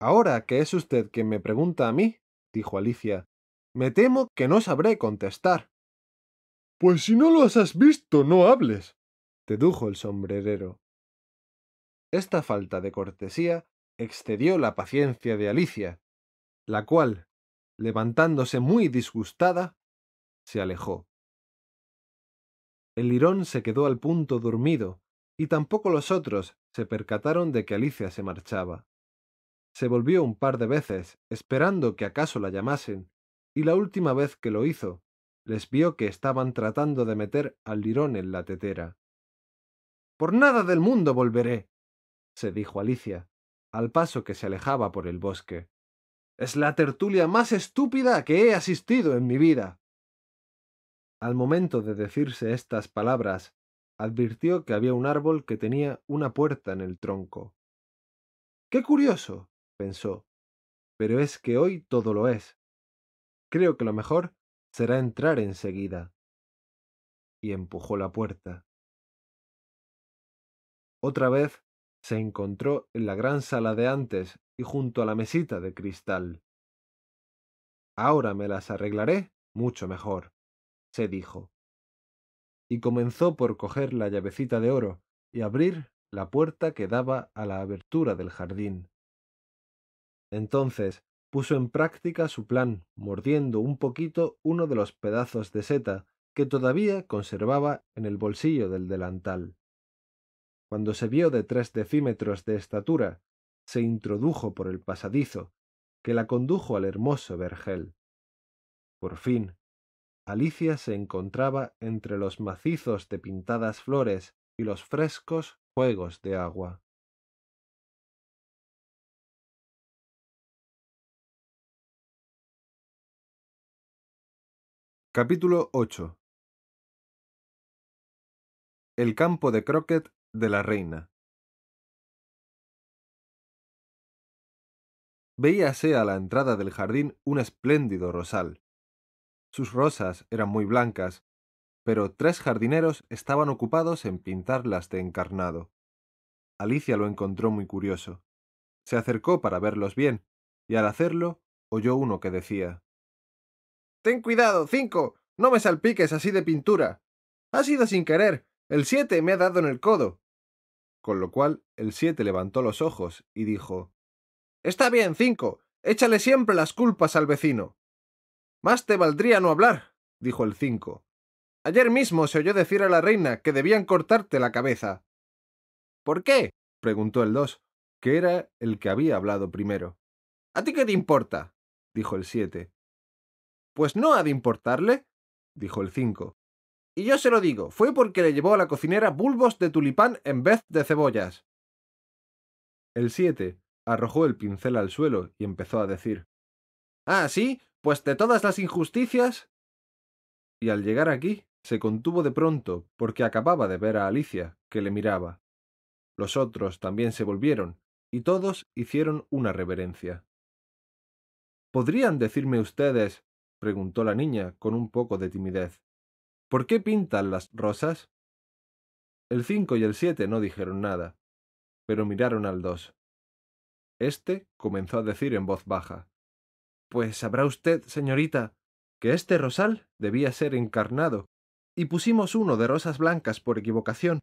Ahora que es usted quien me pregunta a mí, dijo Alicia, me temo que no sabré contestar. Pues si no los has visto, no hables, dedujo el sombrerero. Esta falta de cortesía excedió la paciencia de Alicia, la cual, levantándose muy disgustada, se alejó. El lirón se quedó al punto dormido, y tampoco los otros se percataron de que Alicia se marchaba. Se volvió un par de veces, esperando que acaso la llamasen, y la última vez que lo hizo, les vio que estaban tratando de meter al lirón en la tetera. Por nada del mundo volveré, se dijo Alicia, al paso que se alejaba por el bosque. Es la tertulia más estúpida que he asistido en mi vida. Al momento de decirse estas palabras, advirtió que había un árbol que tenía una puerta en el tronco. Qué curioso, pensó, pero es que hoy todo lo es. Creo que lo mejor será entrar enseguida. Y empujó la puerta. Otra vez se encontró en la gran sala de antes y junto a la mesita de cristal. Ahora me las arreglaré mucho mejor, se dijo. Y comenzó por coger la llavecita de oro y abrir la puerta que daba a la abertura del jardín. Entonces puso en práctica su plan, mordiendo un poquito uno de los pedazos de seta que todavía conservaba en el bolsillo del delantal. Cuando se vio de tres decímetros de estatura, se introdujo por el pasadizo, que la condujo al hermoso vergel. Por fin, Alicia se encontraba entre los macizos de pintadas flores y los frescos juegos de agua. Capítulo 8 El campo de croquet de la reina. Veíase a la entrada del jardín un espléndido rosal. Sus rosas eran muy blancas, pero tres jardineros estaban ocupados en pintarlas de encarnado. Alicia lo encontró muy curioso. Se acercó para verlos bien, y al hacerlo oyó uno que decía Ten cuidado, cinco. No me salpiques así de pintura. Ha sido sin querer. El siete me ha dado en el codo. Con lo cual el siete levantó los ojos y dijo Está bien, cinco. Échale siempre las culpas al vecino. Más te valdría no hablar, dijo el cinco. Ayer mismo se oyó decir a la reina que debían cortarte la cabeza. ¿Por qué? preguntó el dos, que era el que había hablado primero. ¿A ti qué te importa? dijo el siete. Pues no ha de importarle, dijo el cinco. Y yo se lo digo, fue porque le llevó a la cocinera bulbos de tulipán en vez de cebollas. El siete arrojó el pincel al suelo y empezó a decir Ah, sí, pues de todas las injusticias. Y al llegar aquí se contuvo de pronto porque acababa de ver a Alicia, que le miraba. Los otros también se volvieron, y todos hicieron una reverencia. ¿Podrían decirme ustedes, preguntó la niña con un poco de timidez, ¿por qué pintan las rosas? El cinco y el siete no dijeron nada, pero miraron al dos. Este comenzó a decir en voz baja Pues sabrá usted, señorita, que este rosal debía ser encarnado, y pusimos uno de rosas blancas por equivocación,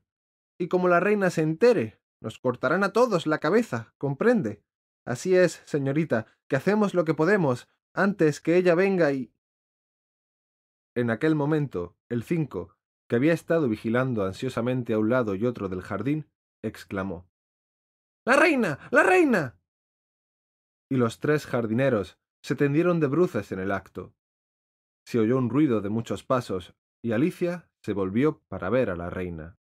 y como la reina se entere, nos cortarán a todos la cabeza, comprende. Así es, señorita, que hacemos lo que podemos antes que ella venga y. En aquel momento, el cinco, que había estado vigilando ansiosamente a un lado y otro del jardín, exclamó La reina. la reina. Y los tres jardineros se tendieron de bruces en el acto. Se oyó un ruido de muchos pasos, y Alicia se volvió para ver a la reina.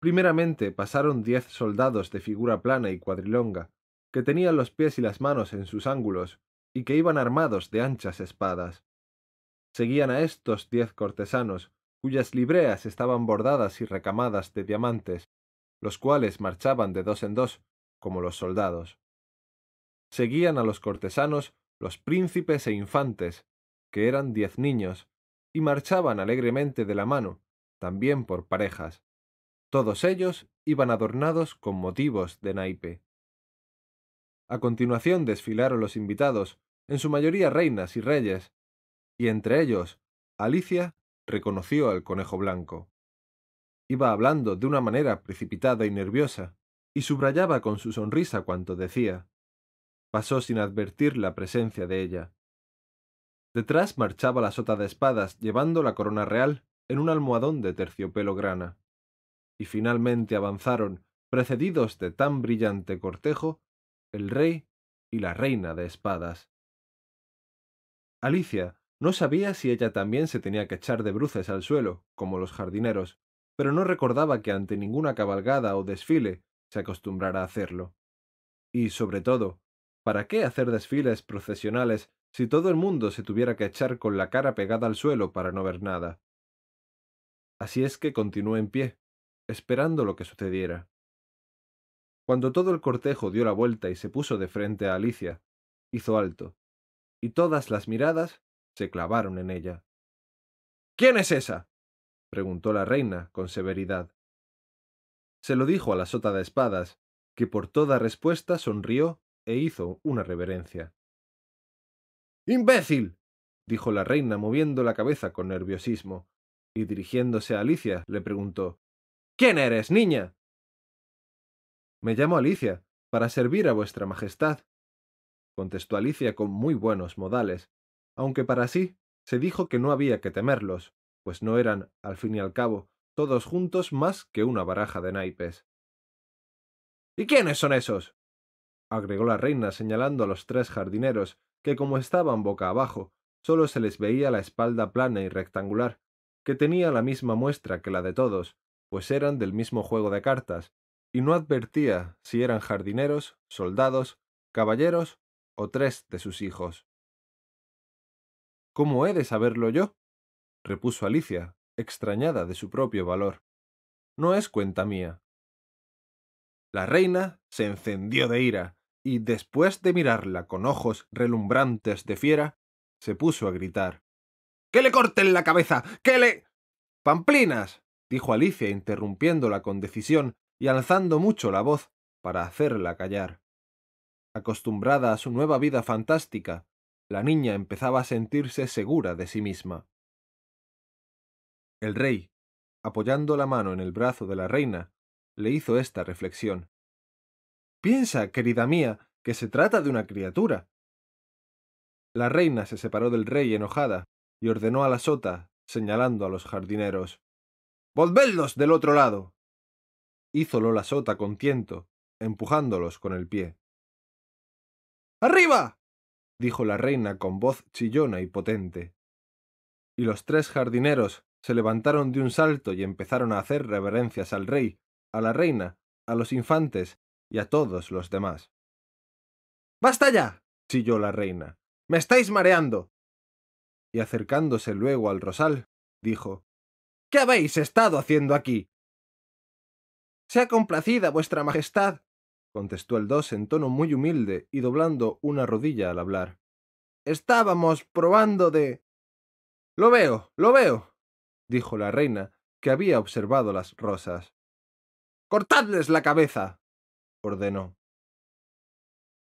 Primeramente pasaron diez soldados de figura plana y cuadrilonga, que tenían los pies y las manos en sus ángulos, y que iban armados de anchas espadas. Seguían a estos diez cortesanos, cuyas libreas estaban bordadas y recamadas de diamantes, los cuales marchaban de dos en dos, como los soldados. Seguían a los cortesanos los príncipes e infantes, que eran diez niños, y marchaban alegremente de la mano, también por parejas. Todos ellos iban adornados con motivos de naipe. A continuación desfilaron los invitados, en su mayoría reinas y reyes, y entre ellos, Alicia reconoció al conejo blanco. Iba hablando de una manera precipitada y nerviosa, y subrayaba con su sonrisa cuanto decía. Pasó sin advertir la presencia de ella. Detrás marchaba la sota de espadas llevando la corona real en un almohadón de terciopelo grana. Y finalmente avanzaron, precedidos de tan brillante cortejo, el rey y la reina de espadas. Alicia no sabía si ella también se tenía que echar de bruces al suelo, como los jardineros, pero no recordaba que ante ninguna cabalgada o desfile se acostumbrara a hacerlo. Y, sobre todo, ¿para qué hacer desfiles procesionales si todo el mundo se tuviera que echar con la cara pegada al suelo para no ver nada? Así es que continuó en pie, esperando lo que sucediera. Cuando todo el cortejo dio la vuelta y se puso de frente a Alicia, hizo alto, y todas las miradas se clavaron en ella. ¿Quién es esa? preguntó la reina con severidad. Se lo dijo a la sota de espadas, que por toda respuesta sonrió e hizo una reverencia. ¡Imbécil! dijo la reina moviendo la cabeza con nerviosismo, y dirigiéndose a Alicia le preguntó ¿Quién eres, niña? Me llamo Alicia, para servir a vuestra Majestad, contestó Alicia con muy buenos modales, aunque para sí se dijo que no había que temerlos, pues no eran, al fin y al cabo, todos juntos más que una baraja de naipes. ¿Y quiénes son esos? agregó la reina señalando a los tres jardineros, que como estaban boca abajo, sólo se les veía la espalda plana y rectangular, que tenía la misma muestra que la de todos, pues eran del mismo juego de cartas, y no advertía si eran jardineros, soldados, caballeros o tres de sus hijos. ¿Cómo he de saberlo yo? repuso Alicia, extrañada de su propio valor. No es cuenta mía. La reina se encendió de ira, y después de mirarla con ojos relumbrantes de fiera, se puso a gritar. ¡Que le corten la cabeza! ¡Que le... Pamplinas. dijo Alicia interrumpiéndola con decisión y alzando mucho la voz para hacerla callar. Acostumbrada a su nueva vida fantástica, la niña empezaba a sentirse segura de sí misma. El rey, apoyando la mano en el brazo de la reina, le hizo esta reflexión. Piensa, querida mía, que se trata de una criatura. La reina se separó del rey enojada y ordenó a la sota, señalando a los jardineros. Volvedlos del otro lado. Hízolo la sota con tiento, empujándolos con el pie. ¡Arriba! Dijo la reina con voz chillona y potente. Y los tres jardineros se levantaron de un salto y empezaron a hacer reverencias al rey, a la reina, a los infantes y a todos los demás. ¡Basta ya! chilló la reina. ¡Me estáis mareando! Y acercándose luego al rosal, dijo ¿Qué habéis estado haciendo aquí? Sea complacida vuestra Majestad, contestó el dos en tono muy humilde y doblando una rodilla al hablar. Estábamos probando de. Lo veo, lo veo, dijo la reina, que había observado las rosas. Cortadles la cabeza, ordenó.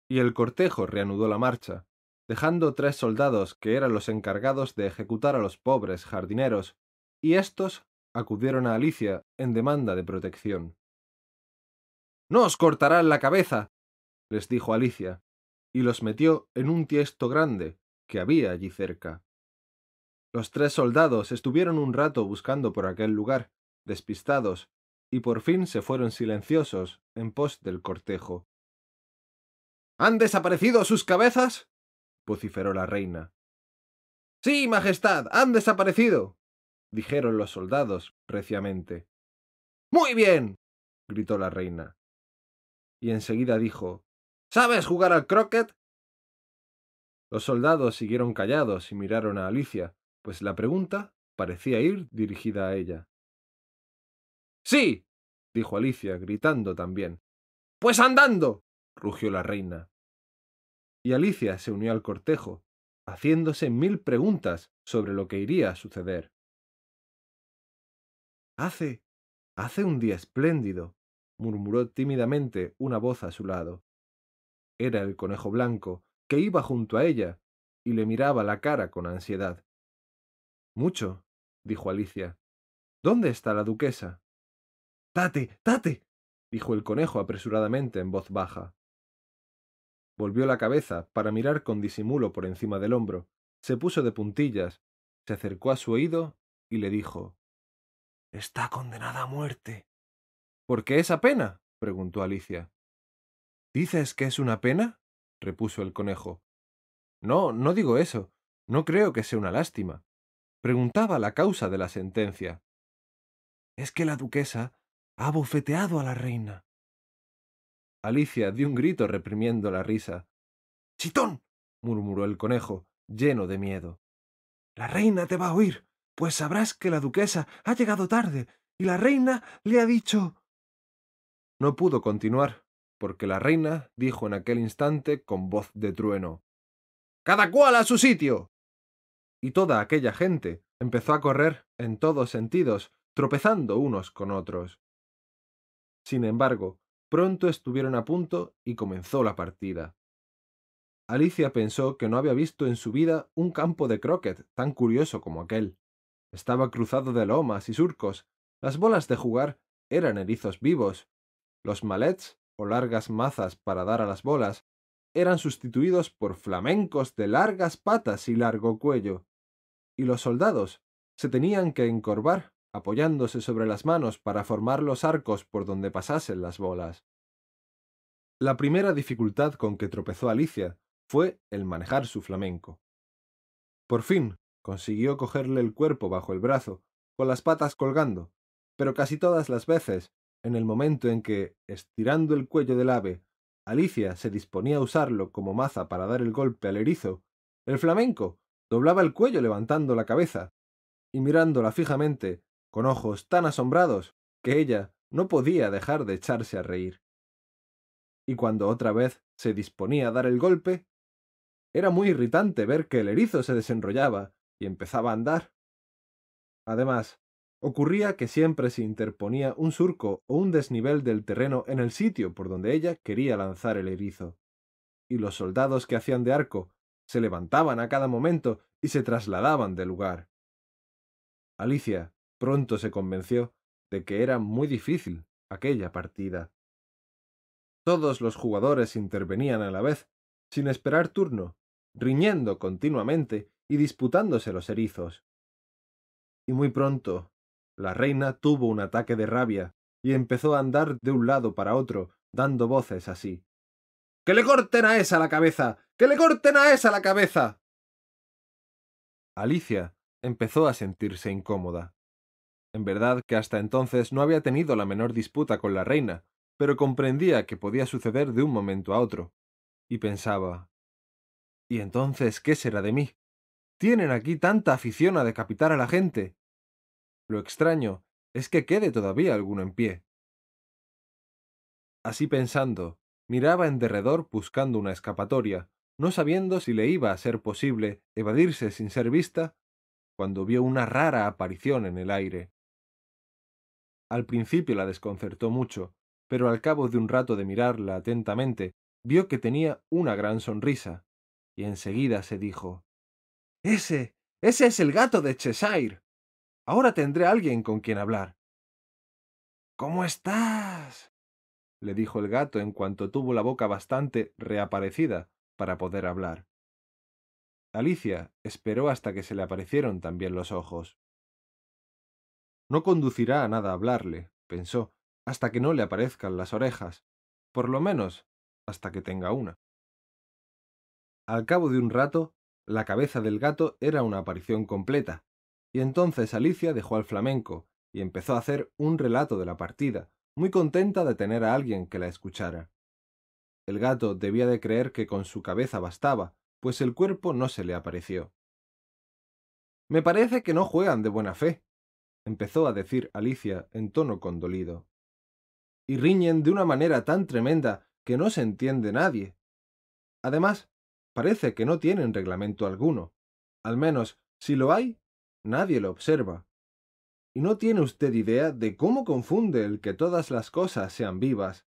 Y el cortejo reanudó la marcha, dejando tres soldados que eran los encargados de ejecutar a los pobres jardineros, y éstos acudieron a Alicia en demanda de protección. No os cortarán la cabeza, les dijo Alicia, y los metió en un tiesto grande que había allí cerca. Los tres soldados estuvieron un rato buscando por aquel lugar, despistados, y por fin se fueron silenciosos en pos del cortejo. ¿Han desaparecido sus cabezas? vociferó la reina. Sí, Majestad, han desaparecido, dijeron los soldados reciamente. Muy bien, gritó la reina y enseguida dijo ¿Sabes jugar al croquet? Los soldados siguieron callados y miraron a Alicia, pues la pregunta parecía ir dirigida a ella. Sí, dijo Alicia, gritando también. Pues andando. rugió la reina. Y Alicia se unió al cortejo, haciéndose mil preguntas sobre lo que iría a suceder. Hace. hace un día espléndido, murmuró tímidamente una voz a su lado. Era el conejo blanco, que iba junto a ella, y le miraba la cara con ansiedad. Mucho, dijo Alicia. ¿Dónde está la duquesa? Tate, tate, dijo el conejo apresuradamente en voz baja. Volvió la cabeza para mirar con disimulo por encima del hombro, se puso de puntillas, se acercó a su oído y le dijo Está condenada a muerte. ¿Por qué esa pena? preguntó Alicia. ¿Dices que es una pena? repuso el conejo. No, no digo eso. No creo que sea una lástima. Preguntaba la causa de la sentencia. Es que la duquesa ha bofeteado a la reina. Alicia dio un grito reprimiendo la risa. ¡Chitón! murmuró el conejo, lleno de miedo. La reina te va a oír, pues sabrás que la duquesa ha llegado tarde y la reina le ha dicho. No pudo continuar, porque la reina dijo en aquel instante con voz de trueno Cada cual a su sitio. Y toda aquella gente empezó a correr en todos sentidos, tropezando unos con otros. Sin embargo, pronto estuvieron a punto y comenzó la partida. Alicia pensó que no había visto en su vida un campo de croquet tan curioso como aquel. Estaba cruzado de lomas y surcos, las bolas de jugar eran erizos vivos, los malets, o largas mazas para dar a las bolas, eran sustituidos por flamencos de largas patas y largo cuello, y los soldados se tenían que encorvar apoyándose sobre las manos para formar los arcos por donde pasasen las bolas. La primera dificultad con que tropezó Alicia fue el manejar su flamenco. Por fin consiguió cogerle el cuerpo bajo el brazo, con las patas colgando, pero casi todas las veces en el momento en que, estirando el cuello del ave, Alicia se disponía a usarlo como maza para dar el golpe al erizo, el flamenco doblaba el cuello levantando la cabeza y mirándola fijamente, con ojos tan asombrados que ella no podía dejar de echarse a reír. y cuando otra vez se disponía a dar el golpe, era muy irritante ver que el erizo se desenrollaba y empezaba a andar. Además, ocurría que siempre se interponía un surco o un desnivel del terreno en el sitio por donde ella quería lanzar el erizo. Y los soldados que hacían de arco se levantaban a cada momento y se trasladaban de lugar. Alicia pronto se convenció de que era muy difícil aquella partida. Todos los jugadores intervenían a la vez, sin esperar turno, riñendo continuamente y disputándose los erizos. Y muy pronto, la reina tuvo un ataque de rabia y empezó a andar de un lado para otro, dando voces así. ¡Que le corten a esa la cabeza! ¡Que le corten a esa la cabeza! Alicia empezó a sentirse incómoda. En verdad que hasta entonces no había tenido la menor disputa con la reina, pero comprendía que podía suceder de un momento a otro. Y pensaba ¿Y entonces qué será de mí? Tienen aquí tanta afición a decapitar a la gente. Lo extraño es que quede todavía alguno en pie. Así pensando, miraba en derredor buscando una escapatoria, no sabiendo si le iba a ser posible evadirse sin ser vista, cuando vio una rara aparición en el aire. Al principio la desconcertó mucho, pero al cabo de un rato de mirarla atentamente, vio que tenía una gran sonrisa, y enseguida se dijo Ese, ese es el gato de Cheshire. Ahora tendré alguien con quien hablar. ¿Cómo estás? le dijo el gato en cuanto tuvo la boca bastante reaparecida para poder hablar. Alicia esperó hasta que se le aparecieron también los ojos. No conducirá a nada hablarle, pensó, hasta que no le aparezcan las orejas, por lo menos hasta que tenga una. Al cabo de un rato, la cabeza del gato era una aparición completa, y entonces Alicia dejó al flamenco y empezó a hacer un relato de la partida, muy contenta de tener a alguien que la escuchara. El gato debía de creer que con su cabeza bastaba, pues el cuerpo no se le apareció. Me parece que no juegan de buena fe, empezó a decir Alicia en tono condolido. Y riñen de una manera tan tremenda que no se entiende nadie. Además, Parece que no tienen reglamento alguno. Al menos, si lo hay, nadie lo observa. ¿Y no tiene usted idea de cómo confunde el que todas las cosas sean vivas?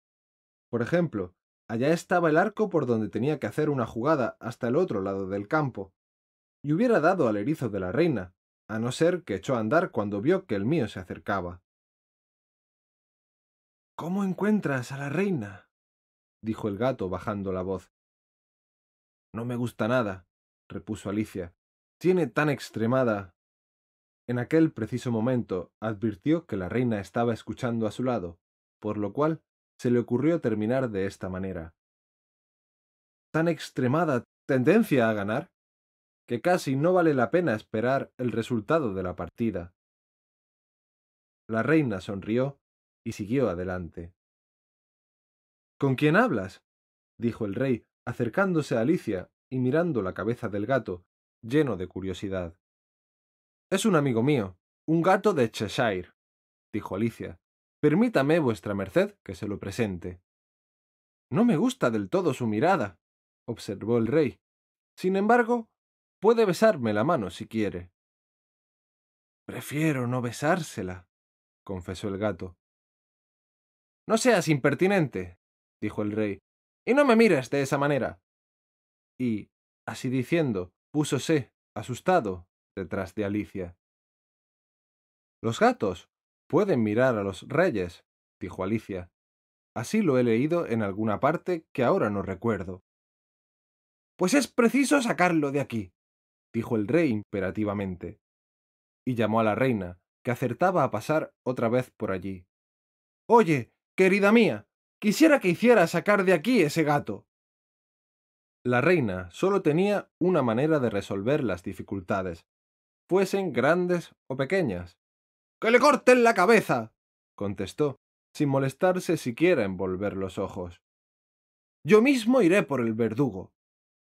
Por ejemplo, allá estaba el arco por donde tenía que hacer una jugada hasta el otro lado del campo, y hubiera dado al erizo de la reina, a no ser que echó a andar cuando vio que el mío se acercaba. ¿Cómo encuentras a la reina? dijo el gato bajando la voz. No me gusta nada, repuso Alicia. Tiene tan extremada. En aquel preciso momento advirtió que la reina estaba escuchando a su lado, por lo cual se le ocurrió terminar de esta manera. Tan extremada tendencia a ganar, que casi no vale la pena esperar el resultado de la partida. La reina sonrió y siguió adelante. ¿Con quién hablas? dijo el rey, acercándose a Alicia y mirando la cabeza del gato, lleno de curiosidad. Es un amigo mío, un gato de Cheshire, dijo Alicia. Permítame, vuestra merced, que se lo presente. No me gusta del todo su mirada, observó el rey. Sin embargo, puede besarme la mano si quiere. Prefiero no besársela, confesó el gato. No seas impertinente, dijo el rey. Y no me mires de esa manera. Y, así diciendo, púsose, asustado, detrás de Alicia. Los gatos pueden mirar a los reyes, dijo Alicia. Así lo he leído en alguna parte que ahora no recuerdo. Pues es preciso sacarlo de aquí, dijo el rey imperativamente. Y llamó a la reina, que acertaba a pasar otra vez por allí. Oye, querida mía, Quisiera que hiciera sacar de aquí ese gato. La reina solo tenía una manera de resolver las dificultades, fuesen grandes o pequeñas. ¡Que le corten la cabeza! contestó, sin molestarse siquiera en volver los ojos. Yo mismo iré por el verdugo,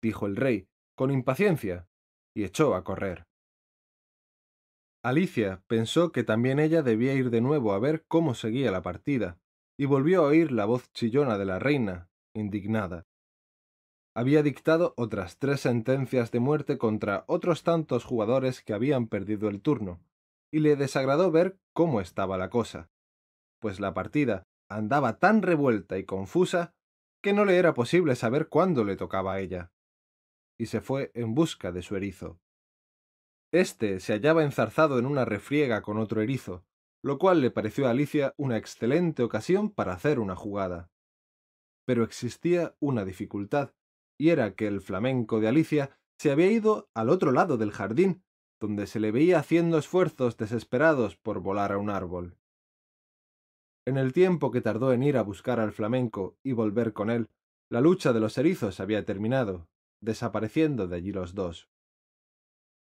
dijo el rey, con impaciencia, y echó a correr. Alicia pensó que también ella debía ir de nuevo a ver cómo seguía la partida, y volvió a oír la voz chillona de la reina, indignada. Había dictado otras tres sentencias de muerte contra otros tantos jugadores que habían perdido el turno, y le desagradó ver cómo estaba la cosa, pues la partida andaba tan revuelta y confusa que no le era posible saber cuándo le tocaba a ella. Y se fue en busca de su erizo. Este se hallaba enzarzado en una refriega con otro erizo, lo cual le pareció a Alicia una excelente ocasión para hacer una jugada. Pero existía una dificultad, y era que el flamenco de Alicia se había ido al otro lado del jardín, donde se le veía haciendo esfuerzos desesperados por volar a un árbol. En el tiempo que tardó en ir a buscar al flamenco y volver con él, la lucha de los erizos había terminado, desapareciendo de allí los dos.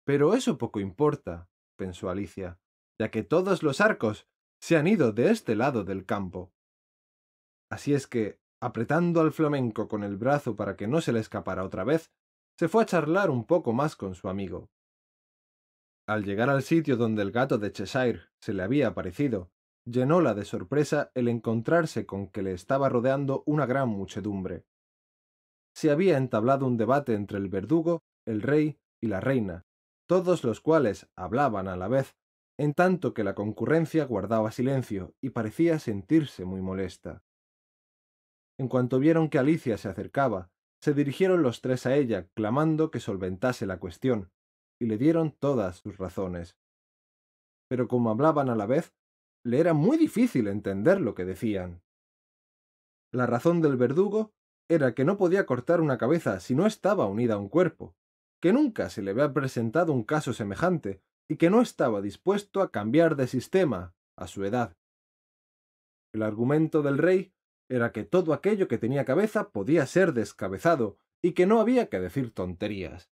Pero eso poco importa, pensó Alicia, ya que todos los arcos se han ido de este lado del campo. Así es que, apretando al flamenco con el brazo para que no se le escapara otra vez, se fue a charlar un poco más con su amigo. Al llegar al sitio donde el gato de Cheshire se le había aparecido, llenóla de sorpresa el encontrarse con que le estaba rodeando una gran muchedumbre. Se había entablado un debate entre el verdugo, el rey y la reina, todos los cuales hablaban a la vez, en tanto que la concurrencia guardaba silencio y parecía sentirse muy molesta. En cuanto vieron que Alicia se acercaba, se dirigieron los tres a ella, clamando que solventase la cuestión, y le dieron todas sus razones. Pero como hablaban a la vez, le era muy difícil entender lo que decían. La razón del verdugo era que no podía cortar una cabeza si no estaba unida a un cuerpo, que nunca se le había presentado un caso semejante y que no estaba dispuesto a cambiar de sistema a su edad. El argumento del rey era que todo aquello que tenía cabeza podía ser descabezado y que no había que decir tonterías.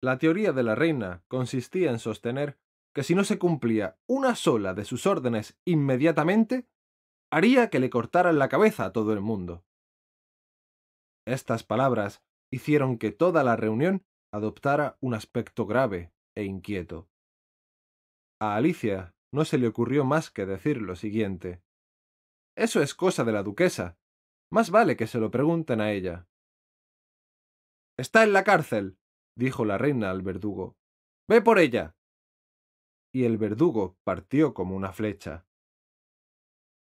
La teoría de la reina consistía en sostener que si no se cumplía una sola de sus órdenes inmediatamente, haría que le cortaran la cabeza a todo el mundo. Estas palabras hicieron que toda la reunión adoptara un aspecto grave e inquieto. A Alicia no se le ocurrió más que decir lo siguiente. Eso es cosa de la duquesa. Más vale que se lo pregunten a ella. Está en la cárcel, dijo la reina al verdugo. Ve por ella. Y el verdugo partió como una flecha.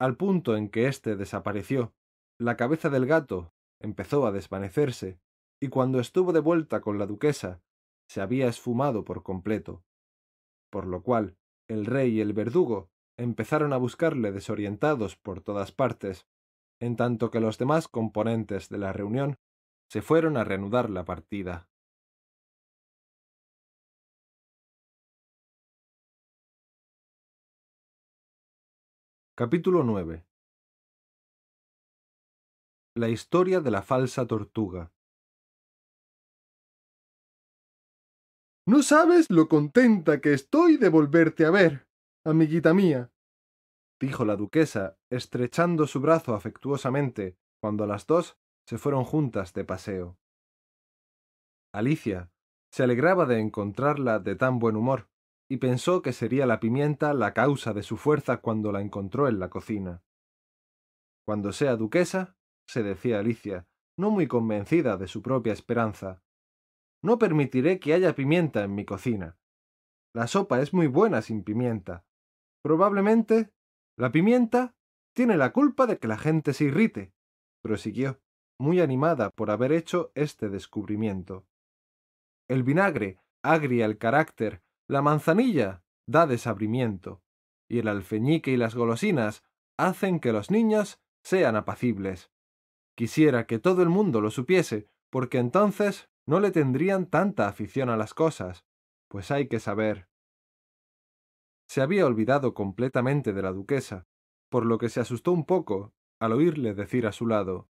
Al punto en que éste desapareció, la cabeza del gato empezó a desvanecerse y cuando estuvo de vuelta con la duquesa, se había esfumado por completo. Por lo cual, el rey y el verdugo empezaron a buscarle desorientados por todas partes, en tanto que los demás componentes de la reunión se fueron a reanudar la partida. Capítulo 9 La historia de la falsa tortuga. No sabes lo contenta que estoy de volverte a ver, amiguita mía, dijo la duquesa, estrechando su brazo afectuosamente, cuando las dos se fueron juntas de paseo. Alicia se alegraba de encontrarla de tan buen humor, y pensó que sería la pimienta la causa de su fuerza cuando la encontró en la cocina. Cuando sea duquesa, se decía Alicia, no muy convencida de su propia esperanza, no permitiré que haya pimienta en mi cocina. La sopa es muy buena sin pimienta. Probablemente la pimienta tiene la culpa de que la gente se irrite, prosiguió, muy animada por haber hecho este descubrimiento. El vinagre agria el carácter, la manzanilla da desabrimiento, y el alfeñique y las golosinas hacen que los niños sean apacibles. Quisiera que todo el mundo lo supiese, porque entonces no le tendrían tanta afición a las cosas, pues hay que saber. Se había olvidado completamente de la duquesa, por lo que se asustó un poco al oírle decir a su lado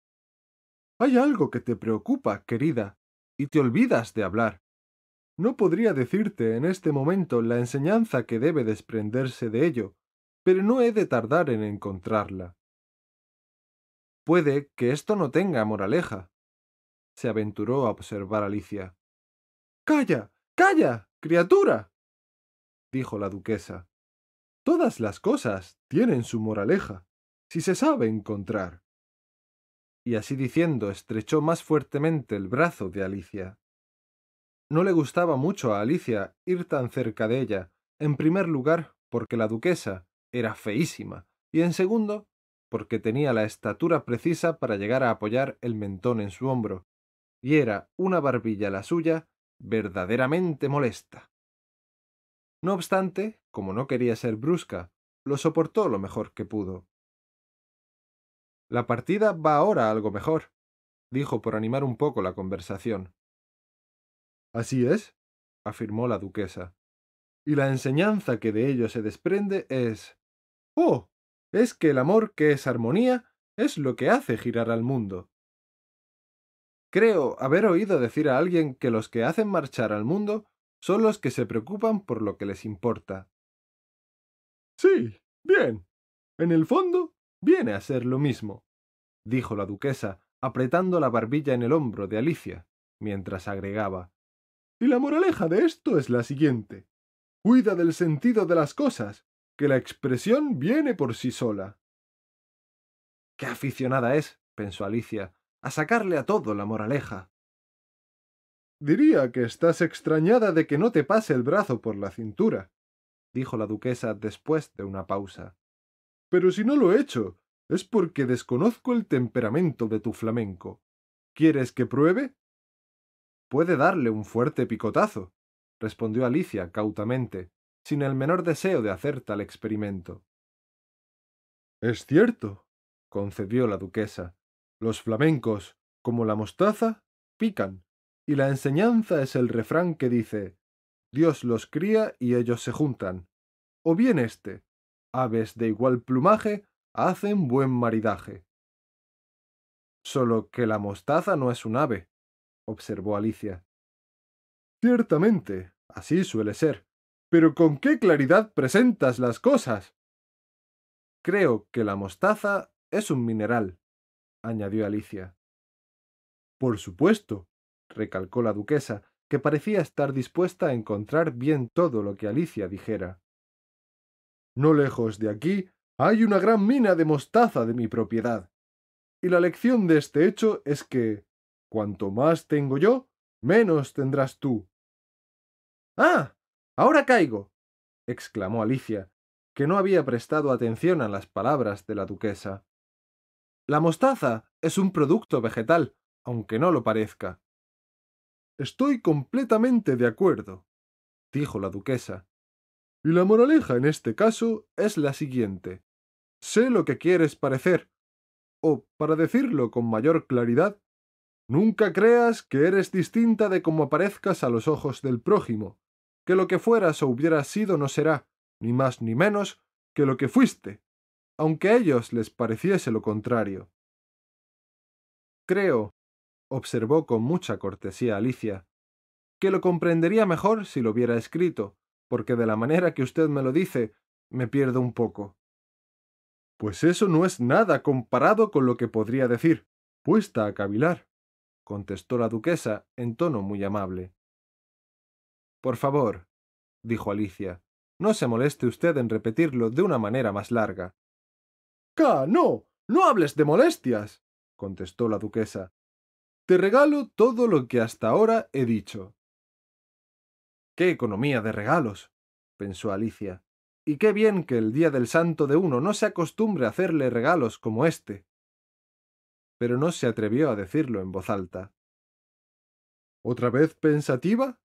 Hay algo que te preocupa, querida, y te olvidas de hablar. No podría decirte en este momento la enseñanza que debe desprenderse de ello, pero no he de tardar en encontrarla. Puede que esto no tenga moraleja, se aventuró a observar Alicia. Calla. Calla. criatura. Dijo la duquesa. Todas las cosas tienen su moraleja, si se sabe encontrar. y así diciendo estrechó más fuertemente el brazo de Alicia. No le gustaba mucho a Alicia ir tan cerca de ella, en primer lugar porque la duquesa era feísima, y en segundo porque tenía la estatura precisa para llegar a apoyar el mentón en su hombro, y era una barbilla la suya verdaderamente molesta. No obstante, como no quería ser brusca, lo soportó lo mejor que pudo. La partida va ahora algo mejor, dijo por animar un poco la conversación. Así es, afirmó la duquesa. Y la enseñanza que de ello se desprende es... Oh, es que el amor que es armonía es lo que hace girar al mundo. Creo haber oído decir a alguien que los que hacen marchar al mundo son los que se preocupan por lo que les importa. Sí, bien. En el fondo, viene a ser lo mismo, dijo la duquesa, apretando la barbilla en el hombro de Alicia, mientras agregaba. Y la moraleja de esto es la siguiente. Cuida del sentido de las cosas, que la expresión viene por sí sola. Qué aficionada es, pensó Alicia, a sacarle a todo la moraleja. Diría que estás extrañada de que no te pase el brazo por la cintura, dijo la duquesa después de una pausa. Pero si no lo he hecho, es porque desconozco el temperamento de tu flamenco. ¿Quieres que pruebe? Puede darle un fuerte picotazo, respondió Alicia cautamente, sin el menor deseo de hacer tal experimento. Es cierto, concedió la duquesa. Los flamencos, como la mostaza, pican, y la enseñanza es el refrán que dice Dios los cría y ellos se juntan. O bien este, aves de igual plumaje hacen buen maridaje. Solo que la mostaza no es un ave, observó Alicia. Ciertamente, así suele ser. Pero con qué claridad presentas las cosas. Creo que la mostaza es un mineral, añadió Alicia. Por supuesto, recalcó la duquesa, que parecía estar dispuesta a encontrar bien todo lo que Alicia dijera. No lejos de aquí hay una gran mina de mostaza de mi propiedad. Y la lección de este hecho es que, cuanto más tengo yo, menos tendrás tú. Ah. Ahora caigo. exclamó Alicia, que no había prestado atención a las palabras de la duquesa. La mostaza es un producto vegetal, aunque no lo parezca. Estoy completamente de acuerdo, dijo la duquesa. Y la moraleja en este caso es la siguiente. Sé lo que quieres parecer, o, para decirlo con mayor claridad, nunca creas que eres distinta de como aparezcas a los ojos del prójimo, que lo que fueras o hubieras sido no será, ni más ni menos, que lo que fuiste, aunque a ellos les pareciese lo contrario. Creo, observó con mucha cortesía Alicia, que lo comprendería mejor si lo hubiera escrito, porque de la manera que usted me lo dice, me pierdo un poco. Pues eso no es nada comparado con lo que podría decir, puesta a cavilar, contestó la duquesa en tono muy amable. Por favor, dijo Alicia, no se moleste usted en repetirlo de una manera más larga. ¡Ca, no! ¡No hables de molestias! contestó la duquesa. Te regalo todo lo que hasta ahora he dicho. ¡Qué economía de regalos! pensó Alicia. Y qué bien que el día del santo de uno no se acostumbre a hacerle regalos como este. Pero no se atrevió a decirlo en voz alta. ¿Otra vez pensativa?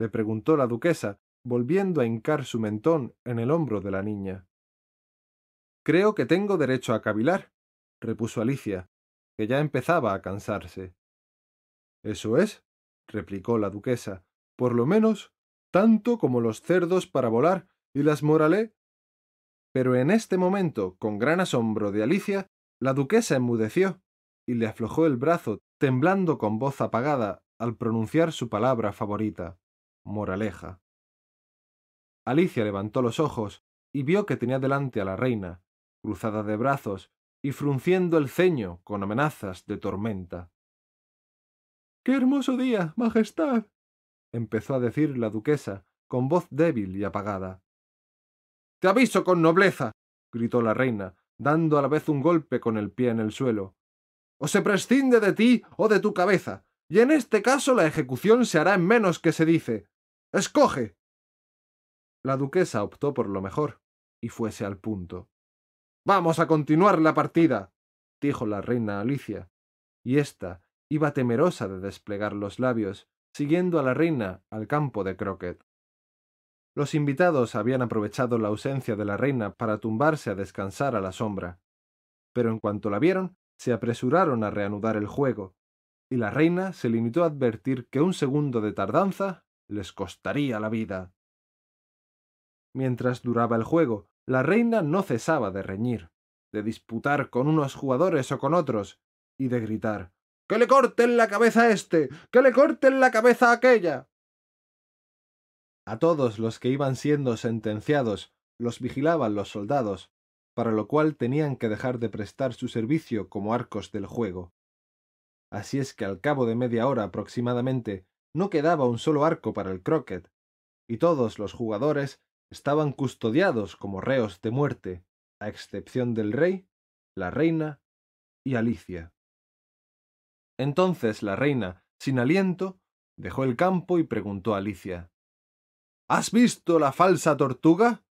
le preguntó la duquesa, volviendo a hincar su mentón en el hombro de la niña. Creo que tengo derecho a cavilar, repuso Alicia, que ya empezaba a cansarse. Eso es, replicó la duquesa, por lo menos tanto como los cerdos para volar y las moralé. Pero en este momento, con gran asombro de Alicia, la duquesa enmudeció y le aflojó el brazo, temblando con voz apagada al pronunciar su palabra favorita. Moraleja. Alicia levantó los ojos y vio que tenía delante a la reina, cruzada de brazos y frunciendo el ceño con amenazas de tormenta. ¡Qué hermoso día, Majestad! empezó a decir la duquesa con voz débil y apagada. Te aviso con nobleza. gritó la reina, dando a la vez un golpe con el pie en el suelo. O se prescinde de ti o de tu cabeza, y en este caso la ejecución se hará en menos que se dice. Escoge. La duquesa optó por lo mejor, y fuese al punto. Vamos a continuar la partida, dijo la reina Alicia, y ésta iba temerosa de desplegar los labios, siguiendo a la reina al campo de croquet. Los invitados habían aprovechado la ausencia de la reina para tumbarse a descansar a la sombra, pero en cuanto la vieron, se apresuraron a reanudar el juego, y la reina se limitó a advertir que un segundo de tardanza les costaría la vida. Mientras duraba el juego, la reina no cesaba de reñir, de disputar con unos jugadores o con otros, y de gritar ¡Que le corten la cabeza a éste! ¡Que le corten la cabeza a aquella! A todos los que iban siendo sentenciados los vigilaban los soldados, para lo cual tenían que dejar de prestar su servicio como arcos del juego. Así es que al cabo de media hora aproximadamente no quedaba un solo arco para el croquet, y todos los jugadores estaban custodiados como reos de muerte, a excepción del rey, la reina y Alicia. Entonces la reina, sin aliento, dejó el campo y preguntó a Alicia ¿Has visto la falsa tortuga?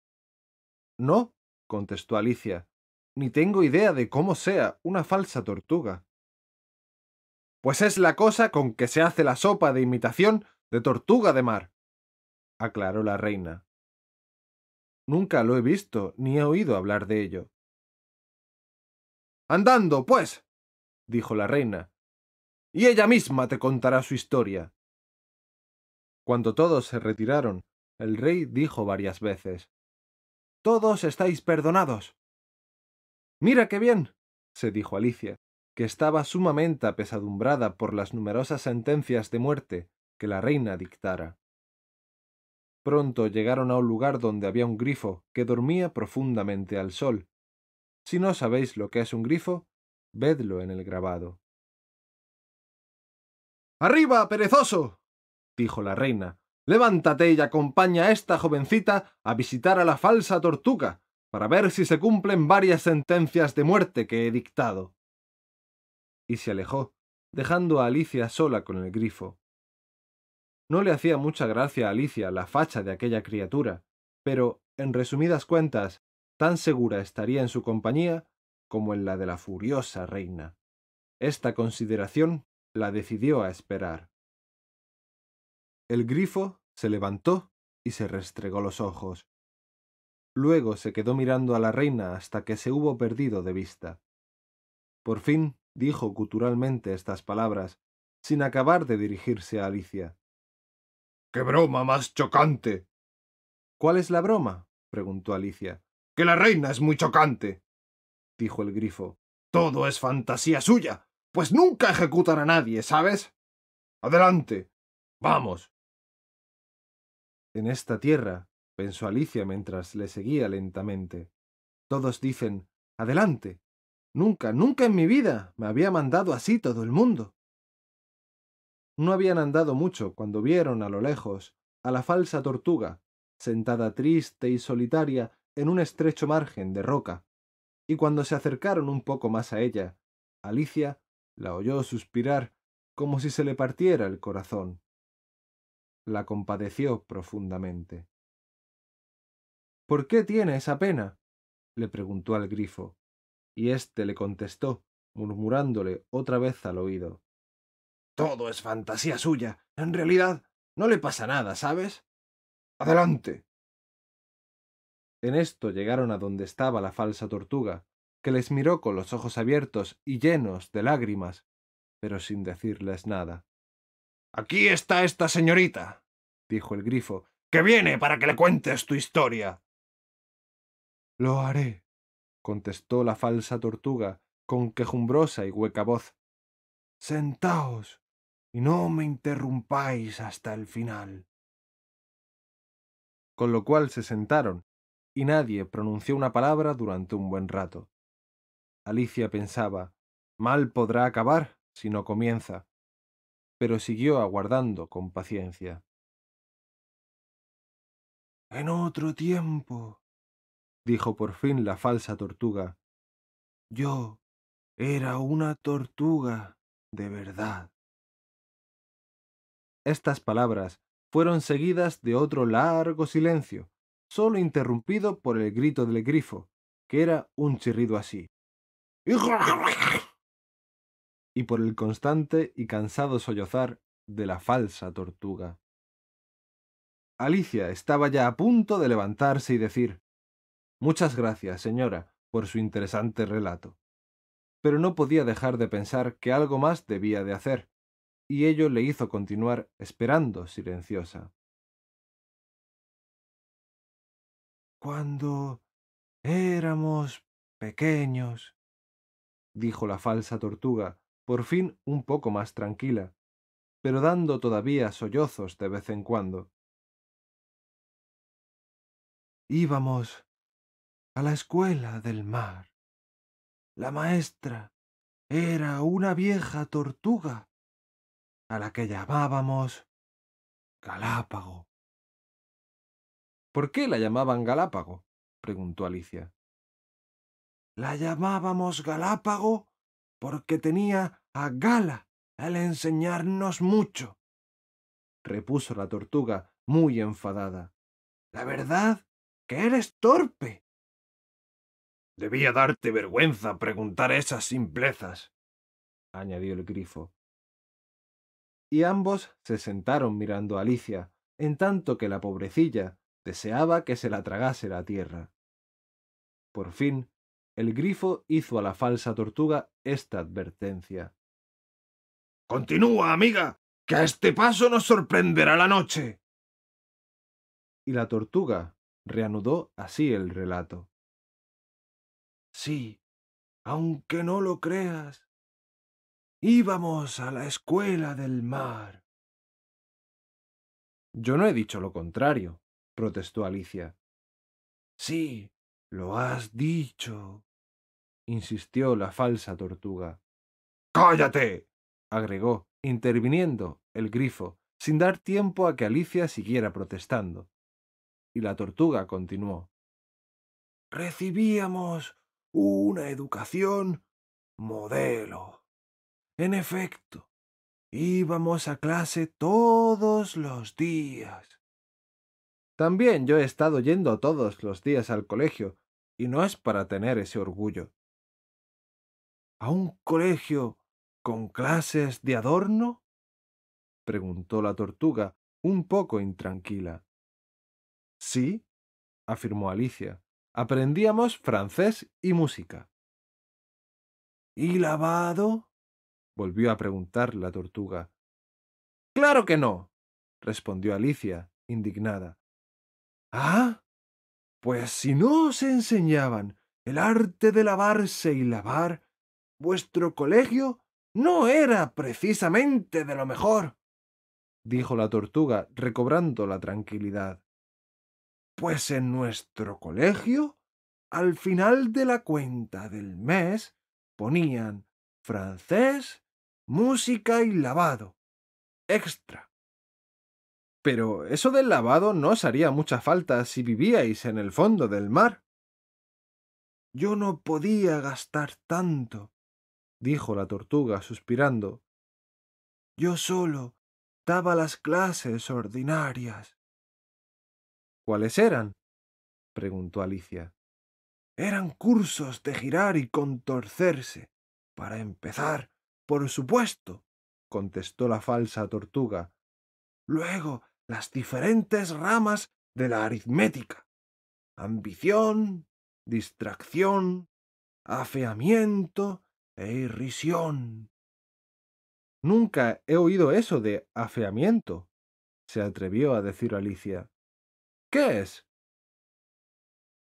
No, contestó Alicia, ni tengo idea de cómo sea una falsa tortuga. Pues es la cosa con que se hace la sopa de imitación de tortuga de mar, aclaró la reina. Nunca lo he visto ni he oído hablar de ello. Andando, pues, dijo la reina, y ella misma te contará su historia. Cuando todos se retiraron, el rey dijo varias veces Todos estáis perdonados. Mira qué bien, se dijo Alicia, que estaba sumamente apesadumbrada por las numerosas sentencias de muerte que la reina dictara. Pronto llegaron a un lugar donde había un grifo que dormía profundamente al sol. Si no sabéis lo que es un grifo, vedlo en el grabado. Arriba, perezoso. dijo la reina. Levántate y acompaña a esta jovencita a visitar a la falsa tortuga, para ver si se cumplen varias sentencias de muerte que he dictado. Y se alejó, dejando a Alicia sola con el grifo. No le hacía mucha gracia a Alicia la facha de aquella criatura, pero, en resumidas cuentas, tan segura estaría en su compañía como en la de la furiosa reina. Esta consideración la decidió a esperar. El grifo se levantó y se restregó los ojos. Luego se quedó mirando a la reina hasta que se hubo perdido de vista. Por fin dijo guturalmente estas palabras, sin acabar de dirigirse a Alicia. ¡Qué broma más chocante! ¿Cuál es la broma? preguntó Alicia. Que la reina es muy chocante, dijo el grifo. Todo es fantasía suya, pues nunca ejecutan a nadie, ¿sabes? Adelante. Vamos. En esta tierra, pensó Alicia mientras le seguía lentamente, todos dicen Adelante. Nunca, nunca en mi vida me había mandado así todo el mundo. No habían andado mucho cuando vieron a lo lejos a la falsa tortuga, sentada triste y solitaria en un estrecho margen de roca, y cuando se acercaron un poco más a ella, Alicia la oyó suspirar como si se le partiera el corazón. La compadeció profundamente. ¿Por qué tiene esa pena? le preguntó al grifo, y éste le contestó, murmurándole otra vez al oído. Todo es fantasía suya. En realidad, no le pasa nada, ¿sabes? Adelante. En esto llegaron a donde estaba la falsa tortuga, que les miró con los ojos abiertos y llenos de lágrimas, pero sin decirles nada. Aquí está esta señorita, dijo el grifo, que viene para que le cuentes tu historia. Lo haré, contestó la falsa tortuga con quejumbrosa y hueca voz. Sentaos y no me interrumpáis hasta el final. Con lo cual se sentaron, y nadie pronunció una palabra durante un buen rato. Alicia pensaba, mal podrá acabar si no comienza, pero siguió aguardando con paciencia. En otro tiempo, dijo por fin la falsa tortuga, yo era una tortuga de verdad. Estas palabras fueron seguidas de otro largo silencio, solo interrumpido por el grito del grifo, que era un chirrido así. Y por el constante y cansado sollozar de la falsa tortuga. Alicia estaba ya a punto de levantarse y decir Muchas gracias, señora, por su interesante relato. Pero no podía dejar de pensar que algo más debía de hacer, y ello le hizo continuar esperando silenciosa. Cuando éramos pequeños, dijo la falsa tortuga, por fin un poco más tranquila, pero dando todavía sollozos de vez en cuando. Íbamos a la escuela del mar. La maestra era una vieja tortuga a la que llamábamos Galápago. ¿Por qué la llamaban Galápago? preguntó Alicia. La llamábamos Galápago porque tenía a Gala al enseñarnos mucho, repuso la tortuga muy enfadada. La verdad que eres torpe. Debía darte vergüenza preguntar esas simplezas, añadió el grifo y ambos se sentaron mirando a Alicia, en tanto que la pobrecilla deseaba que se la tragase la tierra. Por fin, el grifo hizo a la falsa tortuga esta advertencia. Continúa, amiga, que a este paso nos sorprenderá la noche. Y la tortuga reanudó así el relato. Sí, aunque no lo creas, Íbamos a la escuela del mar. Yo no he dicho lo contrario, protestó Alicia. Sí, lo has dicho, insistió la falsa tortuga. ¡Cállate! agregó, interviniendo el grifo, sin dar tiempo a que Alicia siguiera protestando. Y la tortuga continuó. Recibíamos una educación modelo. En efecto, íbamos a clase todos los días. También yo he estado yendo todos los días al colegio, y no es para tener ese orgullo. ¿A un colegio con clases de adorno? preguntó la tortuga, un poco intranquila. Sí, afirmó Alicia. Aprendíamos francés y música. ¿Y lavado? volvió a preguntar la tortuga. Claro que no, respondió Alicia, indignada. Ah, pues si no os enseñaban el arte de lavarse y lavar, vuestro colegio no era precisamente de lo mejor, dijo la tortuga, recobrando la tranquilidad. Pues en nuestro colegio, al final de la cuenta del mes, ponían francés, música y lavado. Extra. Pero eso del lavado no os haría mucha falta si vivíais en el fondo del mar. Yo no podía gastar tanto, dijo la tortuga suspirando. Yo solo daba las clases ordinarias. ¿Cuáles eran? preguntó Alicia. Eran cursos de girar y contorcerse. Para empezar, por supuesto, contestó la falsa tortuga. Luego, las diferentes ramas de la aritmética. Ambición, distracción, afeamiento e irrisión. Nunca he oído eso de afeamiento, se atrevió a decir Alicia. ¿Qué es?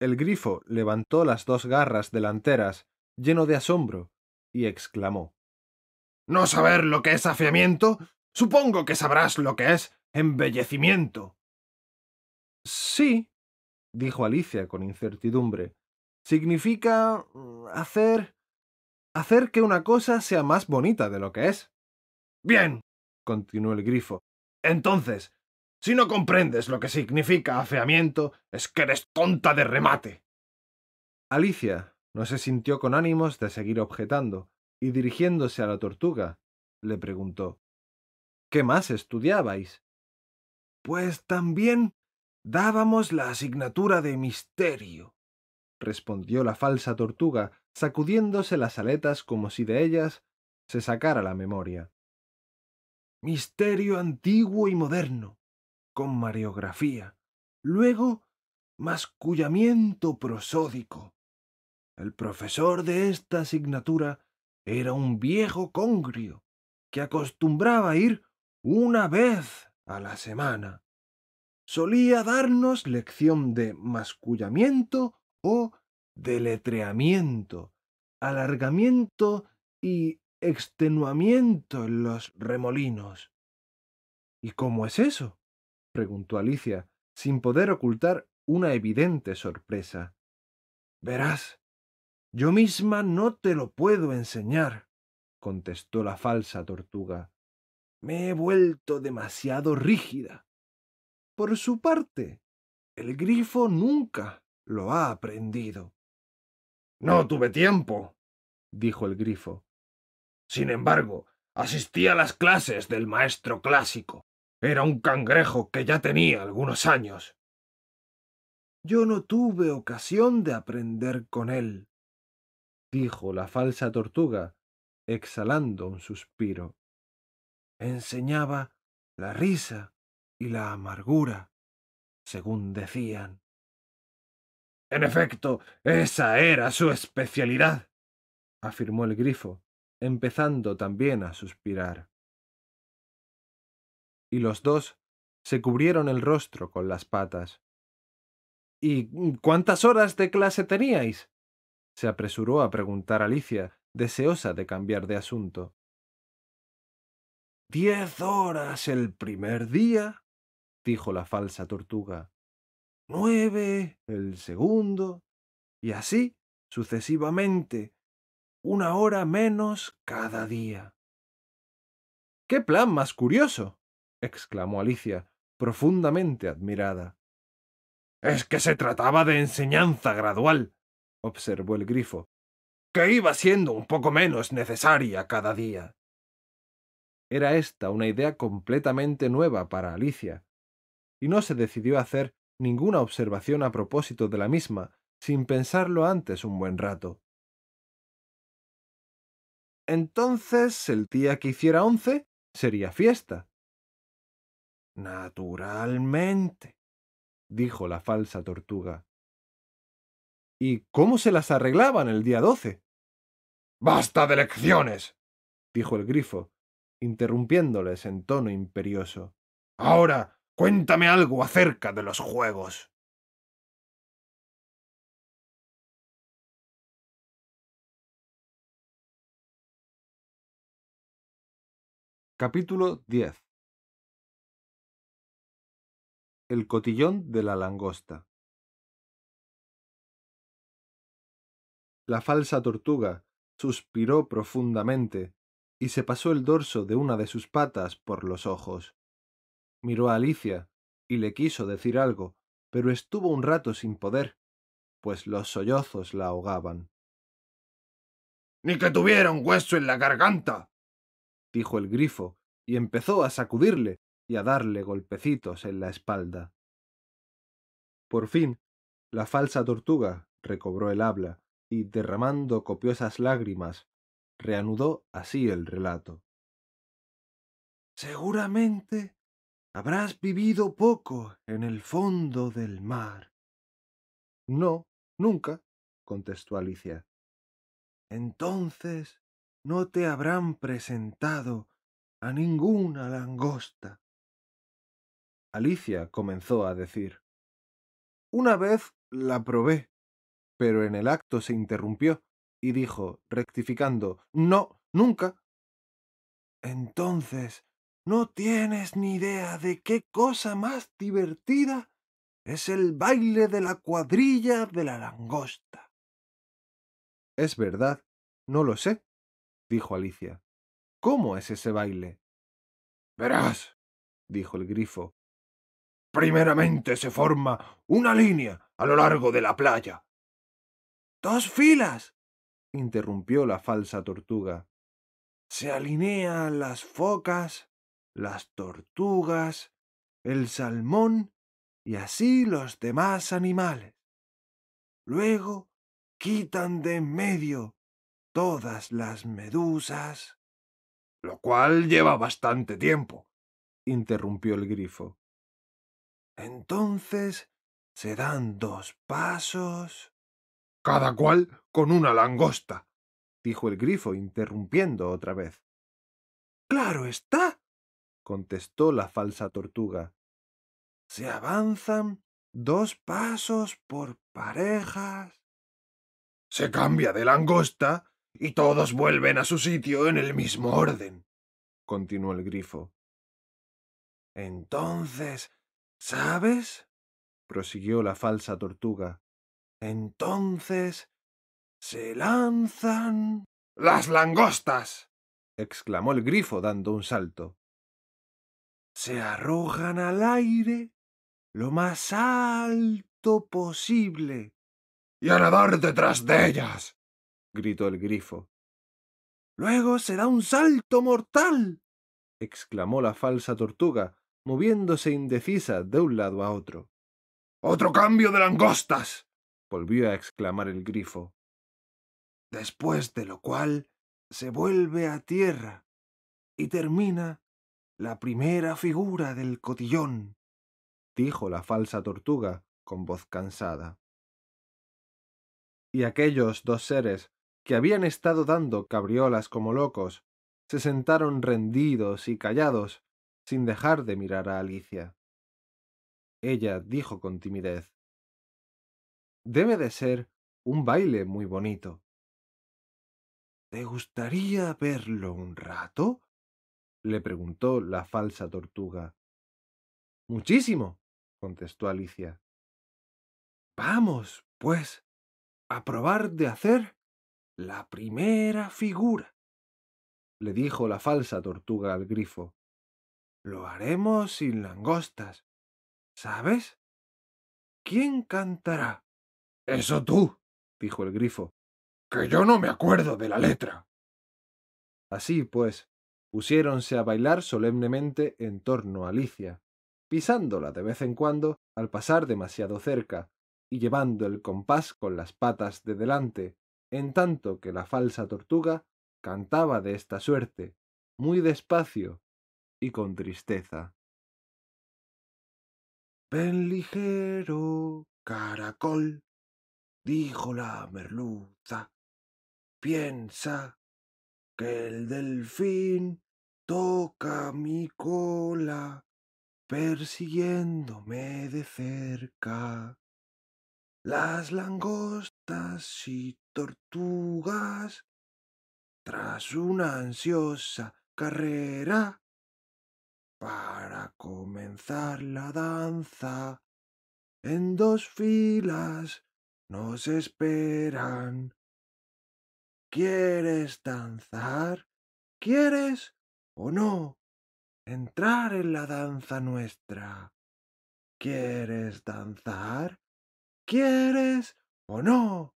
El grifo levantó las dos garras delanteras, lleno de asombro, y exclamó ¿No saber lo que es afiamiento? Supongo que sabrás lo que es embellecimiento. Sí, dijo Alicia con incertidumbre. Significa mm, hacer. hacer que una cosa sea más bonita de lo que es. Bien, continuó el grifo. Entonces, si no comprendes lo que significa afeamiento, es que eres tonta de remate. Alicia no se sintió con ánimos de seguir objetando, y dirigiéndose a la tortuga, le preguntó ¿Qué más estudiabais? Pues también dábamos la asignatura de misterio, respondió la falsa tortuga, sacudiéndose las aletas como si de ellas se sacara la memoria. Misterio antiguo y moderno, con mariografía. Luego, mascullamiento prosódico. El profesor de esta asignatura era un viejo congrio que acostumbraba ir una vez a la semana. Solía darnos lección de mascullamiento o deletreamiento, alargamiento y extenuamiento en los remolinos. ¿Y cómo es eso? preguntó Alicia, sin poder ocultar una evidente sorpresa. Verás, yo misma no te lo puedo enseñar, contestó la falsa tortuga. Me he vuelto demasiado rígida. Por su parte, el grifo nunca lo ha aprendido. No tuve tiempo, dijo el grifo. Sin embargo, asistí a las clases del maestro clásico. Era un cangrejo que ya tenía algunos años. Yo no tuve ocasión de aprender con él, dijo la falsa tortuga, exhalando un suspiro. Enseñaba la risa y la amargura, según decían. En efecto, esa era su especialidad, afirmó el grifo, empezando también a suspirar. Y los dos se cubrieron el rostro con las patas. ¿Y cuántas horas de clase teníais? se apresuró a preguntar Alicia, deseosa de cambiar de asunto. Diez horas el primer día, dijo la falsa tortuga nueve el segundo, y así sucesivamente, una hora menos cada día. ¡Qué plan más curioso! exclamó Alicia, profundamente admirada. Es que se trataba de enseñanza gradual, observó el grifo, que iba siendo un poco menos necesaria cada día. Era esta una idea completamente nueva para Alicia, y no se decidió a hacer ninguna observación a propósito de la misma, sin pensarlo antes un buen rato. Entonces, el día que hiciera once sería fiesta. Naturalmente, dijo la falsa tortuga. ¿Y cómo se las arreglaban el día doce? Basta de lecciones, dijo el grifo, interrumpiéndoles en tono imperioso. Ahora Cuéntame algo acerca de los juegos. Capítulo 10 El cotillón de la langosta La falsa tortuga suspiró profundamente y se pasó el dorso de una de sus patas por los ojos miró a Alicia y le quiso decir algo, pero estuvo un rato sin poder, pues los sollozos la ahogaban. Ni que tuviera un hueso en la garganta, dijo el grifo, y empezó a sacudirle y a darle golpecitos en la espalda. Por fin, la falsa tortuga recobró el habla y, derramando copiosas lágrimas, reanudó así el relato. Seguramente Habrás vivido poco en el fondo del mar. No, nunca, contestó Alicia. Entonces no te habrán presentado a ninguna langosta. Alicia comenzó a decir. Una vez la probé, pero en el acto se interrumpió y dijo, rectificando, No, nunca. Entonces no tienes ni idea de qué cosa más divertida es el baile de la cuadrilla de la langosta. Es verdad, no lo sé, dijo Alicia. ¿Cómo es ese baile? Verás, dijo el grifo. Primeramente se forma una línea a lo largo de la playa. Dos filas, interrumpió la falsa tortuga. se alinean las focas, las tortugas, el salmón y así los demás animales. Luego quitan de en medio todas las medusas. Lo cual lleva bastante tiempo, interrumpió el grifo. Entonces se dan dos pasos. Cada cual con una langosta, dijo el grifo, interrumpiendo otra vez. Claro está, contestó la falsa tortuga. Se avanzan dos pasos por parejas. Se cambia de langosta y todos vuelven a su sitio en el mismo orden, continuó el grifo. Entonces, ¿sabes? prosiguió la falsa tortuga. Entonces se lanzan las langostas, exclamó el grifo dando un salto. Se arrojan al aire lo más alto posible. Y a nadar detrás de ellas, gritó el grifo. Luego se da un salto mortal, exclamó la falsa tortuga, moviéndose indecisa de un lado a otro. Otro cambio de langostas, volvió a exclamar el grifo. Después de lo cual se vuelve a tierra y termina la primera figura del cotillón, dijo la falsa tortuga con voz cansada. Y aquellos dos seres que habían estado dando cabriolas como locos, se sentaron rendidos y callados, sin dejar de mirar a Alicia. Ella dijo con timidez Debe de ser un baile muy bonito. ¿Te gustaría verlo un rato? le preguntó la falsa tortuga. Muchísimo, contestó Alicia. Vamos, pues, a probar de hacer la primera figura, le dijo la falsa tortuga al grifo. Lo haremos sin langostas, ¿sabes? ¿Quién cantará? Eso tú, dijo el grifo, que yo no me acuerdo de la letra. Así pues, pusiéronse a bailar solemnemente en torno a Alicia, pisándola de vez en cuando al pasar demasiado cerca y llevando el compás con las patas de delante, en tanto que la falsa tortuga cantaba de esta suerte, muy despacio y con tristeza. Ven ligero, caracol, dijo la merluza, piensa que el delfín toca mi cola persiguiéndome de cerca. Las langostas y tortugas, tras una ansiosa carrera, para comenzar la danza, en dos filas nos esperan. ¿Quieres danzar? ¿Quieres o no entrar en la danza nuestra? ¿Quieres danzar? ¿Quieres o no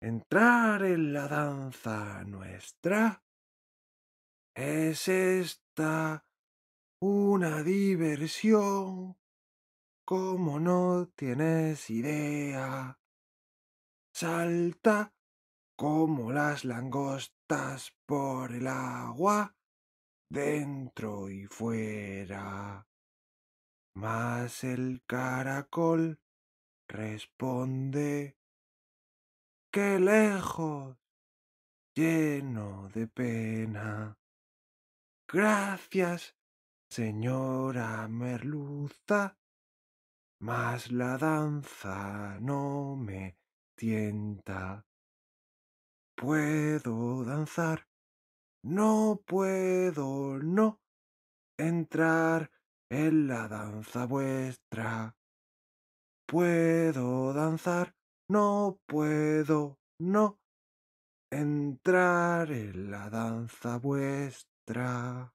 entrar en la danza nuestra? ¿Es esta una diversión? Como no tienes idea. Salta como las langostas por el agua, dentro y fuera. Mas el caracol responde que lejos, lleno de pena. Gracias, señora merluza, mas la danza no me Puedo danzar, no puedo no entrar en la danza vuestra. Puedo danzar, no puedo, no entrar en la danza vuestra.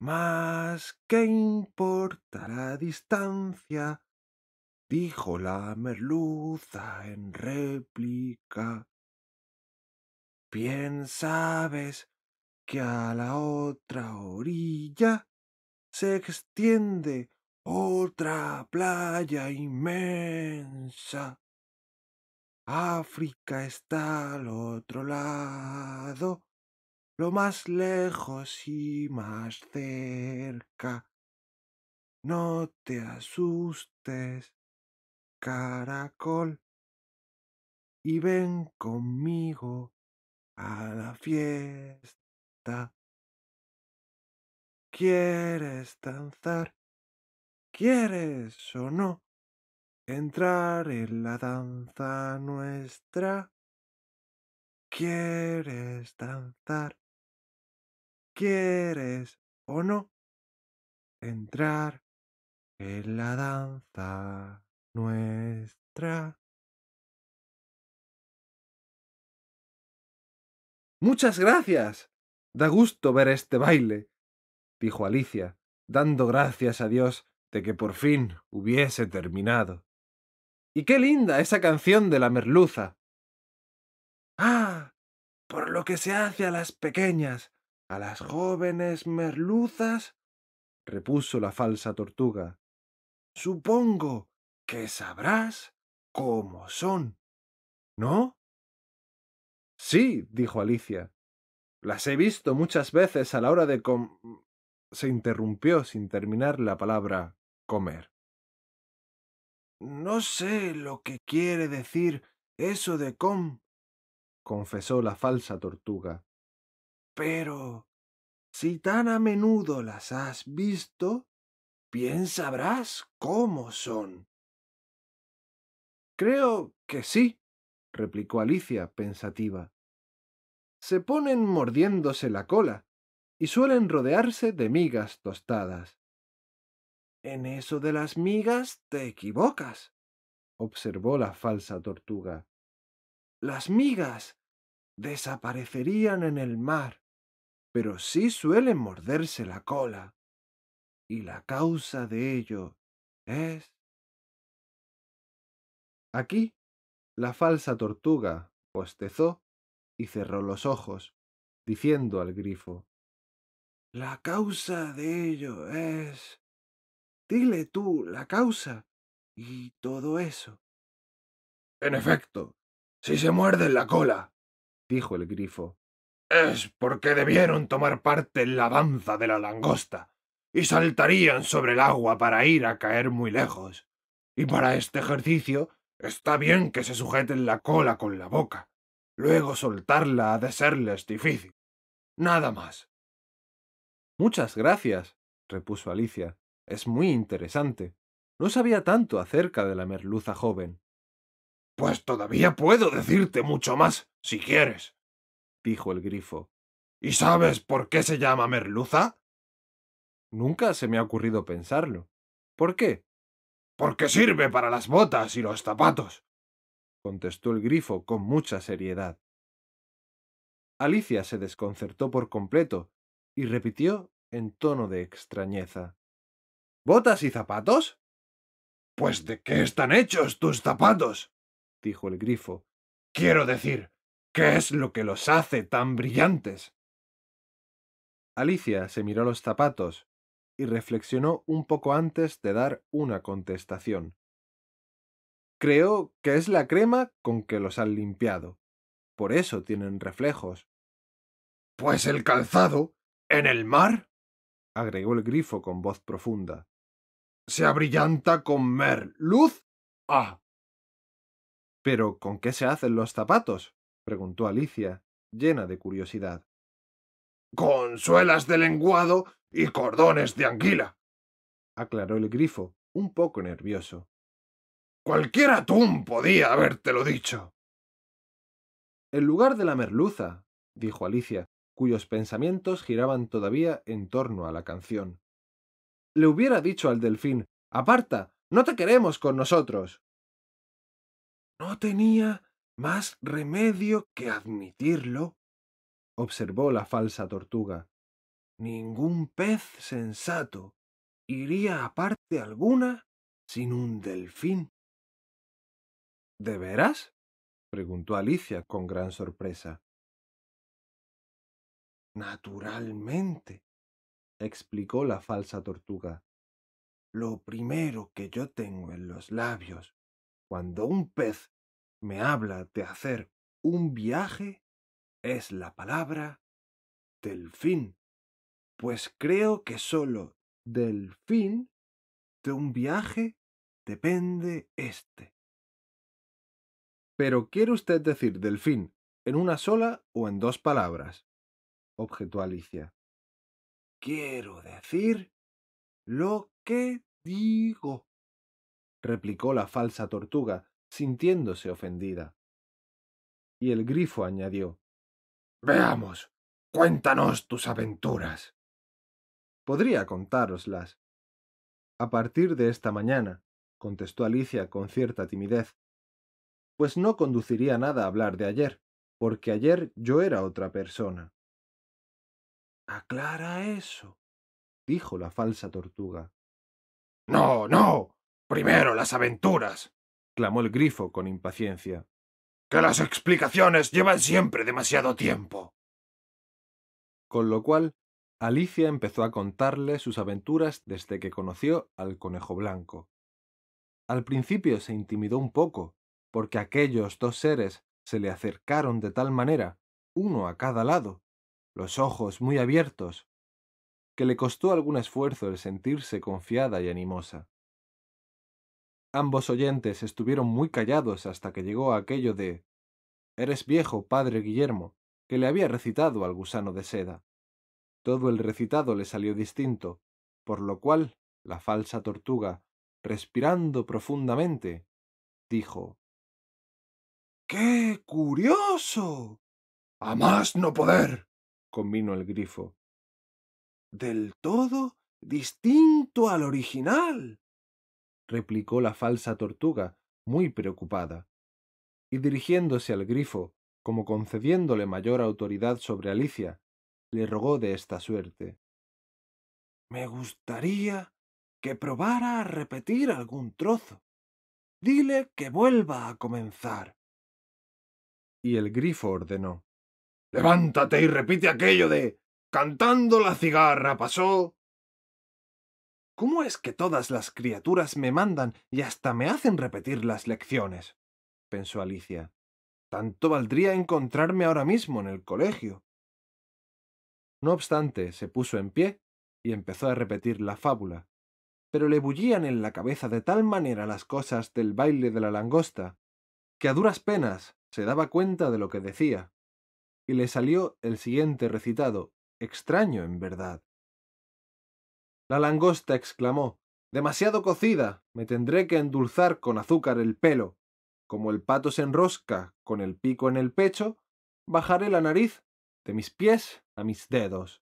Mas, ¿qué importa la distancia? Dijo la merluza en réplica. Bien sabes que a la otra orilla se extiende otra playa inmensa. África está al otro lado, lo más lejos y más cerca. No te asustes, caracol, y ven conmigo a la fiesta. ¿Quieres danzar? ¿Quieres o no entrar en la danza nuestra? ¿Quieres danzar? ¿Quieres o no entrar en la danza nuestra? Muchas gracias. Da gusto ver este baile, dijo Alicia, dando gracias a Dios de que por fin hubiese terminado. Y qué linda esa canción de la merluza. Ah, por lo que se hace a las pequeñas, a las jóvenes merluzas, repuso la falsa tortuga. Supongo que sabrás cómo son, ¿no? Sí, dijo Alicia. Las he visto muchas veces a la hora de com. se interrumpió sin terminar la palabra comer. No sé lo que quiere decir eso de com, confesó la falsa tortuga. Pero si tan a menudo las has visto, bien sabrás cómo son. Creo que sí, replicó Alicia, pensativa. Se ponen mordiéndose la cola y suelen rodearse de migas tostadas. En eso de las migas te equivocas, observó la falsa tortuga. Las migas desaparecerían en el mar, pero sí suelen morderse la cola. Y la causa de ello es... Aquí la falsa tortuga postezó y cerró los ojos, diciendo al grifo La causa de ello es. Dile tú la causa y todo eso. En efecto, si se muerden la cola, dijo el grifo, es porque debieron tomar parte en la danza de la langosta y saltarían sobre el agua para ir a caer muy lejos. Y para este ejercicio Está bien que se sujeten la cola con la boca. Luego soltarla ha de serles difícil. Nada más. Muchas gracias, repuso Alicia. Es muy interesante. No sabía tanto acerca de la merluza joven. Pues todavía puedo decirte mucho más, si quieres, dijo el grifo. ¿Y sabes por qué se llama merluza? Nunca se me ha ocurrido pensarlo. ¿Por qué? Porque sirve para las botas y los zapatos, contestó el grifo con mucha seriedad. Alicia se desconcertó por completo y repitió en tono de extrañeza. ¿Botas y zapatos? Pues de qué están hechos tus zapatos, dijo el grifo. Quiero decir, ¿qué es lo que los hace tan brillantes? Alicia se miró los zapatos y reflexionó un poco antes de dar una contestación. Creo que es la crema con que los han limpiado. Por eso tienen reflejos. Pues el calzado, en el mar, agregó el grifo con voz profunda. Se abrillanta con mer luz. Ah. ¿Pero con qué se hacen los zapatos? preguntó Alicia, llena de curiosidad. Con suelas de lenguado y cordones de anguila, aclaró el grifo, un poco nervioso. Cualquier atún podía habértelo dicho. En lugar de la merluza, dijo Alicia, cuyos pensamientos giraban todavía en torno a la canción. Le hubiera dicho al delfín Aparta. No te queremos con nosotros. No tenía más remedio que admitirlo, observó la falsa tortuga. Ningún pez sensato iría a parte alguna sin un delfín. ¿De veras? preguntó Alicia con gran sorpresa. Naturalmente, explicó la falsa tortuga. Lo primero que yo tengo en los labios cuando un pez me habla de hacer un viaje es la palabra delfín, pues creo que solo del fin de un viaje depende este. Pero ¿quiere usted decir delfín en una sola o en dos palabras? objetó Alicia. Quiero decir lo que digo, replicó la falsa tortuga, sintiéndose ofendida. Y el grifo añadió Veamos, cuéntanos tus aventuras. Podría contároslas. A partir de esta mañana, contestó Alicia con cierta timidez, pues no conduciría nada a hablar de ayer, porque ayer yo era otra persona. Aclara eso, dijo la falsa tortuga. No, no. Primero las aventuras, clamó el grifo con impaciencia. Que las explicaciones llevan siempre demasiado tiempo. Con lo cual, Alicia empezó a contarle sus aventuras desde que conoció al conejo blanco. Al principio se intimidó un poco, porque aquellos dos seres se le acercaron de tal manera, uno a cada lado, los ojos muy abiertos, que le costó algún esfuerzo el sentirse confiada y animosa. Ambos oyentes estuvieron muy callados hasta que llegó aquello de Eres viejo, padre Guillermo, que le había recitado al gusano de seda. Todo el recitado le salió distinto, por lo cual la falsa tortuga, respirando profundamente, dijo ¡Qué curioso! A más no poder, convino el grifo. Del todo distinto al original, replicó la falsa tortuga, muy preocupada. Y dirigiéndose al grifo, como concediéndole mayor autoridad sobre Alicia, le rogó de esta suerte. Me gustaría que probara a repetir algún trozo. Dile que vuelva a comenzar. Y el grifo ordenó. Levántate y repite aquello de Cantando la cigarra pasó. ¿Cómo es que todas las criaturas me mandan y hasta me hacen repetir las lecciones? pensó Alicia. Tanto valdría encontrarme ahora mismo en el colegio. No obstante, se puso en pie y empezó a repetir la fábula, pero le bullían en la cabeza de tal manera las cosas del baile de la langosta, que a duras penas se daba cuenta de lo que decía, y le salió el siguiente recitado, extraño en verdad. La langosta exclamó Demasiado cocida. Me tendré que endulzar con azúcar el pelo. Como el pato se enrosca con el pico en el pecho, bajaré la nariz de mis pies a mis dedos.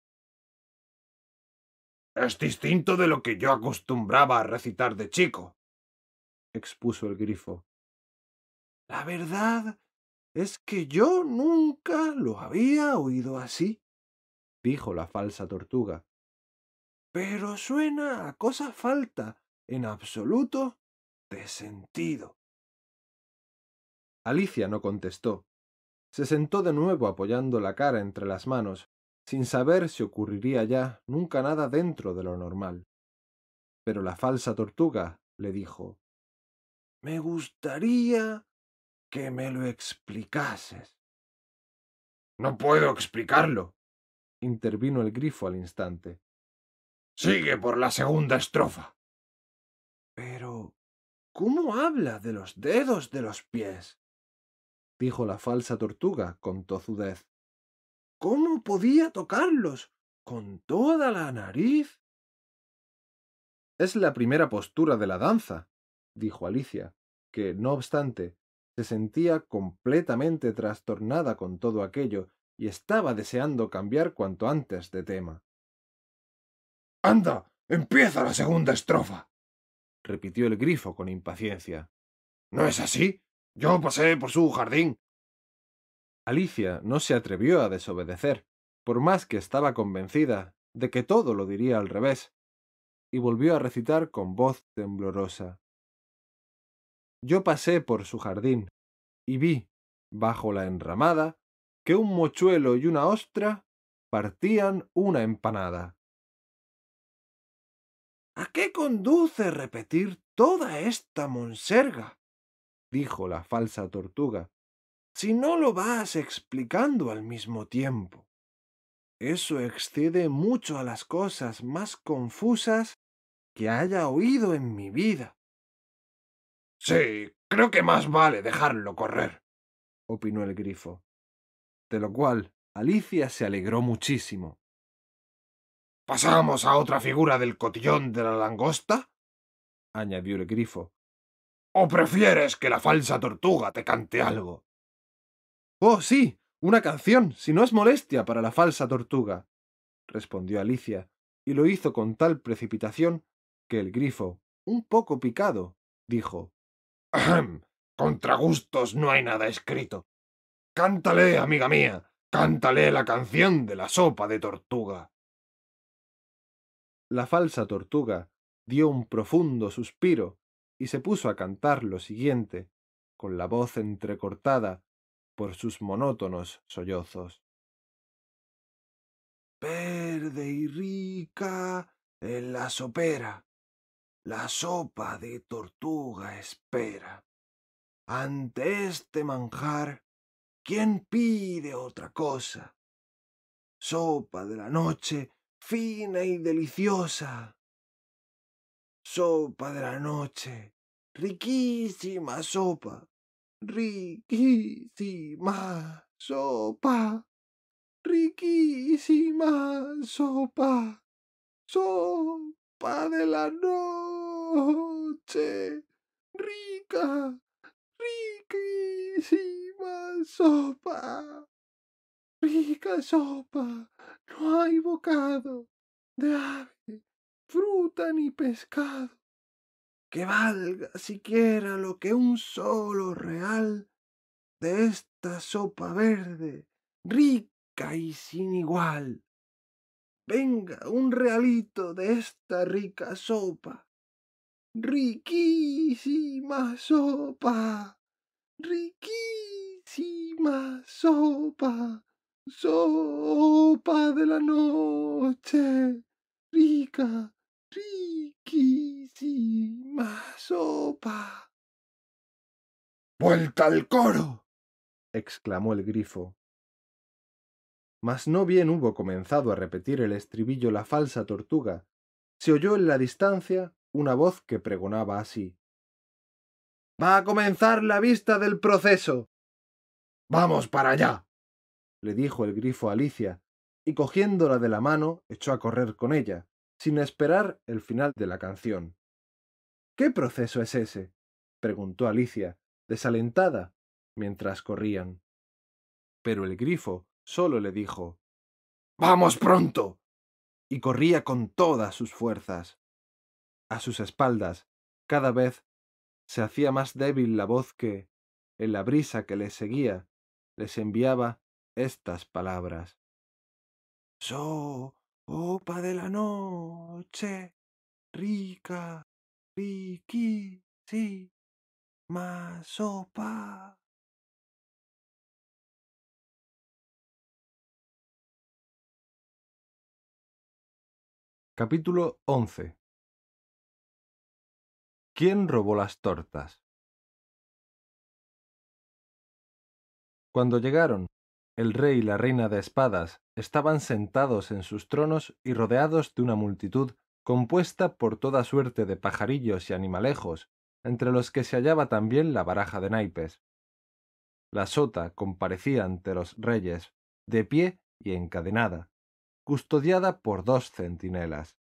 Es distinto de lo que yo acostumbraba a recitar de chico, expuso el grifo. La verdad es que yo nunca lo había oído así, dijo la falsa tortuga. Pero suena a cosa falta, en absoluto, de sentido. Alicia no contestó. Se sentó de nuevo apoyando la cara entre las manos, sin saber si ocurriría ya nunca nada dentro de lo normal. Pero la falsa tortuga le dijo Me gustaría que me lo explicases. No puedo explicarlo, intervino el grifo al instante. Sigue por la segunda estrofa. Pero, ¿cómo habla de los dedos de los pies? dijo la falsa tortuga con tozudez. ¿Cómo podía tocarlos con toda la nariz? Es la primera postura de la danza, dijo Alicia, que, no obstante, se sentía completamente trastornada con todo aquello y estaba deseando cambiar cuanto antes de tema. Anda, empieza la segunda estrofa, repitió el grifo con impaciencia. ¿No es así? Yo pasé por su jardín. Alicia no se atrevió a desobedecer, por más que estaba convencida de que todo lo diría al revés, y volvió a recitar con voz temblorosa. Yo pasé por su jardín y vi, bajo la enramada, que un mochuelo y una ostra partían una empanada. ¿A qué conduce repetir toda esta monserga? dijo la falsa tortuga, si no lo vas explicando al mismo tiempo. Eso excede mucho a las cosas más confusas que haya oído en mi vida. Sí, creo que más vale dejarlo correr, opinó el grifo. De lo cual Alicia se alegró muchísimo. ¿Pasamos a otra figura del cotillón de la langosta? añadió el grifo. ¿O prefieres que la falsa tortuga te cante algo? Oh, sí, una canción, si no es molestia para la falsa tortuga, respondió Alicia, y lo hizo con tal precipitación que el grifo, un poco picado, dijo Ahem. Contra gustos no hay nada escrito. Cántale, amiga mía, cántale la canción de la sopa de tortuga. La falsa tortuga dio un profundo suspiro y se puso a cantar lo siguiente, con la voz entrecortada por sus monótonos sollozos. Verde y rica en la sopera, la sopa de tortuga espera. Ante este manjar, ¿quién pide otra cosa? Sopa de la noche, fina y deliciosa. Sopa de la noche, riquísima sopa, riquísima sopa, riquísima sopa, sopa de la noche, rica, riquísima sopa, rica sopa, no hay bocado de ave, fruta ni pescado que valga siquiera lo que un solo real de esta sopa verde, rica y sin igual. Venga un realito de esta rica sopa, riquísima sopa, riquísima sopa, sopa de la noche, rica, riquísima sopa. ¡Vuelta al coro! exclamó el grifo. Mas no bien hubo comenzado a repetir el estribillo la falsa tortuga, se oyó en la distancia una voz que pregonaba así. Va a comenzar la vista del proceso. Vamos para allá. le dijo el grifo a Alicia, y cogiéndola de la mano echó a correr con ella, sin esperar el final de la canción. ¿Qué proceso es ese? preguntó Alicia, desalentada, mientras corrían. Pero el grifo solo le dijo Vamos pronto. y corría con todas sus fuerzas. A sus espaldas, cada vez, se hacía más débil la voz que, en la brisa que les seguía, les enviaba estas palabras. Sopa de la noche, rica, riquísima sopa. Capítulo 11 ¿Quién robó las tortas? Cuando llegaron, el rey y la reina de espadas estaban sentados en sus tronos y rodeados de una multitud compuesta por toda suerte de pajarillos y animalejos, entre los que se hallaba también la baraja de naipes. La sota comparecía ante los reyes, de pie y encadenada, custodiada por dos centinelas.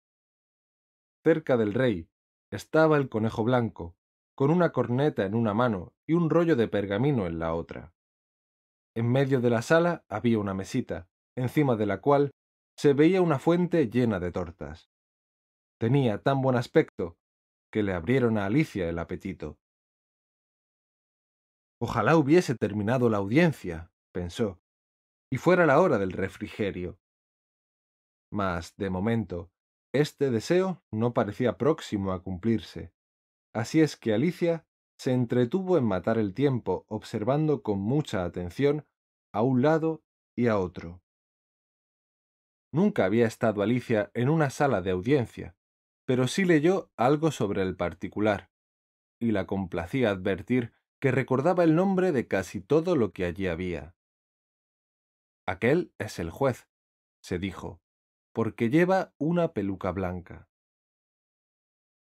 Cerca del rey estaba el conejo blanco, con una corneta en una mano y un rollo de pergamino en la otra. En medio de la sala había una mesita, encima de la cual se veía una fuente llena de tortas. Tenía tan buen aspecto que le abrieron a Alicia el apetito. Ojalá hubiese terminado la audiencia, pensó, y fuera la hora del refrigerio. Mas, de momento, este deseo no parecía próximo a cumplirse. Así es que Alicia se entretuvo en matar el tiempo observando con mucha atención a un lado y a otro. Nunca había estado Alicia en una sala de audiencia, pero sí leyó algo sobre el particular, y la complacía advertir que recordaba el nombre de casi todo lo que allí había. Aquel es el juez, se dijo, porque lleva una peluca blanca.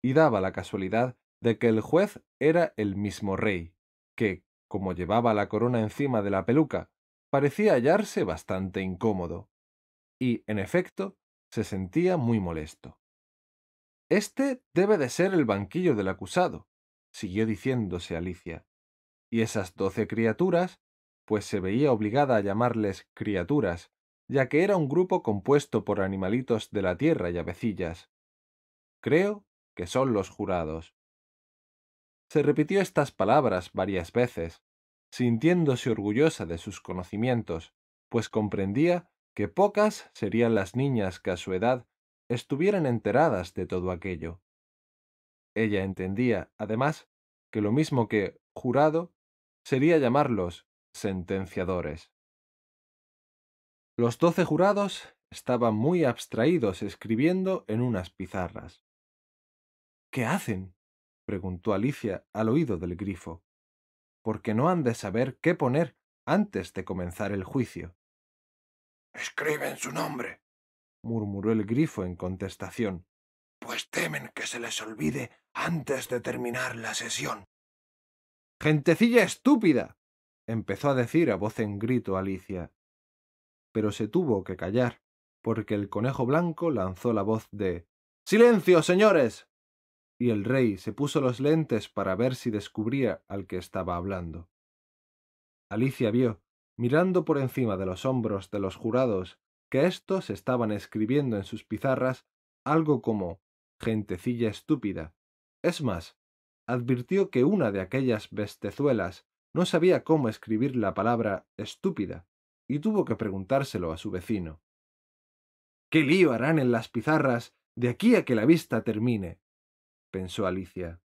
Y daba la casualidad de que el juez era el mismo rey, que, como llevaba la corona encima de la peluca, parecía hallarse bastante incómodo. Y, en efecto, se sentía muy molesto. Este debe de ser el banquillo del acusado, siguió diciéndose Alicia. Y esas doce criaturas, pues se veía obligada a llamarles criaturas, ya que era un grupo compuesto por animalitos de la tierra y avecillas. Creo que son los jurados. Se repitió estas palabras varias veces, sintiéndose orgullosa de sus conocimientos, pues comprendía que pocas serían las niñas que a su edad estuvieran enteradas de todo aquello. Ella entendía, además, que lo mismo que jurado sería llamarlos sentenciadores. Los doce jurados estaban muy abstraídos escribiendo en unas pizarras. ¿Qué hacen? preguntó Alicia al oído del grifo, porque no han de saber qué poner antes de comenzar el juicio. Escriben su nombre, murmuró el grifo en contestación. Pues temen que se les olvide antes de terminar la sesión. Gentecilla estúpida. empezó a decir a voz en grito Alicia. Pero se tuvo que callar, porque el conejo blanco lanzó la voz de Silencio, señores y el rey se puso los lentes para ver si descubría al que estaba hablando. Alicia vio, mirando por encima de los hombros de los jurados, que éstos estaban escribiendo en sus pizarras algo como gentecilla estúpida. Es más, advirtió que una de aquellas bestezuelas no sabía cómo escribir la palabra estúpida, y tuvo que preguntárselo a su vecino. ¿Qué lío harán en las pizarras de aquí a que la vista termine? pensó Alicia.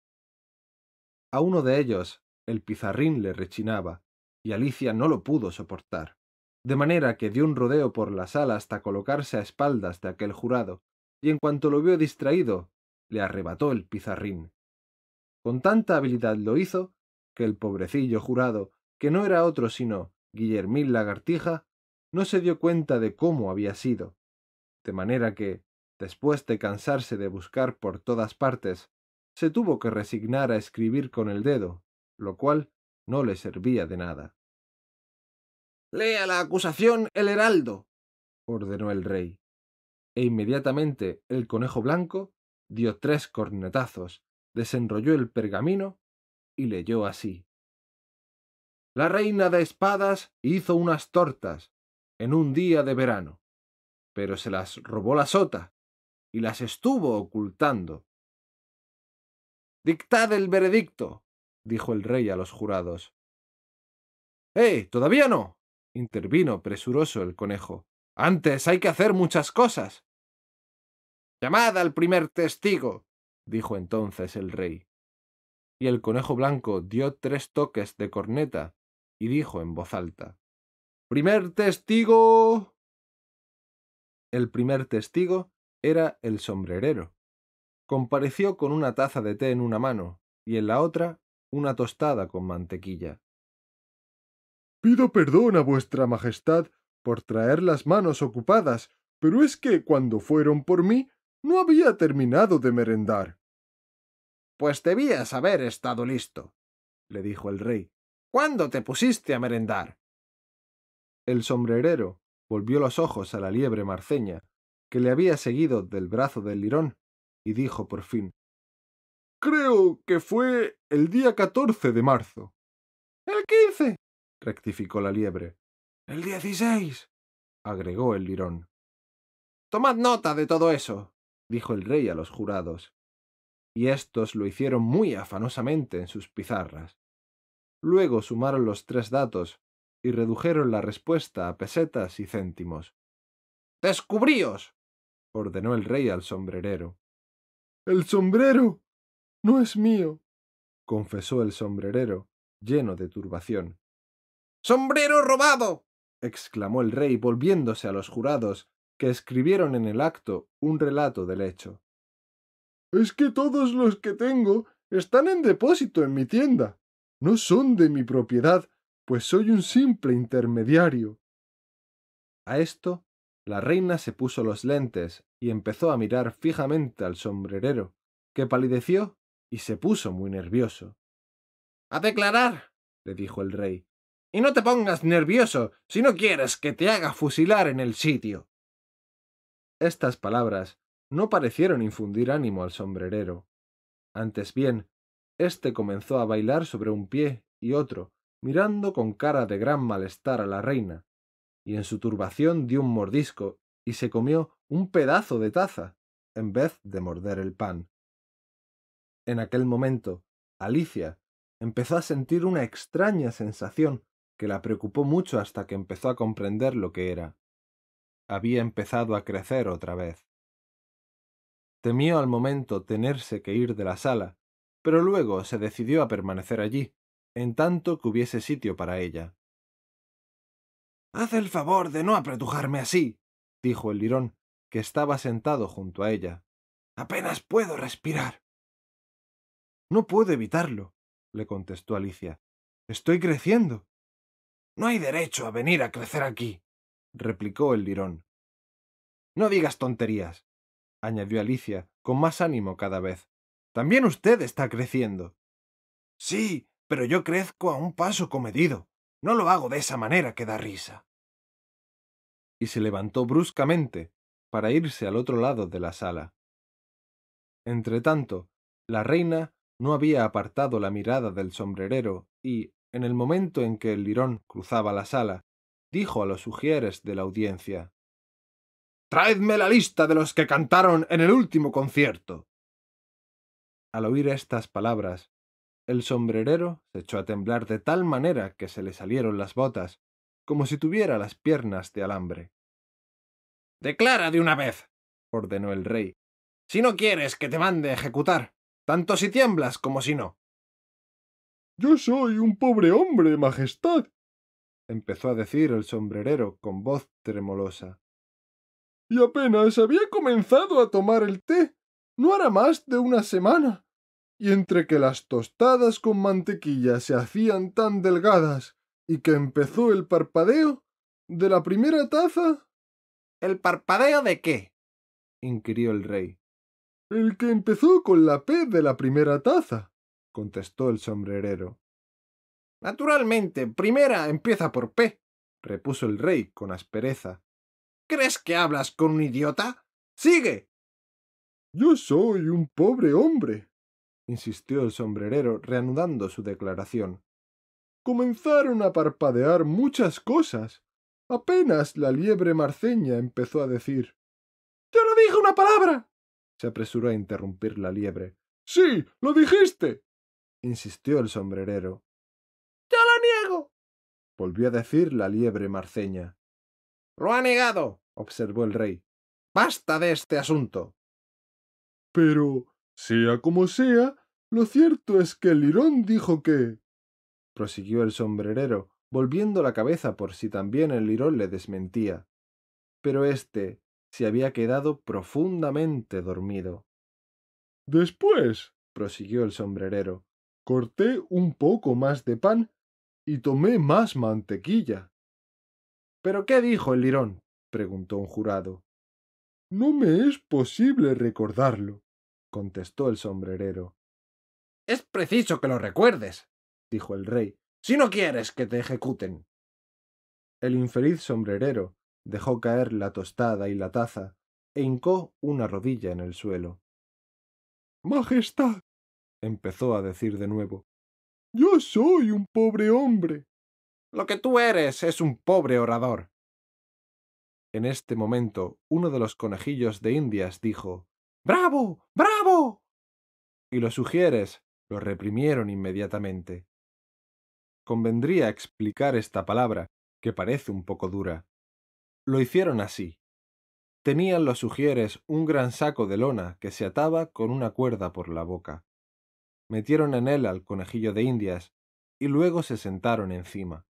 A uno de ellos el pizarrín le rechinaba, y Alicia no lo pudo soportar, de manera que dio un rodeo por la sala hasta colocarse a espaldas de aquel jurado, y en cuanto lo vio distraído, le arrebató el pizarrín. Con tanta habilidad lo hizo, que el pobrecillo jurado, que no era otro sino Guillermín Lagartija, no se dio cuenta de cómo había sido, de manera que, después de cansarse de buscar por todas partes, se tuvo que resignar a escribir con el dedo, lo cual no le servía de nada. Lea la acusación el heraldo, ordenó el rey, e inmediatamente el conejo blanco dio tres cornetazos, desenrolló el pergamino y leyó así. La reina de espadas hizo unas tortas en un día de verano, pero se las robó la sota y las estuvo ocultando. Dictad el veredicto, dijo el rey a los jurados. ¡Eh! Todavía no. Intervino presuroso el conejo. Antes hay que hacer muchas cosas. Llamad al primer testigo, dijo entonces el rey. Y el conejo blanco dio tres toques de corneta y dijo en voz alta Primer testigo. El primer testigo era el sombrerero. Compareció con una taza de té en una mano y en la otra una tostada con mantequilla. Pido perdón a vuestra Majestad por traer las manos ocupadas, pero es que cuando fueron por mí no había terminado de merendar. Pues debías haber estado listo, le dijo el rey. ¿Cuándo te pusiste a merendar? El sombrerero volvió los ojos a la liebre marceña, que le había seguido del brazo del lirón, y dijo por fin Creo que fue el día catorce de marzo. El quince. Rectificó la liebre. El dieciséis. agregó el lirón. Tomad nota de todo eso, dijo el rey a los jurados. Y éstos lo hicieron muy afanosamente en sus pizarras. Luego sumaron los tres datos y redujeron la respuesta a pesetas y céntimos. Descubríos ordenó el rey al sombrerero. El sombrero no es mío, confesó el sombrerero, lleno de turbación. ¡Sombrero robado! exclamó el rey volviéndose a los jurados que escribieron en el acto un relato del hecho. Es que todos los que tengo están en depósito en mi tienda. No son de mi propiedad, pues soy un simple intermediario. A esto, la reina se puso los lentes y empezó a mirar fijamente al sombrerero, que palideció y se puso muy nervioso. A declarar, le dijo el rey. Y no te pongas nervioso si no quieres que te haga fusilar en el sitio. Estas palabras no parecieron infundir ánimo al sombrerero. Antes bien, éste comenzó a bailar sobre un pie y otro, mirando con cara de gran malestar a la reina, y en su turbación dio un mordisco y se comió un pedazo de taza, en vez de morder el pan. En aquel momento, Alicia empezó a sentir una extraña sensación que la preocupó mucho hasta que empezó a comprender lo que era. Había empezado a crecer otra vez. Temió al momento tenerse que ir de la sala, pero luego se decidió a permanecer allí, en tanto que hubiese sitio para ella. Haz el favor de no apretujarme así, dijo el lirón, que estaba sentado junto a ella. Apenas puedo respirar. No puedo evitarlo, le contestó Alicia. Estoy creciendo. No hay derecho a venir a crecer aquí, replicó el lirón. No digas tonterías, añadió Alicia, con más ánimo cada vez. También usted está creciendo. Sí, pero yo crezco a un paso comedido. No lo hago de esa manera que da risa. Y se levantó bruscamente para irse al otro lado de la sala. Entretanto, la reina no había apartado la mirada del sombrerero y, en el momento en que el lirón cruzaba la sala, dijo a los sugieres de la audiencia Traedme la lista de los que cantaron en el último concierto. Al oír estas palabras, el sombrerero se echó a temblar de tal manera que se le salieron las botas, como si tuviera las piernas de alambre. Declara de una vez, ordenó el rey, si no quieres que te mande ejecutar, tanto si tiemblas como si no. Yo soy un pobre hombre, Majestad, empezó a decir el sombrerero con voz tremolosa y apenas había comenzado a tomar el té. No hará más de una semana. Y entre que las tostadas con mantequilla se hacían tan delgadas y que empezó el parpadeo de la primera taza. ¿El parpadeo de qué? inquirió el rey. El que empezó con la P de la primera taza, contestó el sombrerero. Naturalmente, primera empieza por P, repuso el rey con aspereza. ¿Crees que hablas con un idiota? ¡Sigue! Yo soy un pobre hombre, insistió el sombrerero, reanudando su declaración. Comenzaron a parpadear muchas cosas. Apenas la liebre marceña empezó a decir. ¡Yo no dije una palabra! se apresuró a interrumpir la liebre. Sí, lo dijiste. Insistió el sombrerero. ¡Yo lo niego! volvió a decir la liebre marceña. Lo ha negado, observó el rey. Basta de este asunto. Pero, sea como sea, lo cierto es que el lirón dijo que. prosiguió el sombrerero, volviendo la cabeza por si también el lirón le desmentía. Pero éste se había quedado profundamente dormido. Después, prosiguió el sombrerero, corté un poco más de pan y tomé más mantequilla. ¿Pero qué dijo el lirón? preguntó un jurado. No me es posible recordarlo, contestó el sombrerero. Es preciso que lo recuerdes, dijo el rey, si no quieres que te ejecuten. El infeliz sombrerero dejó caer la tostada y la taza e hincó una rodilla en el suelo. Majestad, empezó a decir de nuevo. Yo soy un pobre hombre. Lo que tú eres es un pobre orador. En este momento uno de los conejillos de Indias dijo ¡Bravo! ¡Bravo! y los sugieres lo reprimieron inmediatamente. Convendría explicar esta palabra, que parece un poco dura. Lo hicieron así. Tenían los sugieres un gran saco de lona que se ataba con una cuerda por la boca. Metieron en él al conejillo de Indias y luego se sentaron encima.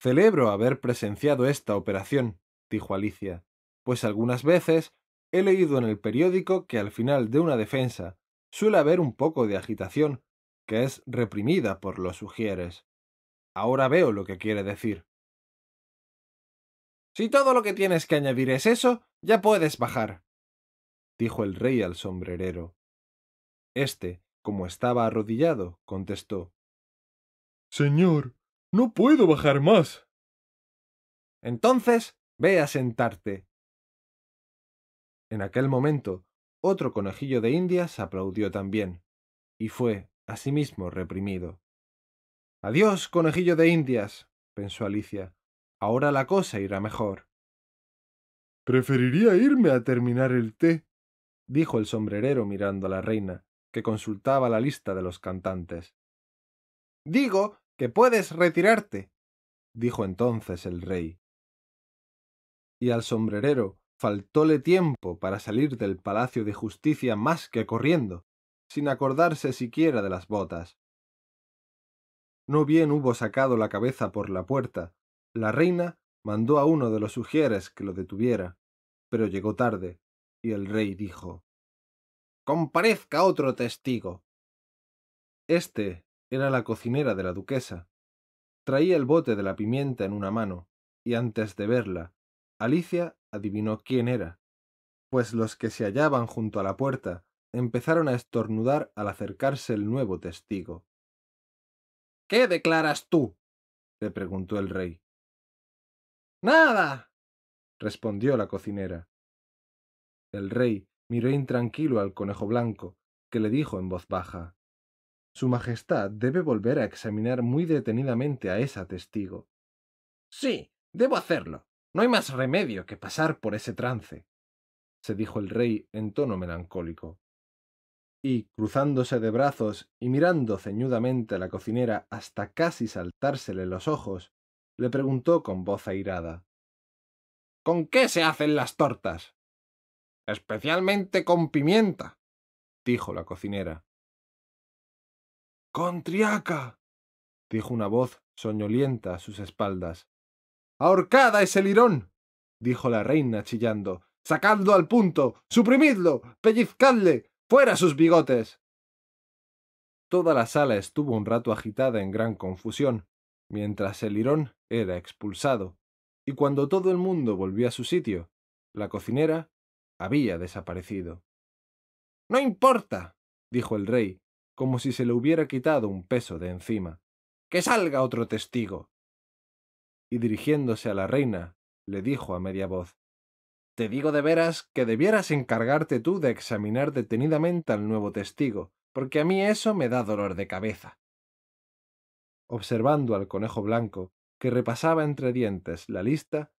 Celebro haber presenciado esta operación, dijo Alicia, pues algunas veces he leído en el periódico que al final de una defensa suele haber un poco de agitación, que es reprimida por los sugieres. Ahora veo lo que quiere decir. Si todo lo que tienes que añadir es eso, ya puedes bajar, dijo el rey al sombrerero. Este, como estaba arrodillado, contestó. Señor, no puedo bajar más. Entonces, ve a sentarte. En aquel momento, otro conejillo de indias aplaudió también, y fue, asimismo, reprimido. Adiós, conejillo de indias, pensó Alicia. Ahora la cosa irá mejor. Preferiría irme a terminar el té, dijo el sombrerero mirando a la reina, que consultaba la lista de los cantantes. Digo que puedes retirarte, dijo entonces el rey. Y al sombrerero faltóle tiempo para salir del palacio de justicia más que corriendo, sin acordarse siquiera de las botas. No bien hubo sacado la cabeza por la puerta, la reina mandó a uno de los sugieres que lo detuviera, pero llegó tarde, y el rey dijo Comparezca otro testigo. Este era la cocinera de la duquesa. Traía el bote de la pimienta en una mano, y antes de verla, Alicia adivinó quién era, pues los que se hallaban junto a la puerta empezaron a estornudar al acercarse el nuevo testigo. ¿Qué declaras tú? le preguntó el rey. Nada. respondió la cocinera. El rey miró intranquilo al conejo blanco, que le dijo en voz baja Su Majestad debe volver a examinar muy detenidamente a esa testigo. Sí, debo hacerlo. No hay más remedio que pasar por ese trance, se dijo el rey en tono melancólico. Y, cruzándose de brazos y mirando ceñudamente a la cocinera hasta casi saltársele los ojos, le preguntó con voz airada ¿Con qué se hacen las tortas? Especialmente con pimienta, dijo la cocinera. Con triaca, dijo una voz soñolienta a sus espaldas. Ahorcada ese lirón, dijo la reina chillando. Sacadlo al punto, suprimidlo, pellizcadle, fuera sus bigotes. Toda la sala estuvo un rato agitada en gran confusión, mientras el lirón era expulsado, y cuando todo el mundo volvió a su sitio, la cocinera había desaparecido. No importa, dijo el rey, como si se le hubiera quitado un peso de encima. Que salga otro testigo. Y dirigiéndose a la reina, le dijo a media voz Te digo de veras que debieras encargarte tú de examinar detenidamente al nuevo testigo, porque a mí eso me da dolor de cabeza. Observando al conejo blanco, que repasaba entre dientes la lista,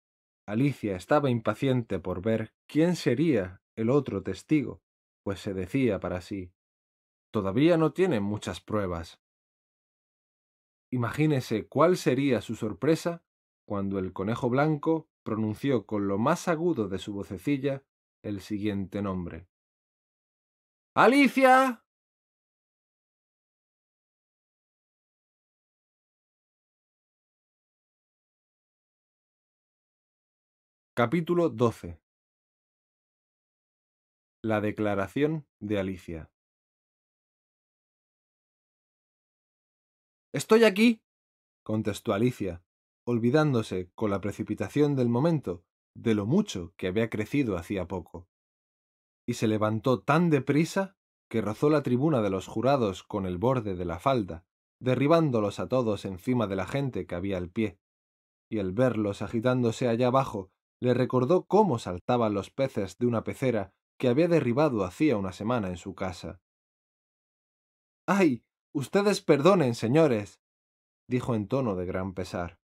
Alicia estaba impaciente por ver quién sería el otro testigo, pues se decía para sí todavía no tienen muchas pruebas. Imagínese cuál sería su sorpresa cuando el conejo blanco pronunció con lo más agudo de su vocecilla el siguiente nombre. Alicia. Capítulo 12 La declaración de Alicia Estoy aquí, contestó Alicia, olvidándose, con la precipitación del momento, de lo mucho que había crecido hacía poco. Y se levantó tan deprisa que rozó la tribuna de los jurados con el borde de la falda, derribándolos a todos encima de la gente que había al pie, y al verlos agitándose allá abajo le recordó cómo saltaban los peces de una pecera que había derribado hacía una semana en su casa. ¡Ay! Ustedes perdonen, señores, dijo en tono de gran pesar.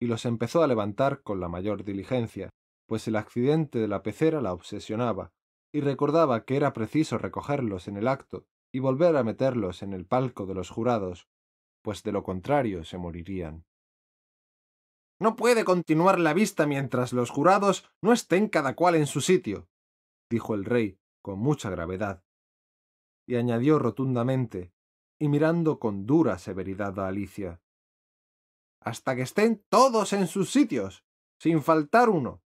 Y los empezó a levantar con la mayor diligencia, pues el accidente de la pecera la obsesionaba, y recordaba que era preciso recogerlos en el acto y volver a meterlos en el palco de los jurados, pues de lo contrario se morirían. No puede continuar la vista mientras los jurados no estén cada cual en su sitio, dijo el rey con mucha gravedad. Y añadió rotundamente, y mirando con dura severidad a Alicia. Hasta que estén todos en sus sitios, sin faltar uno.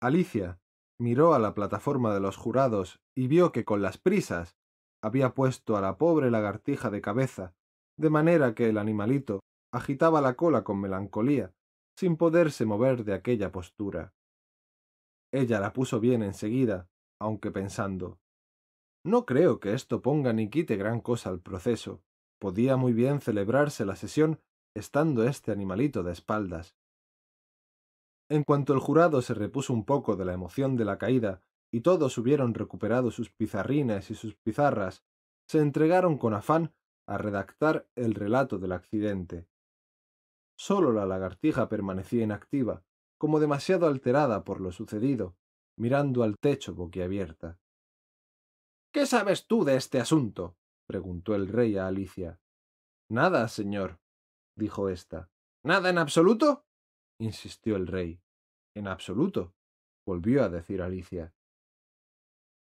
Alicia miró a la plataforma de los jurados y vio que con las prisas había puesto a la pobre lagartija de cabeza, de manera que el animalito agitaba la cola con melancolía, sin poderse mover de aquella postura. Ella la puso bien enseguida, aunque pensando No creo que esto ponga ni quite gran cosa al proceso. Podía muy bien celebrarse la sesión estando este animalito de espaldas. En cuanto el jurado se repuso un poco de la emoción de la caída y todos hubieron recuperado sus pizarrines y sus pizarras, se entregaron con afán a redactar el relato del accidente. Sólo la lagartija permanecía inactiva, como demasiado alterada por lo sucedido, mirando al techo boquiabierta. ¿Qué sabes tú de este asunto? preguntó el rey a Alicia. Nada, señor, dijo ésta. ¿Nada en absoluto? insistió el rey. En absoluto, volvió a decir Alicia.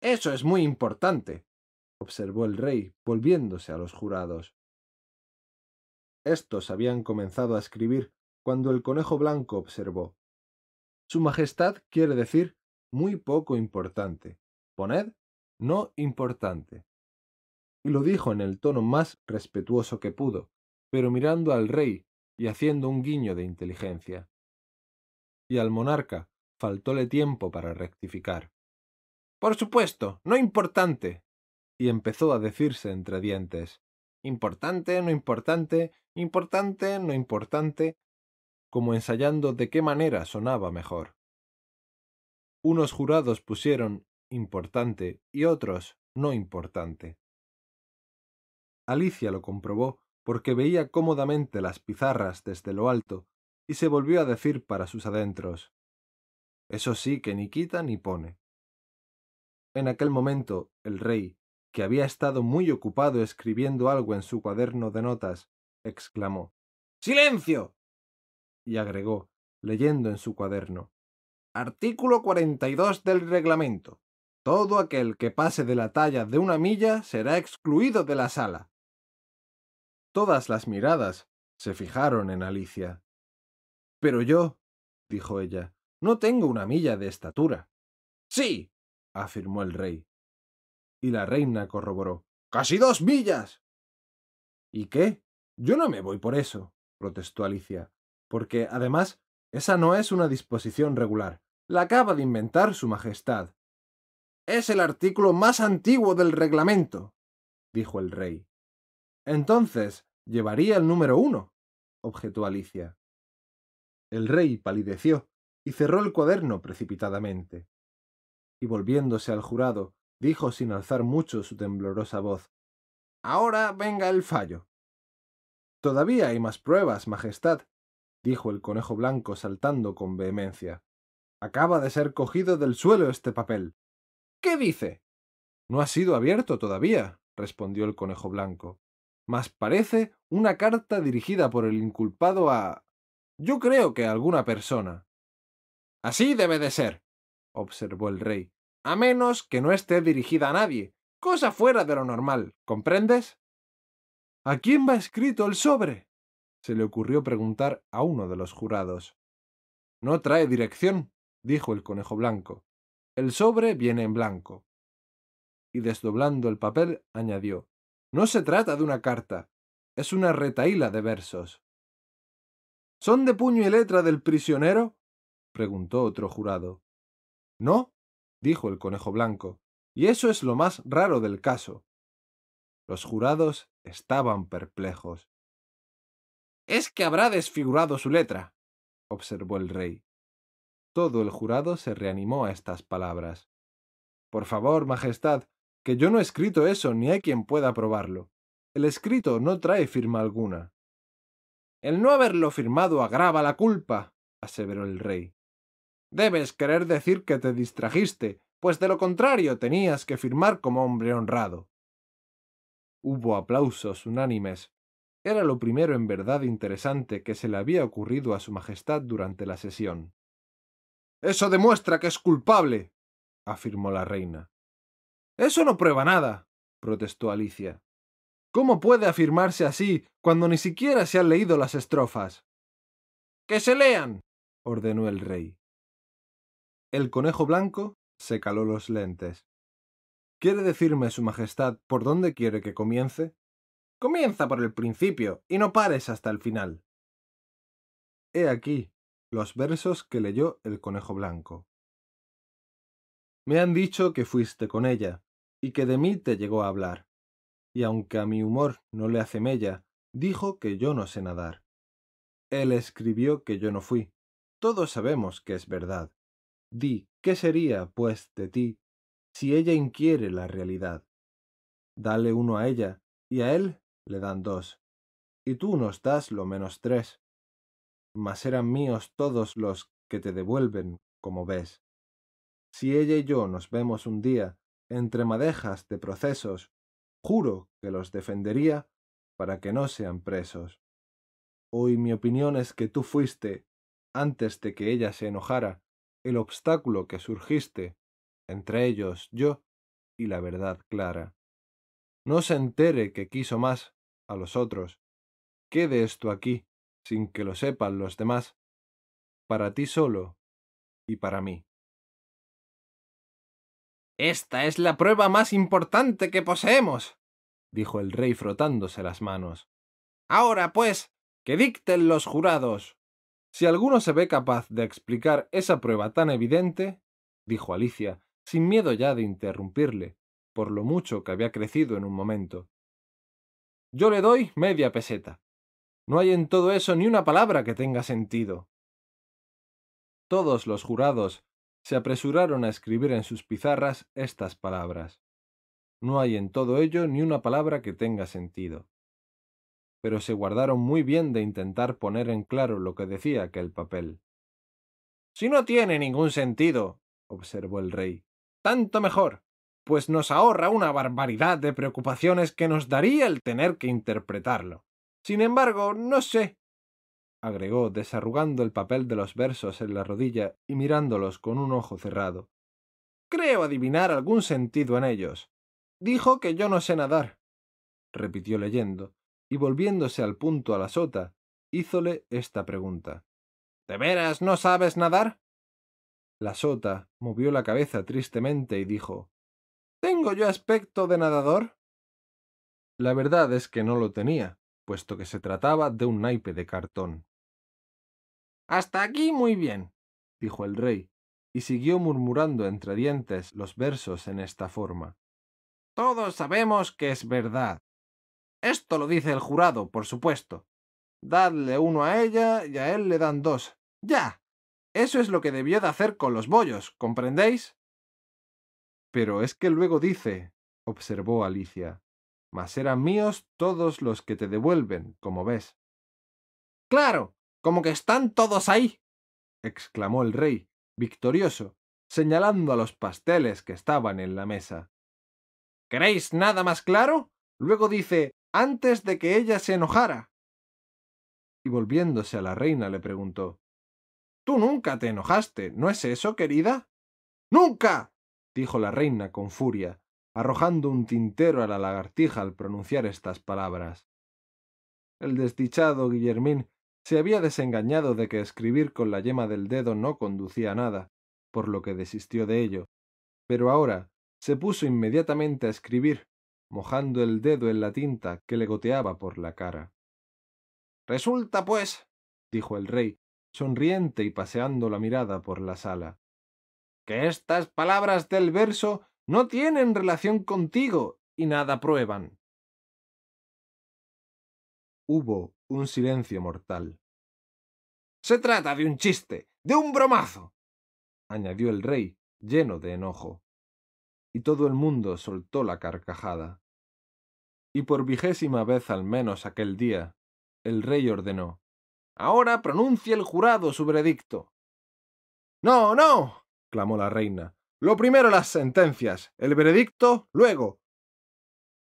Eso es muy importante, observó el rey, volviéndose a los jurados. Estos habían comenzado a escribir cuando el conejo blanco observó. Su Majestad quiere decir muy poco importante. Poned no importante. Y lo dijo en el tono más respetuoso que pudo, pero mirando al rey y haciendo un guiño de inteligencia. Y al monarca faltóle tiempo para rectificar. Por supuesto, no importante. Y empezó a decirse entre dientes. Importante, no importante, importante, no importante, como ensayando de qué manera sonaba mejor. Unos jurados pusieron importante y otros no importante. Alicia lo comprobó porque veía cómodamente las pizarras desde lo alto y se volvió a decir para sus adentros Eso sí que ni quita ni pone. En aquel momento el rey, que había estado muy ocupado escribiendo algo en su cuaderno de notas, exclamó Silencio. y agregó, leyendo en su cuaderno Artículo 42 del reglamento. Todo aquel que pase de la talla de una milla será excluido de la sala. Todas las miradas se fijaron en Alicia. Pero yo, dijo ella, no tengo una milla de estatura. Sí, afirmó el rey. Y la reina corroboró. Casi dos millas. ¿Y qué? Yo no me voy por eso, protestó Alicia, porque, además, esa no es una disposición regular. La acaba de inventar Su Majestad. Es el artículo más antiguo del reglamento, dijo el rey. Entonces, llevaría el número uno, objetó Alicia. El rey palideció y cerró el cuaderno precipitadamente y volviéndose al jurado, dijo sin alzar mucho su temblorosa voz Ahora venga el fallo. Todavía hay más pruebas, Majestad, dijo el conejo blanco saltando con vehemencia. Acaba de ser cogido del suelo este papel. ¿Qué dice? No ha sido abierto todavía, respondió el conejo blanco. Mas parece una carta dirigida por el inculpado a. Yo creo que a alguna persona. Así debe de ser, observó el rey, a menos que no esté dirigida a nadie, cosa fuera de lo normal, ¿comprendes? ¿A quién va escrito el sobre? se le ocurrió preguntar a uno de los jurados. No trae dirección, dijo el conejo blanco. El sobre viene en blanco. Y desdoblando el papel, añadió No se trata de una carta, es una retaíla de versos. ¿Son de puño y letra del prisionero? preguntó otro jurado. No, dijo el conejo blanco, y eso es lo más raro del caso. Los jurados estaban perplejos. Es que habrá desfigurado su letra, observó el rey. Todo el jurado se reanimó a estas palabras. Por favor, Majestad, que yo no he escrito eso ni hay quien pueda probarlo. El escrito no trae firma alguna. El no haberlo firmado agrava la culpa, aseveró el rey. Debes querer decir que te distrajiste, pues de lo contrario tenías que firmar como hombre honrado. Hubo aplausos unánimes. Era lo primero en verdad interesante que se le había ocurrido a Su Majestad durante la sesión. Eso demuestra que es culpable, afirmó la reina. Eso no prueba nada, protestó Alicia. ¿Cómo puede afirmarse así cuando ni siquiera se han leído las estrofas? Que se lean, ordenó el rey. El conejo blanco se caló los lentes. ¿Quiere decirme, Su Majestad, por dónde quiere que comience? Comienza por el principio y no pares hasta el final. He aquí los versos que leyó el conejo blanco. Me han dicho que fuiste con ella, y que de mí te llegó a hablar. Y aunque a mi humor no le hace mella, dijo que yo no sé nadar. Él escribió que yo no fui. Todos sabemos que es verdad. Di, ¿qué sería, pues, de ti, si ella inquiere la realidad? Dale uno a ella, y a él le dan dos, y tú nos das lo menos tres. Mas eran míos todos los que te devuelven, como ves. Si ella y yo nos vemos un día entre madejas de procesos, juro que los defendería para que no sean presos. Hoy mi opinión es que tú fuiste, antes de que ella se enojara, el obstáculo que surgiste, entre ellos yo y la verdad clara. No se entere que quiso más a los otros. Quede esto aquí, sin que lo sepan los demás, para ti solo y para mí. Esta es la prueba más importante que poseemos, dijo el rey frotándose las manos. Ahora, pues, que dicten los jurados. Si alguno se ve capaz de explicar esa prueba tan evidente, dijo Alicia, sin miedo ya de interrumpirle, por lo mucho que había crecido en un momento. Yo le doy media peseta. No hay en todo eso ni una palabra que tenga sentido. Todos los jurados se apresuraron a escribir en sus pizarras estas palabras. No hay en todo ello ni una palabra que tenga sentido. Pero se guardaron muy bien de intentar poner en claro lo que decía aquel papel. Si no tiene ningún sentido, observó el rey, tanto mejor, pues nos ahorra una barbaridad de preocupaciones que nos daría el tener que interpretarlo. Sin embargo, no sé, agregó, desarrugando el papel de los versos en la rodilla y mirándolos con un ojo cerrado. Creo adivinar algún sentido en ellos. Dijo que yo no sé nadar, repitió leyendo, y volviéndose al punto a la sota, hízole esta pregunta. ¿De veras no sabes nadar? La sota movió la cabeza tristemente y dijo ¿Tengo yo aspecto de nadador? La verdad es que no lo tenía, puesto que se trataba de un naipe de cartón. Hasta aquí muy bien, dijo el rey, y siguió murmurando entre dientes los versos en esta forma. Todos sabemos que es verdad. Esto lo dice el jurado, por supuesto. Dadle uno a ella y a él le dan dos. Ya. Eso es lo que debió de hacer con los bollos, ¿comprendéis? Pero es que luego dice, observó Alicia, mas eran míos todos los que te devuelven, como ves. Claro, como que están todos ahí, exclamó el rey, victorioso, señalando a los pasteles que estaban en la mesa. ¿Queréis nada más claro? Luego dice, antes de que ella se enojara. Y volviéndose a la reina le preguntó, Tú nunca te enojaste, ¿no es eso, querida? Nunca. dijo la reina con furia, arrojando un tintero a la lagartija al pronunciar estas palabras. El desdichado Guillermín se había desengañado de que escribir con la yema del dedo no conducía a nada, por lo que desistió de ello, pero ahora se puso inmediatamente a escribir, mojando el dedo en la tinta que le goteaba por la cara. Resulta, pues, dijo el rey, sonriente y paseando la mirada por la sala, que estas palabras del verso no tienen relación contigo y nada prueban. Hubo un silencio mortal. Se trata de un chiste, de un bromazo, añadió el rey, lleno de enojo. Y todo el mundo soltó la carcajada. Y por vigésima vez al menos aquel día, el rey ordenó Ahora pronuncie el jurado su veredicto. No, no, clamó la reina. Lo primero las sentencias, el veredicto luego.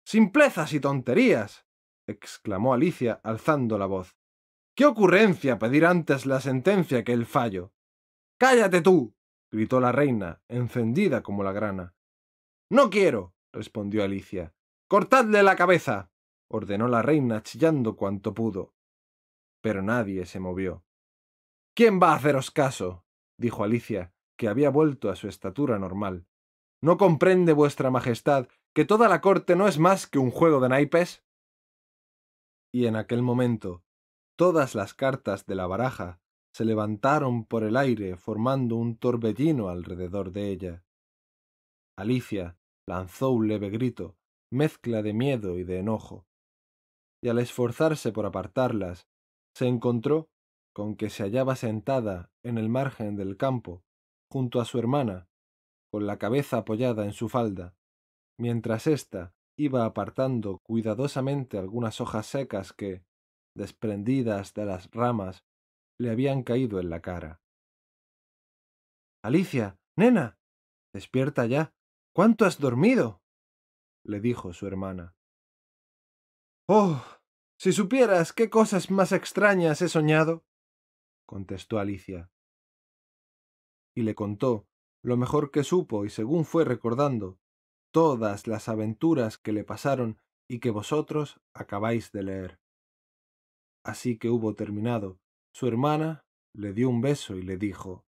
Simplezas y tonterías exclamó Alicia alzando la voz. ¡Qué ocurrencia pedir antes la sentencia que el fallo! ¡Cállate tú! gritó la reina, encendida como la grana. No quiero, respondió Alicia. Cortadle la cabeza, ordenó la reina chillando cuanto pudo. Pero nadie se movió. ¿Quién va a haceros caso? dijo Alicia, que había vuelto a su estatura normal. ¿No comprende vuestra Majestad que toda la corte no es más que un juego de naipes? Y en aquel momento todas las cartas de la baraja se levantaron por el aire formando un torbellino alrededor de ella. Alicia lanzó un leve grito, mezcla de miedo y de enojo, y al esforzarse por apartarlas, se encontró con que se hallaba sentada en el margen del campo, junto a su hermana, con la cabeza apoyada en su falda, mientras ésta iba apartando cuidadosamente algunas hojas secas que, desprendidas de las ramas, le habían caído en la cara. Alicia, nena, despierta ya. ¿Cuánto has dormido? le dijo su hermana. Oh, si supieras qué cosas más extrañas he soñado, contestó Alicia. Y le contó, lo mejor que supo y según fue recordando, todas las aventuras que le pasaron y que vosotros acabáis de leer. Así que hubo terminado, su hermana le dio un beso y le dijo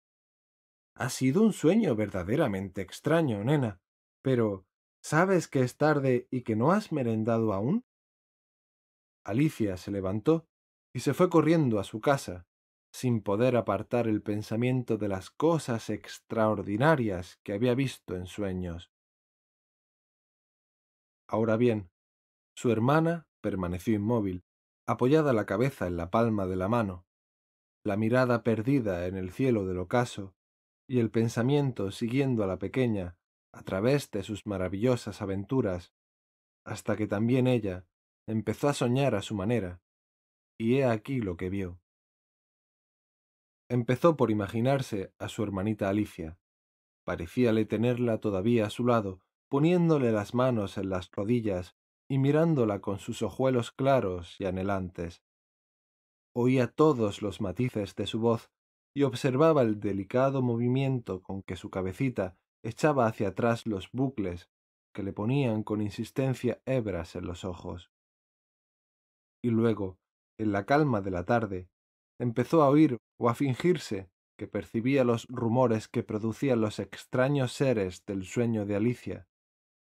Ha sido un sueño verdaderamente extraño, nena, pero ¿sabes que es tarde y que no has merendado aún? Alicia se levantó y se fue corriendo a su casa, sin poder apartar el pensamiento de las cosas extraordinarias que había visto en sueños. Ahora bien, su hermana permaneció inmóvil, apoyada la cabeza en la palma de la mano, la mirada perdida en el cielo del ocaso, y el pensamiento siguiendo a la pequeña a través de sus maravillosas aventuras, hasta que también ella empezó a soñar a su manera, y he aquí lo que vio. Empezó por imaginarse a su hermanita Alicia. Parecíale tenerla todavía a su lado, poniéndole las manos en las rodillas y mirándola con sus ojuelos claros y anhelantes. Oía todos los matices de su voz y observaba el delicado movimiento con que su cabecita echaba hacia atrás los bucles que le ponían con insistencia hebras en los ojos. Y luego, en la calma de la tarde, empezó a oír o a fingirse que percibía los rumores que producían los extraños seres del sueño de Alicia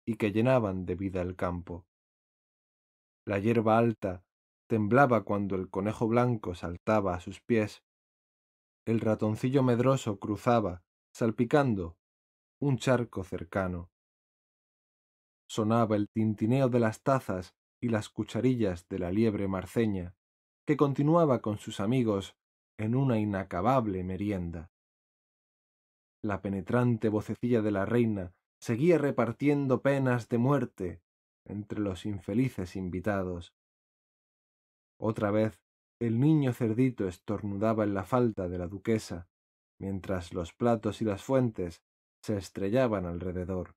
y que llenaban de vida el campo. La hierba alta temblaba cuando el conejo blanco saltaba a sus pies. El ratoncillo medroso cruzaba, salpicando, un charco cercano. Sonaba el tintineo de las tazas y las cucharillas de la liebre marceña, que continuaba con sus amigos en una inacabable merienda. La penetrante vocecilla de la reina seguía repartiendo penas de muerte entre los infelices invitados. Otra vez el niño cerdito estornudaba en la falda de la duquesa, mientras los platos y las fuentes se estrellaban alrededor.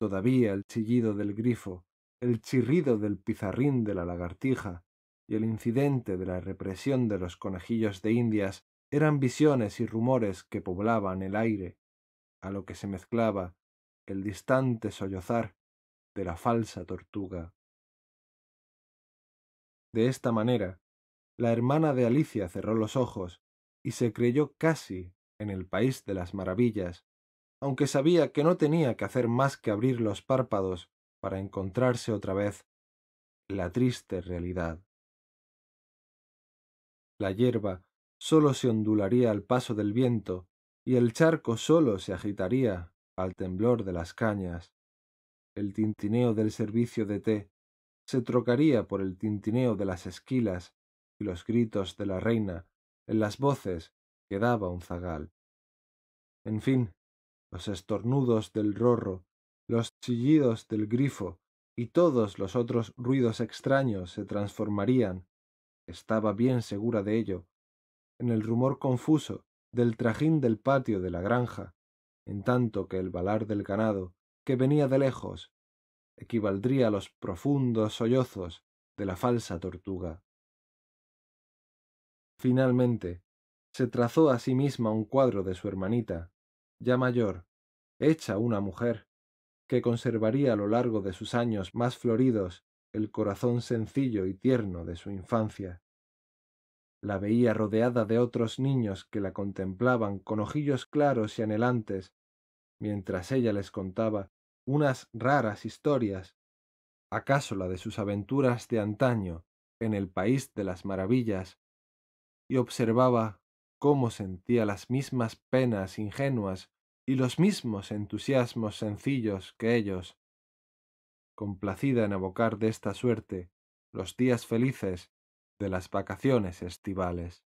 Todavía el chillido del grifo, el chirrido del pizarrín de la lagartija y el incidente de la represión de los conejillos de Indias eran visiones y rumores que poblaban el aire, a lo que se mezclaba el distante sollozar de la falsa tortuga. De esta manera, la hermana de Alicia cerró los ojos y se creyó casi en el país de las maravillas, aunque sabía que no tenía que hacer más que abrir los párpados para encontrarse otra vez la triste realidad. La hierba sólo se ondularía al paso del viento y el charco sólo se agitaría al temblor de las cañas. El tintineo del servicio de té se trocaría por el tintineo de las esquilas y los gritos de la reina en las voces que daba un zagal. En fin, los estornudos del rorro, los chillidos del grifo y todos los otros ruidos extraños se transformarían, estaba bien segura de ello, en el rumor confuso del trajín del patio de la granja, en tanto que el balar del ganado, que venía de lejos, equivaldría a los profundos sollozos de la falsa tortuga. Finalmente, se trazó a sí misma un cuadro de su hermanita, ya mayor, hecha una mujer, que conservaría a lo largo de sus años más floridos el corazón sencillo y tierno de su infancia. La veía rodeada de otros niños que la contemplaban con ojillos claros y anhelantes, mientras ella les contaba unas raras historias, acaso la de sus aventuras de antaño en el país de las maravillas, y observaba cómo sentía las mismas penas ingenuas y los mismos entusiasmos sencillos que ellos, complacida en abocar de esta suerte los días felices de las vacaciones estivales.